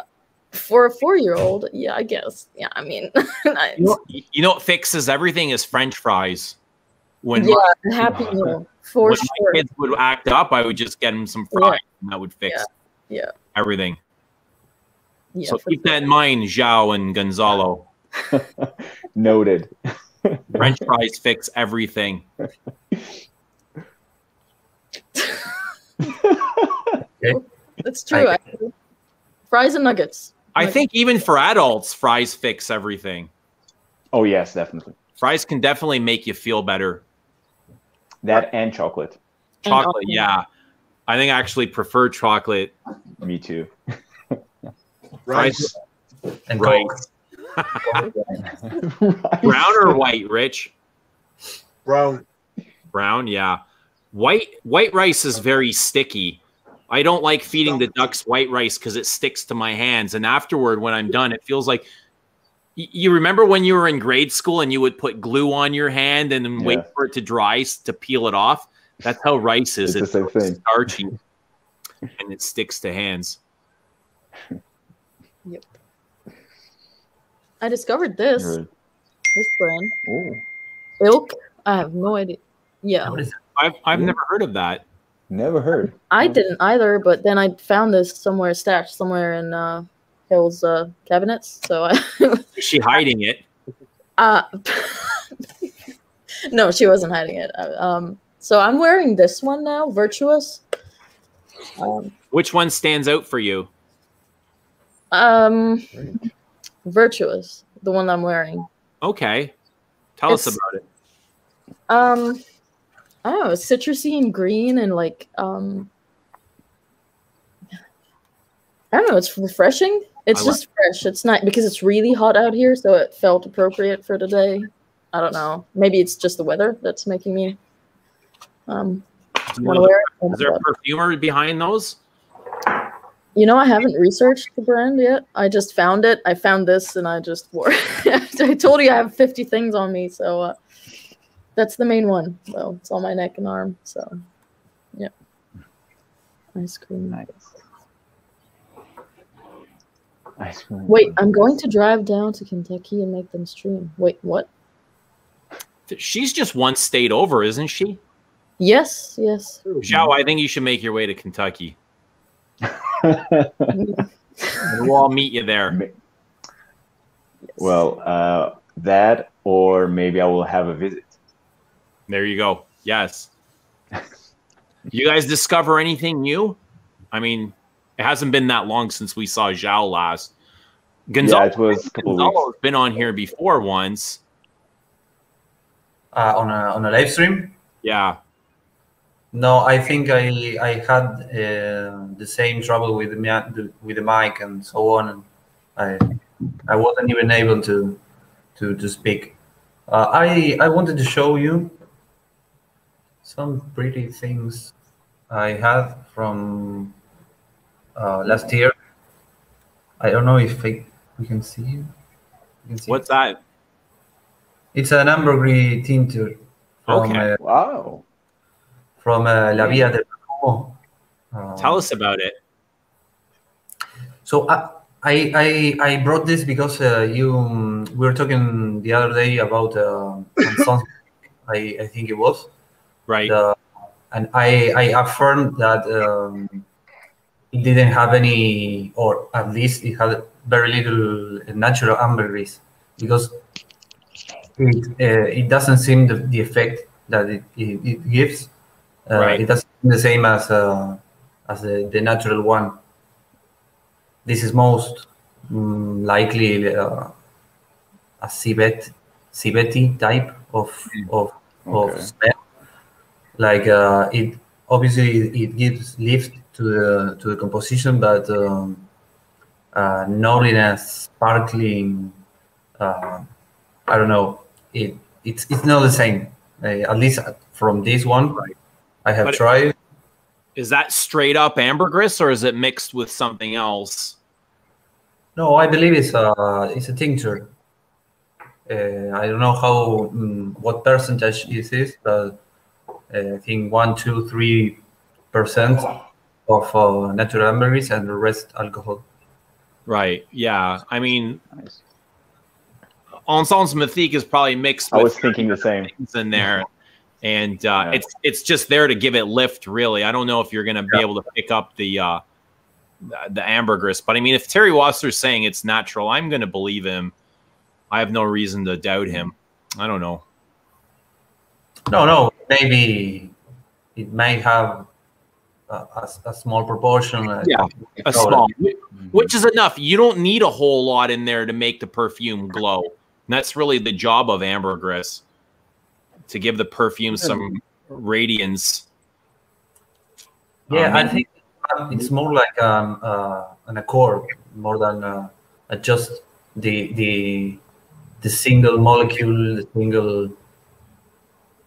D: for a four-year-old, yeah, I guess. Yeah, I mean, [LAUGHS] I-
A: You know, you know what fixes everything is French fries. When
D: yeah,
A: my,
D: happy meal for
A: when
D: sure.
A: my kids would act up, I would just get them some
D: Yeah.
A: fries, and that would fix
D: Yeah. Yeah.
A: everything.
D: Yeah,
A: so keep
D: sure.
A: that in mind, Zhao and Gonzalo. [LAUGHS]
E: Noted. [LAUGHS]
A: French fries fix everything. [LAUGHS]
D: That's true.
F: I-
D: Fries and nuggets.
A: I
D: Like-
A: think even for adults, fries fix everything.
E: Oh yes, definitely.
A: Fries can definitely make you feel better.
E: That and chocolate.
A: Chocolate,
D: almond.
A: yeah. I think I actually prefer chocolate.
E: Me too. [LAUGHS]
B: Rice.
F: And
A: rice.
F: Coke. [LAUGHS]
A: Brown or white, Rich?
B: Brown.
A: Brown, yeah. White white rice is very sticky. I don't like feeding the ducks white rice because it sticks to my hands. And afterward, when I'm done, it feels like you remember when you were in grade school and you would put glue on your hand and then wait for it to dry to peel it off. That's how rice is.
E: It's the same thing.
A: starchy and it sticks to hands. Yep.
D: I discovered this
E: Good.
D: this brand.
E: Oh,
D: Ilk. I have no idea. Yeah,
F: What is
A: I've I've
E: Yeah.
A: never heard of that.
E: never heard.
D: I didn't either, but then I found this somewhere stashed somewhere in uh, Hill's uh, cabinets. So I, [LAUGHS]
A: Is she hiding it?
D: uh, [LAUGHS] no, she wasn't hiding it. Uh, Um, so I'm wearing this one now, Virtuous. Um,
A: Which one stands out for you?
D: Um, virtuous, the one I'm wearing.
A: Okay. Tell us about it.
D: Um, I don't know, citrusy and green and like um, I don't know, it's refreshing. It's
A: I like-
D: just fresh. It's not because it's really hot out here, so it felt appropriate for today. I don't know. Maybe it's just the weather that's making me um want to wear it. My
A: Is there a
D: God.
A: perfumer behind those?
D: You know, I haven't researched the brand yet. I just found it. I found this and I just wore it. [LAUGHS] I told you I have 50 things on me, so uh, that's the main one. Well, it's on my neck and arm, so yeah. Ice cream.
E: Nice. Ice cream.
D: Wait, I'm going to drive down to Kentucky and make them stream. Wait, what?
A: She's just one state over, isn't she?
D: Yes, yes.
A: Zhao, I think you should make your way to Kentucky. [LAUGHS] We'll all meet you there.
E: well, uh, that or maybe I will have a visit.
A: There you go. Yes. you guys discover anything new? I mean, it hasn't been that long since we saw Zhao last. Gonzalo,
E: yeah, it was a couple of weeks.
A: Gonzalo's been on here before once.
F: Uh, on a on a live stream.
A: Yeah.
F: No, I think I I had uh, the same trouble with the with the mic and so on, and I I wasn't even able to to to speak. Uh, I I wanted to show you some pretty things I had from uh, last year. I don't know if I, we can see. You can see
A: What's
F: it.
A: that?
F: It's an ambergris tincture from
A: Okay.
F: uh,
E: Wow.
F: From uh, La Via del Profumo. Uh,
A: Tell us about it.
F: So I I I, I brought this because uh, you um, we were talking the other day about uh, [COUGHS] I I think it was
A: Right.
F: the, and I I affirmed that um, it didn't have any or at least it had very little natural ambergris because it uh, it doesn't seem the, the effect that it, it, it gives. Uh,
A: Right.
F: It doesn't seem the same as uh, as the, the natural one. This is most mm, likely uh, a civet civety type of of of
E: Okay.
F: smell. Like uh, it obviously it gives lift to the to the composition, but um, uh, not in a sparkling. Uh, I don't know. It it's it's not the same. Uh, at least from this one,
A: Right.
F: I have
A: But-
F: tried.
A: Is that straight up ambergris or is it mixed with something else?
F: No, I believe it's a it's a tincture. Uh, I don't know how mm, what percentage this is, but uh, I think one, two, three percent of uh, natural ambergris and the rest alcohol.
A: Right. Yeah. I mean,
E: Nice.
A: Ensemble Mythique is probably mixed
E: I
A: with
E: was thinking the same.
A: things in there. And uh,
E: Yeah.
A: it's it's just there to give it lift, really. I don't know if you're going to be able to pick up the uh, the, ambergris, but I mean, if Thierry Wasser's saying it's natural, I'm going to believe him. I have no reason to doubt him. I don't know.
F: No, no, maybe it may have a, a, a small proportion. uh,
A: Yeah, A small, which is enough. You don't need a whole lot in there to make the perfume glow. And that's really the job of ambergris to give the perfume some radiance.
F: Yeah,
A: Um,
F: I think it's more like um, uh, an accord more than uh, uh, just the the the single molecule, the single.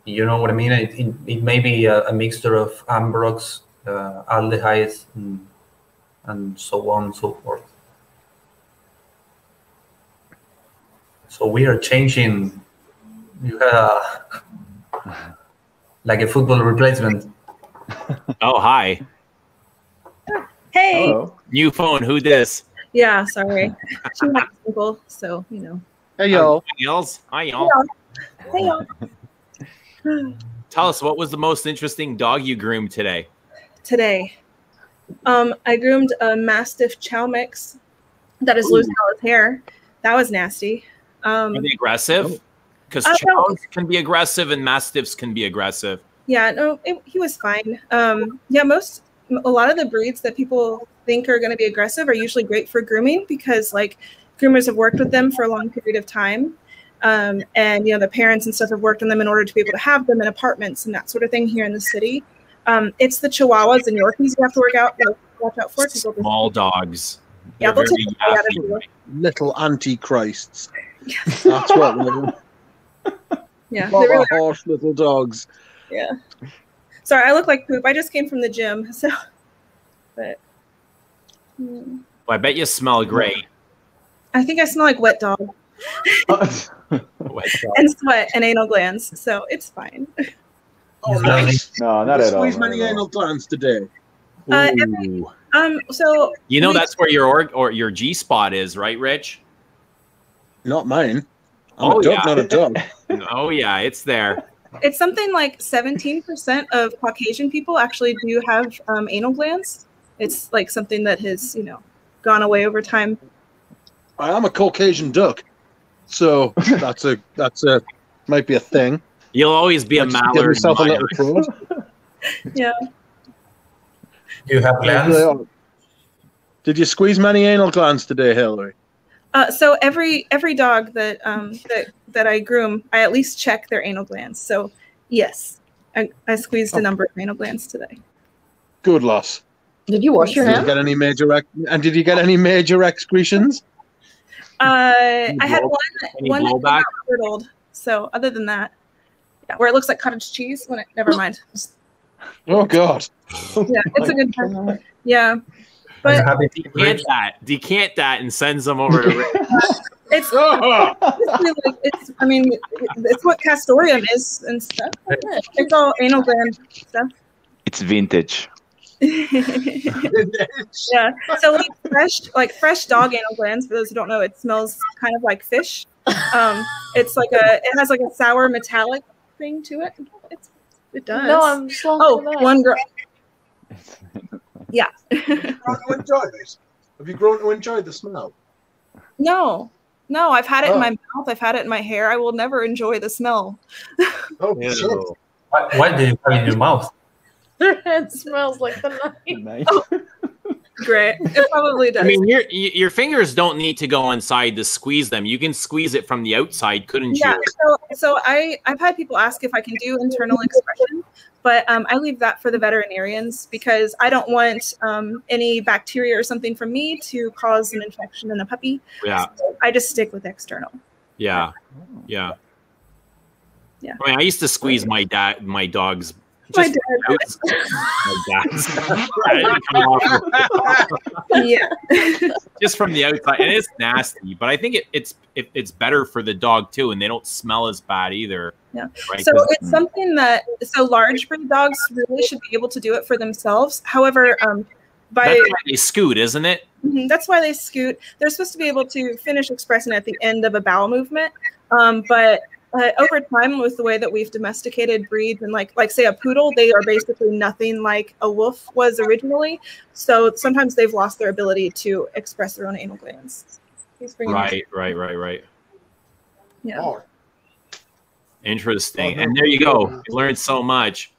F: You know what I mean? It, it, it may be a, a mixture of ambrox, uh, aldehydes, and, and so on and so forth. So we are changing. You have like a football replacement.
A: Oh, hi.
G: Hey.
E: Hello.
A: New phone. Who this?
G: Yeah, sorry. She had people, so you know.
C: Hey yo.
A: Hi, y'alls. Hi, y'all.
G: Hey, y'all. [SIGHS]
A: Tell us what was the most interesting dog you groomed today?
G: Today, um, I groomed a Mastiff Chow mix that is losing all his hair. That was nasty. Um,
A: Are they aggressive? Because chows can be aggressive and mastiffs can be aggressive.
G: yeah, no, it, he was fine. Um, yeah, most a lot of the breeds that people think are going to be aggressive are usually great for grooming because like groomers have worked with them for a long period of time. Um, and you know the parents and stuff have worked on them in order to be able to have them in apartments and that sort of thing here in the city. Um, it's the Chihuahuas and Yorkies you have to work out like, watch out for. they'll
A: Small dogs.
G: Yeah,
A: They're
G: they'll take the out of
B: Little antichrists. [LAUGHS] That's what they're.
G: Yeah, they
B: Proper
G: really are.
B: harsh little dogs.
G: Yeah. Sorry, I look like poop. I just came from the gym, [LAUGHS] so. But. Hmm.
A: Well, I bet you smell great.
G: I think I smell like wet dog [LAUGHS]
A: Wet dog.
G: and sweat and anal glands, so it's fine.
B: Oh,
F: Smelling.
B: nice.
E: no, not at all.
B: Squeeze many anal glands today.
G: Uh,
B: Ooh.
G: Um. So.
A: You know
G: we-
A: that's where your org or your G spot is, right, Rich?
B: Not mine. I'm
A: Oh,
B: a dog,
A: yeah.
B: not a dog.
A: Oh yeah, it's there.
G: It's something like 17% of Caucasian people actually do have um, anal glands. It's like something that has, you know, gone away over time.
B: I am a Caucasian duck, so [LAUGHS] that's a that's a might be a thing.
A: You'll always be a
B: I just give
A: mallard.
B: a little
A: eyes. [LAUGHS]
G: Yeah.
F: You have
B: Yeah,
F: plans?
B: they are. Did you squeeze many anal glands today, Hillary?
G: Uh, so every every dog that um, that that I groom, I at least check their anal glands. So yes, I, I squeezed a number of anal glands today.
B: Good loss.
D: Did you wash your
B: Did you
D: hands?
B: get any major ex- and did you get any major excretions?
G: Uh, I had one
A: Any
G: one that came
A: blowback?
G: curdled. So other than that, yeah, where it looks like cottage cheese. When it, never [LAUGHS] mind.
B: Oh God!
G: Yeah, it's a good [LAUGHS] time. Yeah,
F: Are you
G: but?
A: Decant that, decant that, and sends them over to Rich. [LAUGHS]
G: it's
B: Oh,
G: Honestly, like, it's I mean it's what castoreum is and stuff. It's all anal gland stuff.
E: It's vintage. [LAUGHS]
G: yeah. So like fresh like fresh dog anal glands, for those who don't know, it smells kind of like fish. Um it's like a it has like a sour metallic thing to it. It's it does.
D: No, I'm so.
G: oh one girl yeah.
B: grown to enjoy this? Have you grown to enjoy the smell?
G: no. No, I've had it in
B: Oh.
G: my mouth, I've had it in my hair. I will never enjoy the smell.
B: Oh
A: Ew.
B: shit!
F: What, what do you have in your mouth? [LAUGHS]
D: Their head smells like the night.
E: Nice. Oh.
G: Great. It probably does.
A: I mean, your your fingers don't need to go inside to squeeze them. You can squeeze it from the outside, couldn't
G: yeah
A: you?
G: so, so i i've had people ask if i can do internal expression but um, i leave that for the veterinarians because i don't want um, any bacteria or something from me to cause an infection in a puppy
A: Yeah,
G: So i just stick with external
A: yeah, yeah.
G: Yeah.
A: I mean, I used to squeeze my dad, my dog's.
G: my
A: just
G: dad
A: outs- my dad's. I didn't come off-
G: yeah [LAUGHS]
A: just from the outside, and it's nasty. But I think it, it's it, it's better for the dog too, and they don't smell as bad either.
G: Yeah.
A: Right?
G: so
A: 'Cause-
G: it's something that so large breed dogs really should be able to do it for themselves however um by
A: that's why they scoot, isn't it?
G: Mhm, That's why they scoot. They're supposed to be able to finish expressing at the end of a bowel movement. Um, but uh, over time, with the way that we've domesticated breeds, and like like say a poodle, they are basically nothing like a wolf was originally. So sometimes they've lost their ability to express their own anal glands. He's bringing us-
A: Right, right, right, right.
G: Yeah.
A: Interesting. And there you go. You learned so much.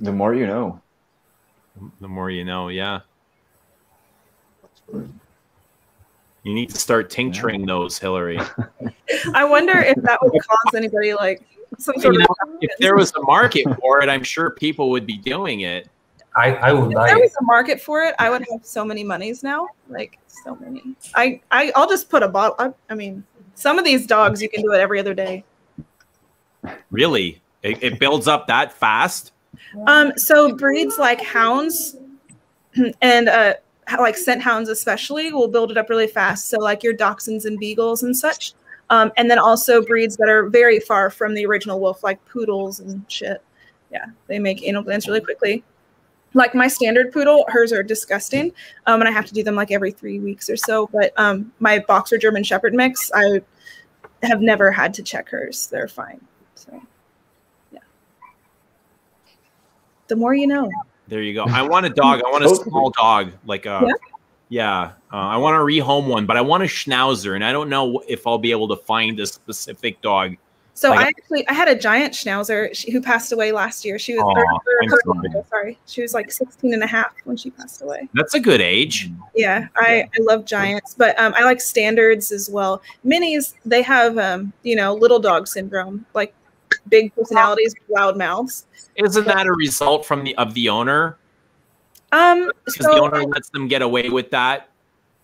E: The more you know.
A: The more you know, yeah. You need to start tincturing those, Hillary. [LAUGHS]
G: I wonder if that would cause anybody like some sort
A: You
G: of.
A: know, if there was a market for it, I'm sure people would be doing it.
F: I, I would
G: If
F: buy
G: there
F: it.
G: was a market for it, I would have so many monies now. Like so many. I, I I'll just put a bottle. I, I mean, some of these dogs you can do it every other day.
A: Really? It, it builds up that fast?
G: Um, so breeds like hounds [CLEARS THROAT] and uh like scent hounds especially will build it up really fast. So like your dachshunds and beagles and such. Um, and then also breeds that are very far from the original wolf, like poodles and shit. Yeah, they make anal glands really quickly. Like my standard poodle, hers are disgusting, um, and I have to do them like every three weeks or so. But um, my boxer German Shepherd mix, I have never had to check hers; they're fine. So, yeah. The more you know.
A: There you go. [LAUGHS] I want a dog. I want a small dog. Like a,
G: Yeah?
A: yeah. Uh, I want a rehome one, but I want a schnauzer, and I don't know if I'll be able to find a specific dog
G: So
A: Like-
G: I actually I had a giant schnauzer she, who passed away last year. She was
A: Aw,
G: or- or a
A: I'm
G: couple
A: sorry.
G: sorry. She was like 16 and a half when she passed away.
A: That's a good age.
G: Yeah, I, I love giants, but um, I like standards as well. Minis, they have um, you know, little dog syndrome, like big personalities, loud mouths.
A: Isn't that a result from the of the owner?
G: Um,
A: Because the owner lets them get away with that.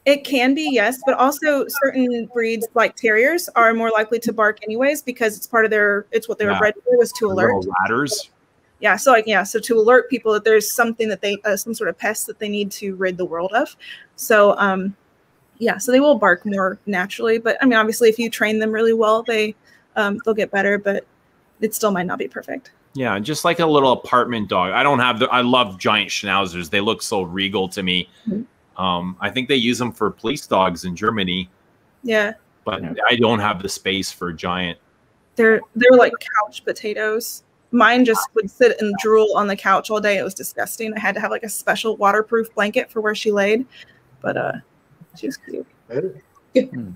G: it can be yes, but also certain breeds like terriers are more likely to bark anyways because it's part of their it's what they were
A: Yeah.
G: bred for was to alert.
A: Little ladders.
G: yeah so like yeah so to alert people that there's something that they uh, some sort of pest that they need to rid the world of so um yeah so they will bark more naturally but i mean obviously if you train them really well they um they'll get better but it still might not be perfect
A: Yeah, just like a little apartment dog. I don't have the. I love giant schnauzers. They look so regal to me.
G: Mhm.
A: Um, I think they use them for police dogs in Germany,
G: yeah
A: but
E: Yeah.
A: I don't have the space for a giant.
G: they're they're like couch potatoes mine just would sit and drool on the couch all day it was disgusting i had to have like a special waterproof blanket for where she laid but uh she was cute [LAUGHS]
E: Hmm.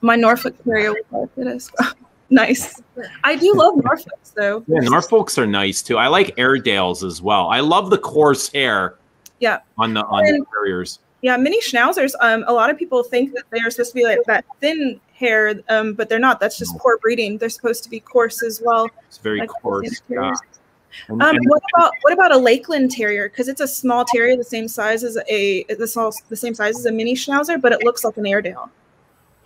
G: my norfolk terrier was like it is [LAUGHS] nice i do love norfolks though
A: Yeah, Norfolks are nice too. I like Airedales as well. I love the coarse hair.
G: Yeah.
A: On the on the
G: And-
A: terriers.
G: Yeah, mini schnauzers. Um, a lot of people think that they are supposed to be like that thin hair, um, but they're not. That's just poor breeding. They're supposed to be coarse as well.
A: It's very
G: like
A: coarse. Yeah.
G: Um, what about what about a Lakeland Terrier? Because it's a small terrier, the same size as a the small, the same size as a mini Schnauzer, but it looks like an Airedale.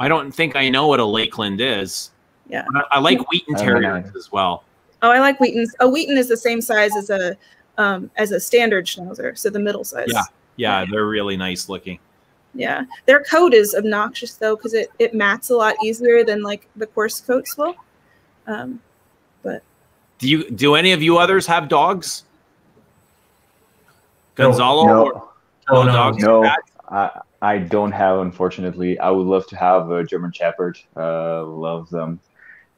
A: I don't think I know what a Lakeland is.
G: Yeah.
A: I, I like
E: Wheaten
A: Terriers as well.
G: Oh, I like Wheaten's. A Wheaten is the same size as a um, as a standard Schnauzer, so the middle size.
A: Yeah. Yeah, they're really nice looking.
G: Yeah. Their coat is obnoxious though, because it it mats a lot easier than like the coarse coats will. Um,
A: Do you do any of you others have dogs?
F: No.
A: Gonzalo? or-
E: No,
F: Oh, no,
A: dogs?
E: no. I, I don't have, unfortunately. I would love to have a German Shepherd. Uh, love them,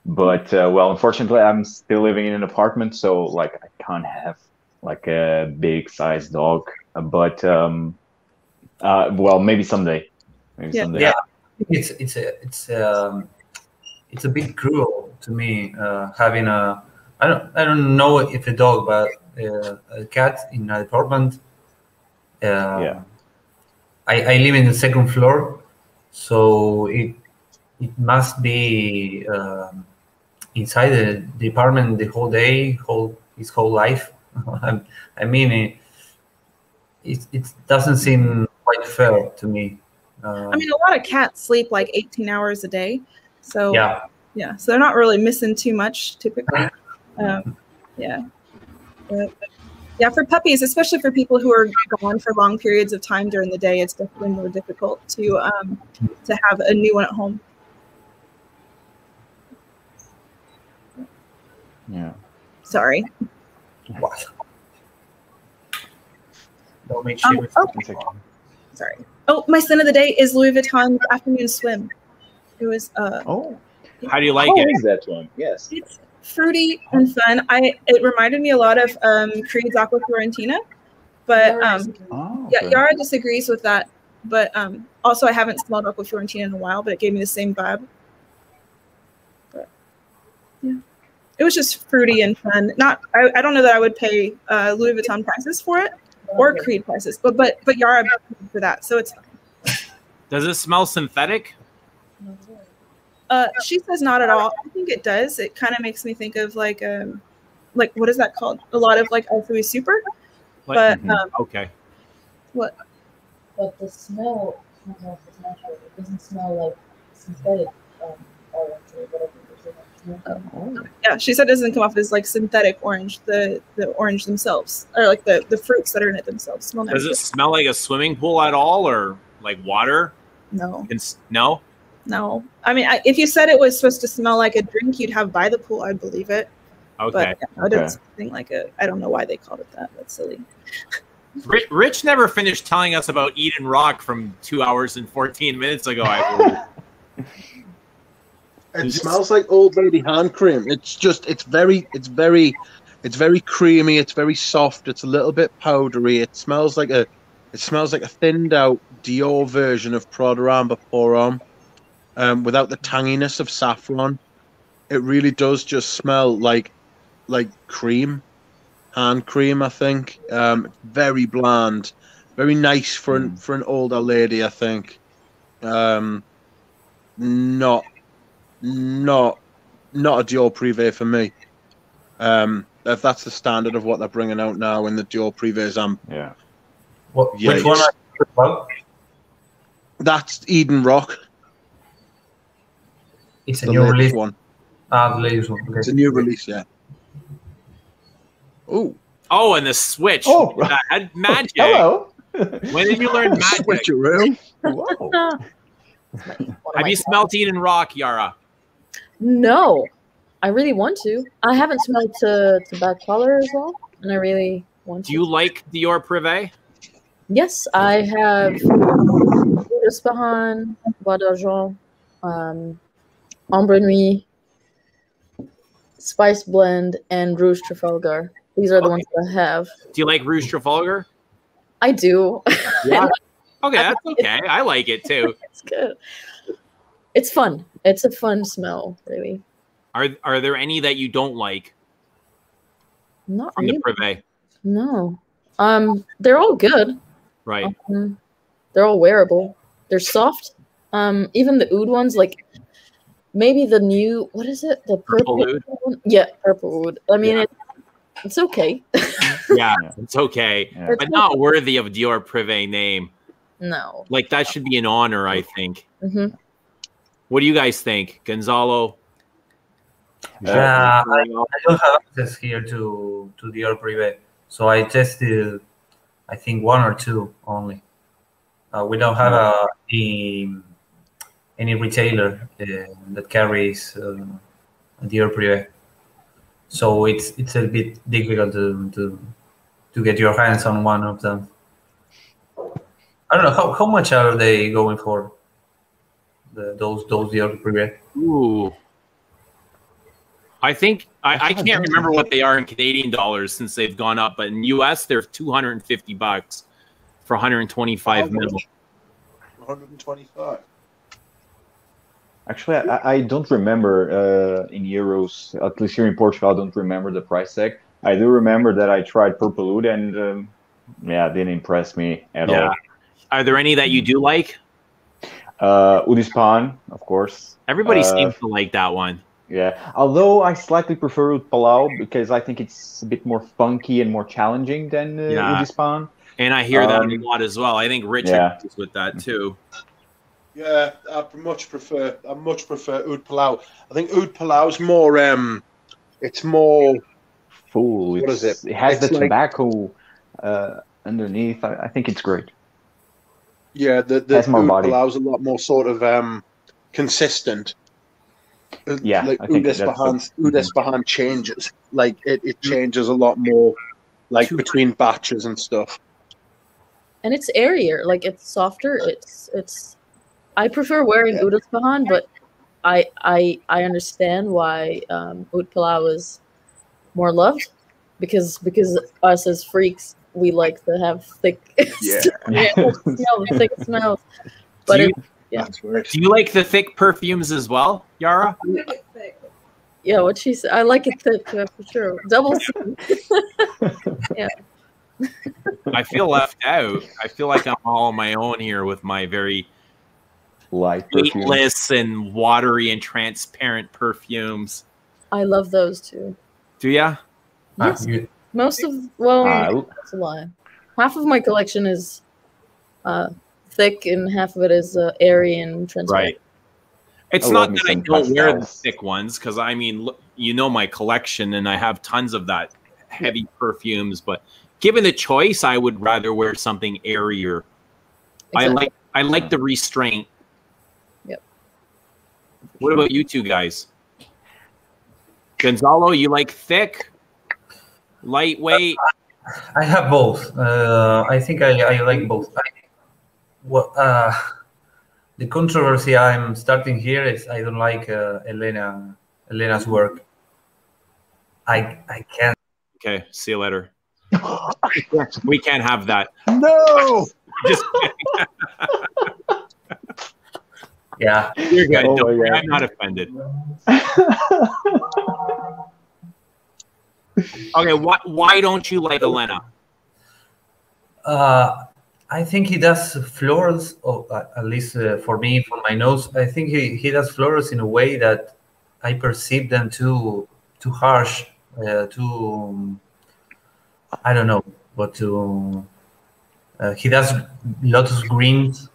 E: but uh, well, unfortunately, I'm still living in an apartment, so like I can't have like a big size dog. But um, uh, well, maybe someday. Maybe
G: Yeah.
E: someday.
F: Yeah. It's it's a it's um it's a bit cruel to me uh, having a I don't I don't know if a dog but uh, a cat in an apartment. Uh,
E: Yeah.
F: I, I live in the second floor, so it it must be um, inside the, department the whole day, whole his whole life. [LAUGHS] I mean, it, it it doesn't seem quite fair to me. Um,
G: I mean, a lot of cats sleep like 18 hours a day, so
F: yeah.
G: yeah, so they're not really missing too much typically. [LAUGHS] Um, yeah, But, yeah, for puppies, especially for people who are gone for long periods of time during the day, it's definitely more difficult to um, to have a new one at home.
E: Yeah.
G: Sorry.
F: What? Don't make
G: Um,
F: sure.
G: oh,
E: okay.
G: sorry. Oh, my sin of the day is Louis Vuitton afternoon swim. It was uh,
E: Oh,
A: How do you like
E: how
A: it?
E: is that one? Yes.
G: it's fruity and fun. I it reminded me a lot of um, Creed's Acqua Fiorentina, but um,
E: Oh,
G: Yeah. Yara disagrees with that, but um, also I haven't smelled Acqua Fiorentina in a while, but it gave me the same vibe. But yeah, it was just fruity and fun. Not, I, I don't know that I would pay uh, Louis Vuitton prices for it or Creed prices, but but but Yara paid for that, so it's. fine.
A: Does it smell synthetic?
G: Uh, she says not at all. I think it does. It kind of makes me think of like um, like what is that called? A lot of like Alfui Super,
A: Like-
G: but
E: Mhm.
G: um,
A: okay.
G: what?
H: But the smell, I don't know if it's natural. It doesn't smell like synthetic um, orange or whatever you're saying.
E: Oh.
G: Yeah, she said it doesn't come off as like synthetic orange. The the orange themselves, or like the the fruits that are in it themselves, smell nice.
A: Does it smell like a swimming pool at all, or like water?
G: No,
A: It's, no.
G: no. I mean, I, if you said it was supposed to smell like a drink you'd have by the pool, I'd believe it.
A: Okay.
G: But yeah, no, it
E: Okay.
G: doesn't seem like a. I don't know why they called it that. That's silly.
A: Rich, Rich never finished telling us about Eden Rock from two hours and fourteen minutes ago. I [LAUGHS]
C: It smells like old lady hand cream. It's just it's very it's very it's very creamy, it's very soft, it's a little bit powdery. It smells like a it smells like a thinned out Dior version of Prada Amber Pour Homme. Um, without the tanginess of saffron. it really does just smell like like cream, hand cream. I think um, very bland, very nice for an
E: Mm.
C: for an older lady. I think um, not not not a Dior Privé for me. Um, if that's the standard of what they're bringing out now in the Dior Privés, I'm
E: Yeah.
F: What,
C: Yeah,
F: which one are you about?
C: that's Eden Rock,
F: It's a
C: the
F: new release.
C: one.
F: Ah, the latest one. Okay.
C: It's a new release, yeah. Oh,
A: Oh, and the switch.
E: Oh.
A: That [LAUGHS] magic.
E: Hello.
A: When did you learn magic?
C: switcheroo.
E: Wow.
A: Have you smelled Eden Rock, Yara?
D: No, I really want to. I haven't smelled to Tobacolor as well, and I really want to.
A: Do you like Dior Privé?
D: Yes, I have Ispahan, Bois d'Argent, um, Ambre Nuit, Spice Blend, and Rouge Trafalgar. These are the ones that I have.
A: Do you like Rouge Trafalgar?
D: I do.
A: Yeah. [LAUGHS] Okay, that's okay. I like it too.
D: it's good. It's fun. It's a fun smell, really.
A: Are are there any that you don't like
D: Not
A: from
D: really.
A: the Privé?
D: No. Um, they're all good.
A: Right.
D: Um, they're all wearable. They're soft. Um, even the oud ones, like maybe the new what is it? The
A: Purple
D: purple,
A: oud?
D: one? Yeah, purple oud. I mean,
A: Yeah.
D: it, it's okay.
A: Yeah, [LAUGHS]
E: Yeah.
A: it's okay,
E: Yeah.
A: but not worthy of Dior Privé name.
D: no.
A: Like that should be an honor, I think.
D: hmm
A: What do you guys think, Gonzalo?
E: Uh,
F: Uh, I, I don't have access here to to Dior Privé, so I tested, I think one or two only. Uh, we don't have a, any, any retailer uh, that carries uh, Dior Privé, so it's it's a bit difficult to to to get your hands on one of them. I don't know how, how much are they going for. The, those those Dior Privé.
A: Ooh. I think I, I can't remember what they are in Canadian dollars since they've gone up, but in US they're 250 bucks for 125
C: How
A: mil.
C: 125.
E: Actually, I, I don't remember uh, in euros. At least here in Portugal, I don't remember the price tag. I do remember that I tried Purple Oud and um, yeah, it didn't impress me at
A: Yeah.
E: all.
A: Are there any that you do like?
E: Uh, Oud Ispahan, of course.
A: Everybody
E: Uh,
A: seems to like that one.
E: Yeah, although I slightly prefer Oud Palau because I think it's a bit more funky and more challenging than uh,
A: Yeah.
E: Oud Ispahan.
A: And I hear that a
E: Um,
A: lot as well. I think Richard
E: yeah.
A: agrees with that too.
C: Yeah, I much prefer. I much prefer Oud Palau. I think Oud Palau's more. Um, it's more.
E: Full.
C: What is
E: it's-
C: it?
E: It has
C: It's
E: the
C: like-
E: tobacco uh, underneath. I, I think it's great.
C: Yeah, the the
E: Has more
C: Oud
E: body.
C: Palau's a lot more sort of um, consistent. Uh,
E: Yeah,
C: like
E: I think
C: Oud
E: that's the-
C: Ispahan. Oud Ispahan changes. Like it, it changes a lot more. Like
A: Too-
C: between batches and stuff.
D: And it's airier. Like it's softer. It's it's. I prefer wearing
C: Yeah.
D: Oud Ispahan, but I I I understand why um, Oud Palau is more loved because because us as freaks we like to have thick [LAUGHS]
C: Yeah.
D: yeah, smell [LAUGHS] thick smells. But
A: do, you,
D: it, Yeah.
A: Do you like the thick perfumes as well, Yara?
D: yeah, what she said, I like it thick uh, for sure. Double C. [LAUGHS]
A: I feel left out. I feel like I'm all on my own here with my very
E: Light
A: weightless and watery and transparent perfumes.
D: I love those too.
A: Do ya?
D: Yes,
F: you-
D: most of well,
E: Uh,
D: that's a lie. Half of my collection is uh, thick, and half of it is uh, airy and transparent.
A: Right. It's
E: I
A: not that I don't wear the thick ones because I mean, look, you know my collection, and I have tons of that heavy perfumes. But given the choice, I would rather wear something airier. I
D: Exactly.
A: like I like the restraint.
D: Yep.
A: What about you two guys? Gonzalo, you like thick, lightweight?
F: I have both. Uh, I think I, I like both. I, well, uh, the controversy I'm starting here is I don't like uh, Ellena Ellena's work. I I can't.
A: Okay, see you later. we can't have that.
C: No.
A: Just [LAUGHS]
F: Yeah.
A: You're good.
E: Oh
A: Don't
E: my
A: worry,
E: God.
A: I'm not offended. [LAUGHS] Okay, why why don't you like Ellena?
F: Uh, I think he does florals, or uh, at least uh, for me, for my nose, I think he, he does florals in a way that I perceive them too too harsh, uh, too um, I don't know, but to. Uh, he does lots of greens,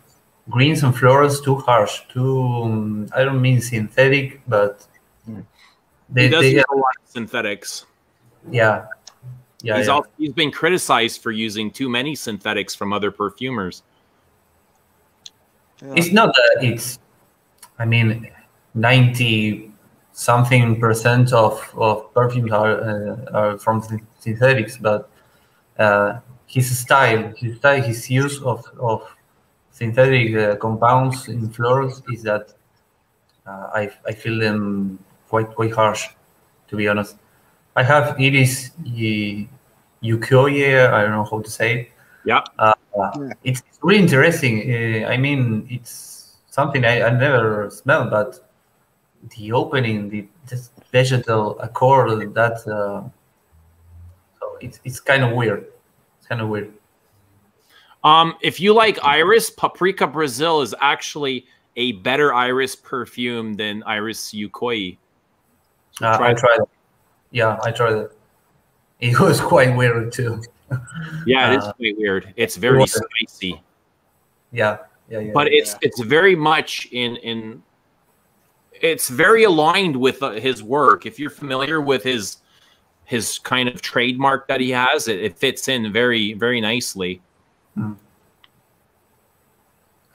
F: greens and florals too harsh, too. Um, I don't mean synthetic, but they,
A: He does
F: they
A: use a lot of synthetics.
F: Yeah, yeah,
A: he's
F: yeah.
A: also he's been criticized for using too many synthetics from other perfumers.
F: It's not that it's, I mean, 90 something percent of, of perfumes are, uh, are from synthetics, but uh, his style, his style, his use of, of synthetic uh, compounds in florals is that uh, I, I feel them quite quite harsh, to be honest. I have Iris y- Ukiyoe, I don't know how to say it.
A: Yeah.
F: Uh, it's it's really interesting. Uh, I mean, it's something I, I never smelled, but the opening, the just vegetal accord, that uh, so it's it's kind of weird. It's kind of weird.
A: Um, if you like Iris, Paprika Brasil is actually a better Iris perfume than Iris Ukiyoe.
F: Uh,
A: try
F: I tried. Yeah, I tried it. It [LAUGHS] was quite weird too.
A: Yeah, it is
F: Uh,
A: quite weird. It's very spicy,
F: Yeah, yeah, yeah.
A: but it's it's very much in in. It's very aligned with uh, his work. If you're familiar with his his kind of trademark that he has, it, it fits in very very nicely.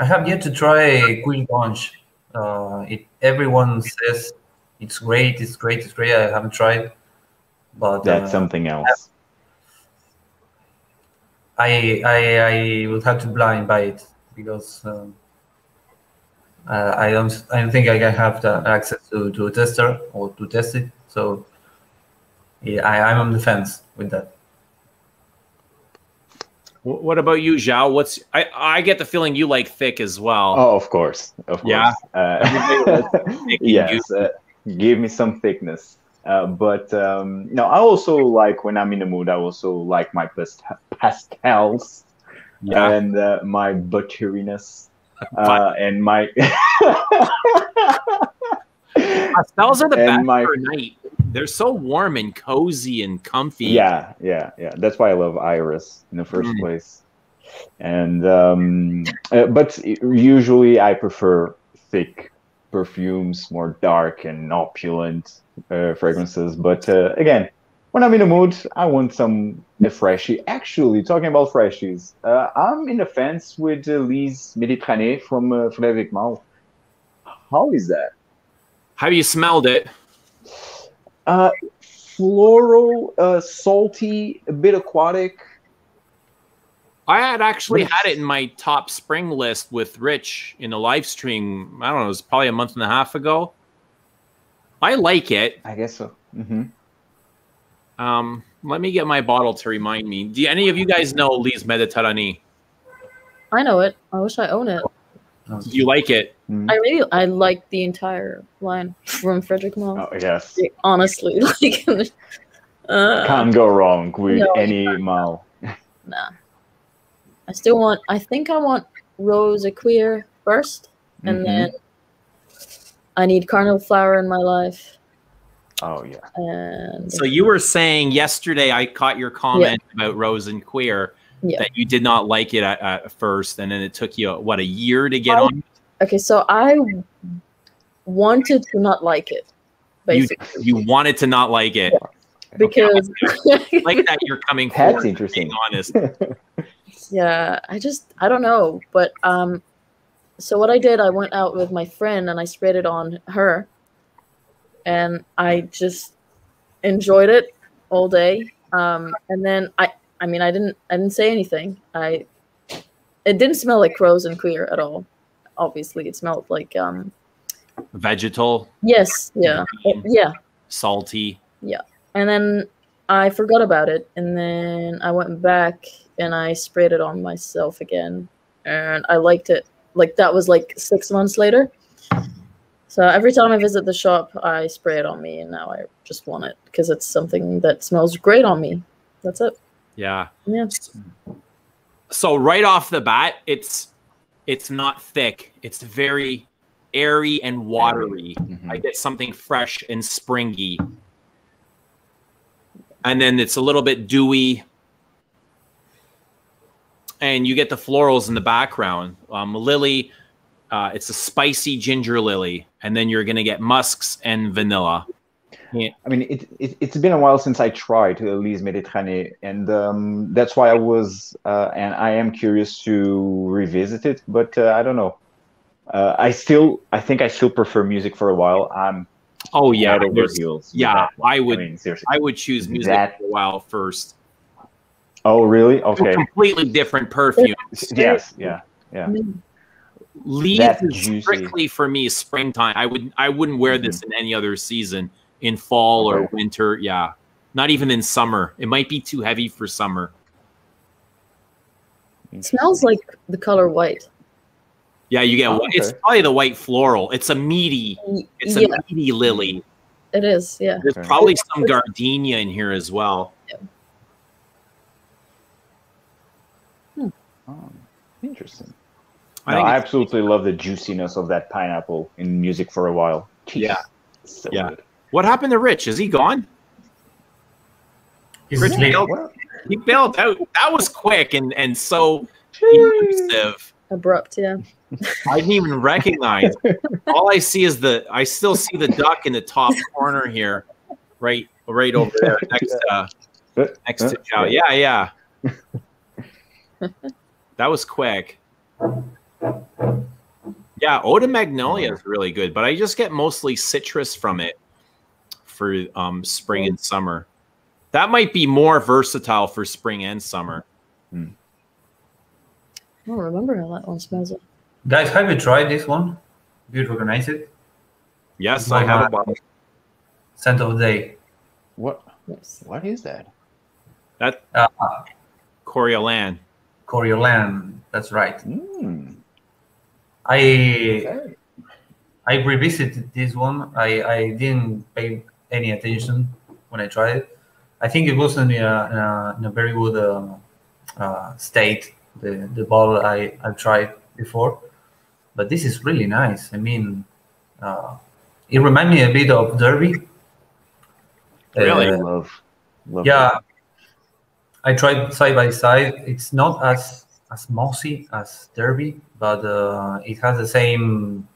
F: I have yet to try Queen Punch. Uh, it everyone says it's great, it's great, it's great. I haven't tried, but
E: That's
F: uh,
E: something else.
F: I I I will have to blind buy it because um, uh, I don't I don't think I can have the access to, to a tester or to test it. So yeah, I, I'm on the fence with that.
A: What about you, Zhao? What's I I get the feeling you like thick as well.
E: Oh, of course, of course.
A: Yeah.
E: Uh, [LAUGHS] [LAUGHS] yes, uh, give me some thickness. Uh, but um, no, I also like when I'm in the mood. I also like my past- pastels
A: Yeah.
E: and uh, my butteriness [LAUGHS] uh, and my [LAUGHS]
A: Pastels are the best
E: my-
A: for night. They're so warm and cozy and comfy.
E: yeah, yeah, yeah. That's why I love Iris in the first
A: Mm.
E: place. And um, uh, but usually I prefer thick perfumes, more dark and opulent uh, fragrances. But uh, again, when I'm in the mood, I want some freshy. Actually, talking about freshies, uh, I'm in the fence with uh, Lys Méditerranée from uh, Frédéric Malle. How is that?
A: Have you smelled it?
E: Uh, floral, uh, salty, a bit aquatic.
A: I had actually had it in my top spring list with Rich in a live stream. I don't know, it was probably a month and a half ago. I like it.
E: I guess so. hmm
A: Um, let me get my bottle to remind me. Do any of you guys know Lys Mediterranee?
D: I know it. I wish I own it.
A: Do you like it?
D: I really, I like the entire line from Frederic Malle.
E: Oh yes,
D: Honestly, [LAUGHS] like, uh,
E: can't go wrong with
D: no,
E: any Malle.
D: nah. I still want. I think I want Rose et Cuir first, and
E: Mhm.
D: then I need Carnal Flower in my life.
E: Oh yeah.
D: And
A: So you were saying yesterday, I caught your comment about Rose and Cuir
D: Yeah.
A: that you did not like it at, at first, and then it took you what a year to get
D: I-
A: on.
D: okay, so I wanted to not like it,
A: You,
D: basically,
A: you wanted to not like it.
D: because [LAUGHS]
A: like that you're coming
E: That's interesting.
A: Being honest, [LAUGHS]
D: yeah i just i don't know but um so what i did i went out with my friend and i sprayed it on her. And i just enjoyed it all day um and then i i mean i didn't i didn't say anything. I it didn't smell like Rose and Cuir at all. Obviously it smelled like um
A: vegetal,
D: yes yeah.
A: Mhm.
D: yeah.
A: Salty.
D: Yeah, and then I forgot about it, and then I went back and I sprayed it on myself again, and I liked it. Like that was like six months later, So every time I visit the shop, I spray it on me, and now I just want it because it's something that smells great on me. That's it.
A: Yeah.
D: Yeah.
A: So right off the bat, it's it's not thick. It's very airy and watery.
E: Mhm.
A: I get something fresh and springy. And then it's a little bit dewy. And you get the florals in the background. Um, lily, uh, it's a spicy ginger lily. And then you're going to get musks and vanilla. yeah.
E: I mean, it, it, it's been a while since I tried Elise Mediterranee, and um, that's why I was, uh, and I am curious to revisit it, but uh, I don't know. Uh, I still, I think I still prefer music for a while. I'm
A: Oh, yeah.
E: head over heels.
A: Yeah,
E: that.
A: I
E: I
A: would.
E: mean, seriously.
A: I would choose music
E: That-
A: for a while first.
E: Oh, really? Okay.
A: Completely different perfume.
E: Yes. Yeah. Yeah.
A: Leaves
E: That
A: is
E: juicy.
A: strictly for me springtime. I would I wouldn't wear this mm-hmm. in any other season. In fall or winter, yeah. Not even in summer. It might be too heavy for summer.
D: It smells like the color white.
A: Yeah, you get
E: Oh,
A: it's probably the white floral. It's a meaty, it's
D: yeah,
A: a meaty lily.
D: it is. Yeah.
A: There's
E: Okay.
A: probably some gardenia in here as well. Hmm.
E: Oh, interesting.
A: I
E: No, I absolutely love the juiciness of that pineapple in music for a while. Jeez.
A: Yeah.
E: So
A: Yeah.
E: good.
A: what happened to Rich? Is he gone?
F: He's
A: Rich
F: asleep.
A: bailed, he bailed out. That was quick and and so elusive.
D: Abrupt. Yeah.
A: I didn't even recognize. All I see is the. I still see the duck in the top corner here, right, right over there [LAUGHS] next to
E: Uh,
A: next to
E: uh,
A: Joe. Yeah, yeah. [LAUGHS] that was quick. Yeah, Eau de Magnolia is really good, but I just get mostly citrus from it for um, spring and summer. That might be more versatile for spring and summer.
D: I don't remember how that one smells. Like.
F: Guys, have you tried this one? Do you recognize it?
A: Yes, I have a bottle.
F: Scent of the day.
E: What?
D: Yes.
E: What is that?
A: That
F: Uh,
A: Coriolan.
F: Coriolan. That's right.
E: Mm,
F: I
E: okay.
F: I revisited this one. I, I didn't pay any attention when I tried it. I think it was in a, in a, in a very good uh, uh, state, the, the bottle I, I've tried before. But this is really nice. I mean, uh, it reminds me a bit of Derby.
A: Really?
F: Uh,
E: love, love
F: yeah,
E: that.
F: I tried side by side. It's not as as mossy as Derby, but uh, it has the same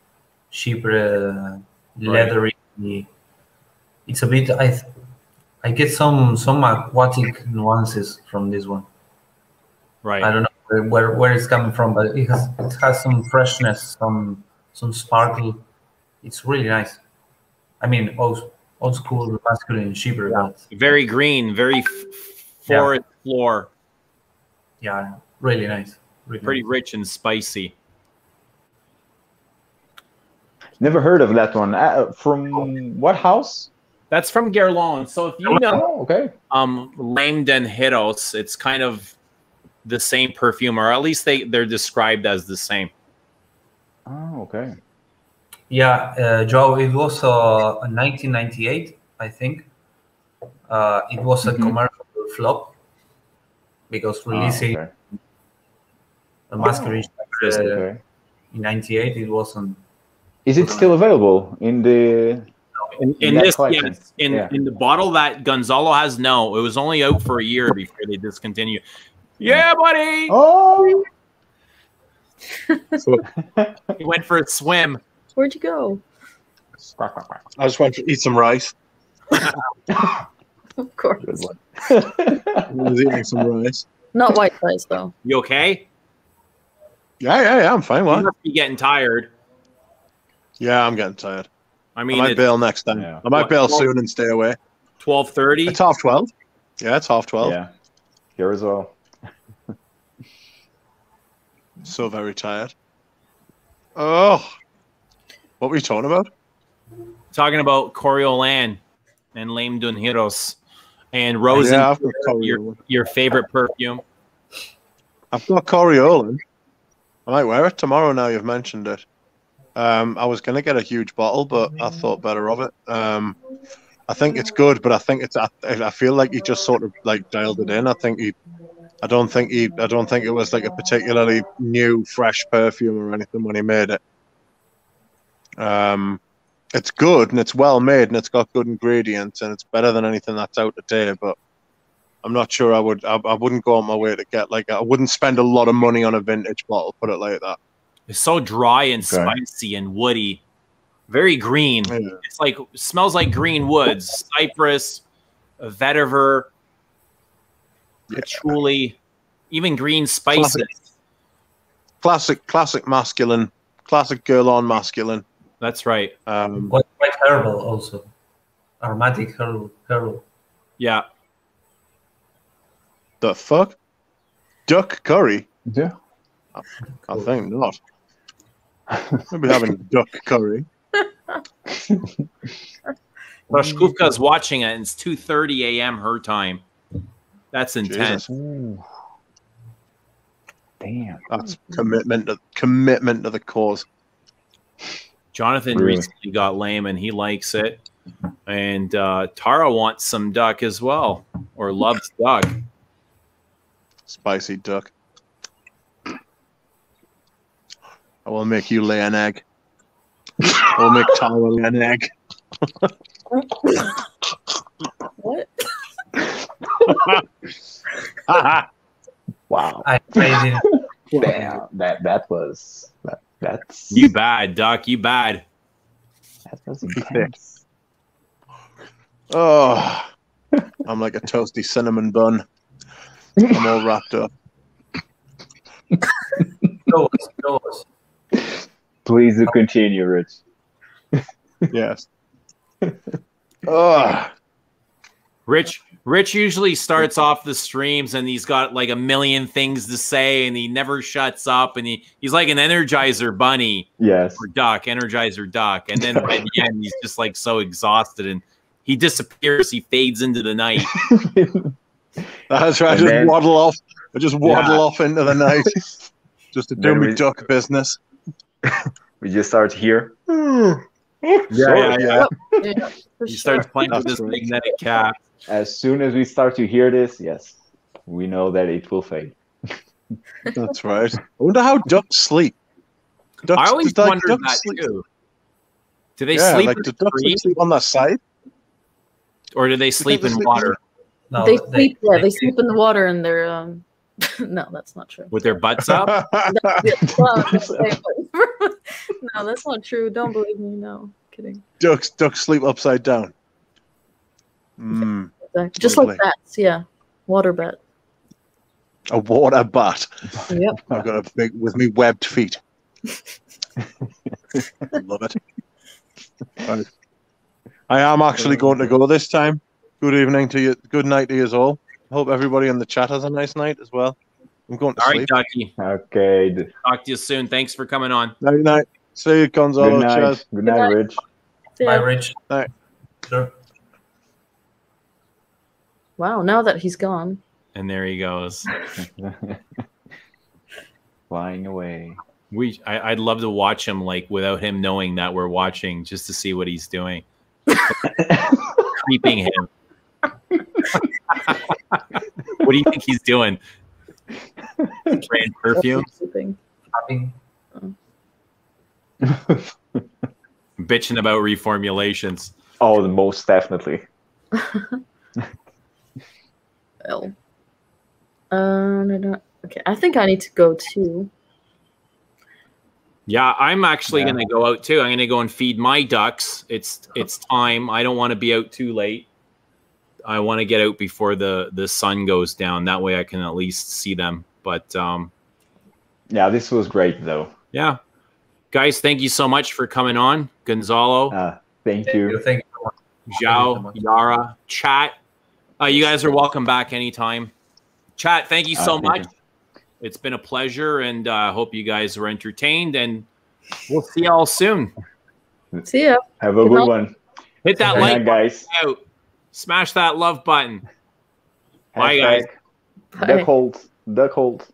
F: cheap uh, leathery. It's a bit. I th- I get some some aquatic nuances from this one.
A: Right.
F: I don't know where, where, where it's coming from, but it has it has some freshness, some some sparkle. It's really nice. I mean, old, old school masculine cheaper, but
A: Very green, very f-
F: Yeah.
A: forest floor,
F: yeah, really nice. Really
A: pretty
F: nice.
A: rich and spicy.
E: Never heard of that one. Uh, from what house?
A: That's from Guerlain. So if you know
E: Oh, okay.
A: um L'Âme d'un Héros, it's kind of the same perfume, or at least they they're described as the same.
E: Oh, okay.
F: Yeah, uh, Joe, it was uh, 1998, I think. Uh, it was a
E: Mhm.
F: commercial flop because
E: Ah,
F: releasing
E: okay.
F: a masquerade uh,
E: okay.
F: in 98, it wasn't.
E: Is it still available in the?
A: In, in
E: that
A: this, yes, in
E: Yeah.
A: in the bottle that Gonzalo has, no, it was only out for a year before they discontinued. Yeah, buddy,
E: Oh, [LAUGHS]
A: he went for a swim.
D: Where'd you go?
B: I just went to eat some rice. [LAUGHS]
D: Of course.
E: good [LAUGHS] one.
B: I was eating some rice.
D: Not white rice though.
A: You okay?
B: Yeah, yeah, yeah. I'm fine.
A: You
B: What?
A: must be getting tired.
B: Yeah, I'm getting tired.
A: I
B: I
A: mean,
B: might bail next time.
E: Yeah.
B: I might
A: What,
B: bail
A: twelve?
B: soon and stay away.
A: twelve thirty.
B: It's half twelve. Yeah, it's half twelve.
E: yeah, here as well.
B: So very tired. Oh, what were you talking about?
A: Talking about Coriolan and L'Âme d'un Héros and Rosen,
B: yeah,
A: your your favorite perfume.
B: I've got Coriolan. I might wear it tomorrow. Now you've mentioned it.
C: Um, I was going to get a huge bottle, but I thought better of it. Um, I think it's good, but I think it's. I, I feel like he just sort of like dialed it in. I think he. I don't think he. I don't think it was like a particularly new, fresh perfume or anything when he made it. Um, it's good and it's well made and it's got good ingredients and it's better than anything that's out today. But I'm not sure I would. I, I wouldn't go on my way to get like. I wouldn't spend a lot of money on a vintage bottle. Put it like that.
A: It's so dry and
E: Okay.
A: spicy and woody. Very green.
C: Yeah.
A: It's like smells like green woods, cypress, vetiver, patchouli, even green spices.
C: Classic. Classic, classic masculine, classic Guerlain masculine.
A: That's right.
C: Um,
F: Quite, quite herbal also. Aromatic herbal. herbal.
A: Yeah.
C: the fuck? Duck curry?
E: Yeah.
C: I think not. Maybe having [LAUGHS] duck curry.
A: Rashkuvka's watching it and it's 2.30 a.m. her time. That's intense.
E: Damn.
C: that's commitment. To, commitment to the cause.
A: Jonathan
E: Really?
A: recently got lame and he likes it. And uh, Tara wants some duck as well, or loves duck.
C: Spicy duck. I will make you lay an egg. I will make Tara lay an egg. [LAUGHS] [LAUGHS]
D: What? [LAUGHS]
E: Wow. [LAUGHS]
F: I, I.
E: Damn. That that was that, that's
A: You bad, duck. You bad.
E: that was [LAUGHS] intense.
C: Oh, I'm like a toasty cinnamon bun. I'm all wrapped up.
F: Show us, show us.
E: Please do continue, Rich.
C: Yes. Oh,
A: Rich Rich usually starts off the streams and he's got like a million things to say and he never shuts up and he, he's like an energizer bunny
E: Yes.
A: or duck, energizer duck. And then by the end he's just like so exhausted and he disappears, he fades into the night.
C: that's [LAUGHS] right. I just
E: then-
C: waddle off. I just waddle
A: Yeah.
C: off into the night [LAUGHS] just to do
E: Then
C: my
E: we-
C: duck business. [LAUGHS]
E: we just start here. Hmm.
C: Yeah,
A: yeah,
C: yeah.
D: Yeah, for
A: He
D: sure.
A: starts playing with
C: That's
A: this
C: right.
A: magnetic cat.
E: As soon as we start to hear this, yes, we know that it will fade.
C: That's right. I wonder how ducks sleep. Ducks,
A: I always
C: do, like,
A: wondered that
C: sleep-
A: too. Do they
C: yeah,
A: sleep
C: like
A: in
C: do
A: the
C: ducks
A: tree
C: sleep on their side?
A: or do they sleep
C: they
A: in
C: sleep-
A: water
F: No,
D: they sleep. Yeah, they sleep in the water and they're. Um... [LAUGHS] no, that's not true.
A: with their butts up?
D: Yeah, well, okay, but- no, that's not true. Don't believe me. No, kidding.
C: ducks ducks sleep upside down. Mm,
D: Exactly. Just
C: Lovely.
D: like bats. Yeah, water bat.
C: a water bat.
D: Yep. [LAUGHS]
C: I've got a big with me webbed feet. [LAUGHS] Love it. Right. I am actually going to go this time. Good evening to you. Good night to you all. Hope everybody in the chat has a nice night as well. I'm going to
A: All right,
C: sleep.
A: Ducky.
E: Okay.
A: Talk to you soon. Thanks for coming on.
C: Night night. See you, Gonzalo.
E: Good night.
C: Cheers.
E: Good night, Rich.
F: Bye, Rich.
C: Alright.
F: Sure.
D: Wow. Now that he's gone.
A: And there he goes. [LAUGHS]
E: Flying away.
A: We I, I'd love to watch him like without him knowing that we're watching just to see what he's doing. [LAUGHS] Creeping him. what do you think he's doing? Spraying perfume?
D: Sleeping.
F: Happy.
A: Bitching about reformulations.
E: Oh, the most definitely. [LAUGHS]
D: Well. Uh, no, no. Okay, I think I need to go too.
A: Yeah, I'm actually
E: Yeah.
A: gonna go out too. I'm gonna go and feed my ducks. It's it's time. I don't want to be out too late. I want to get out before the the sun goes down. That way I can at least see them. But um
E: Yeah, this was great though.
A: yeah. Guys, thank you so much for coming on. Gonzalo,
E: Uh, thank
F: Thank you.
E: you.
F: Thank you so much. Thank you so
A: Zhao. Yara, chat. Uh, you guys are welcome back anytime. Chat, thank you so
E: Uh, thank
A: much. It's been a pleasure, and I uh, hope you guys were entertained. And we'll see y'all soon.
D: See ya.
E: Have a
D: Good
E: good one.
A: Hit that
E: Good
A: like
E: night, guys.
A: button out. Smash that love button. Bye, guys.
E: Hashtag
D: Bye.
E: Duck hold. Duck hold.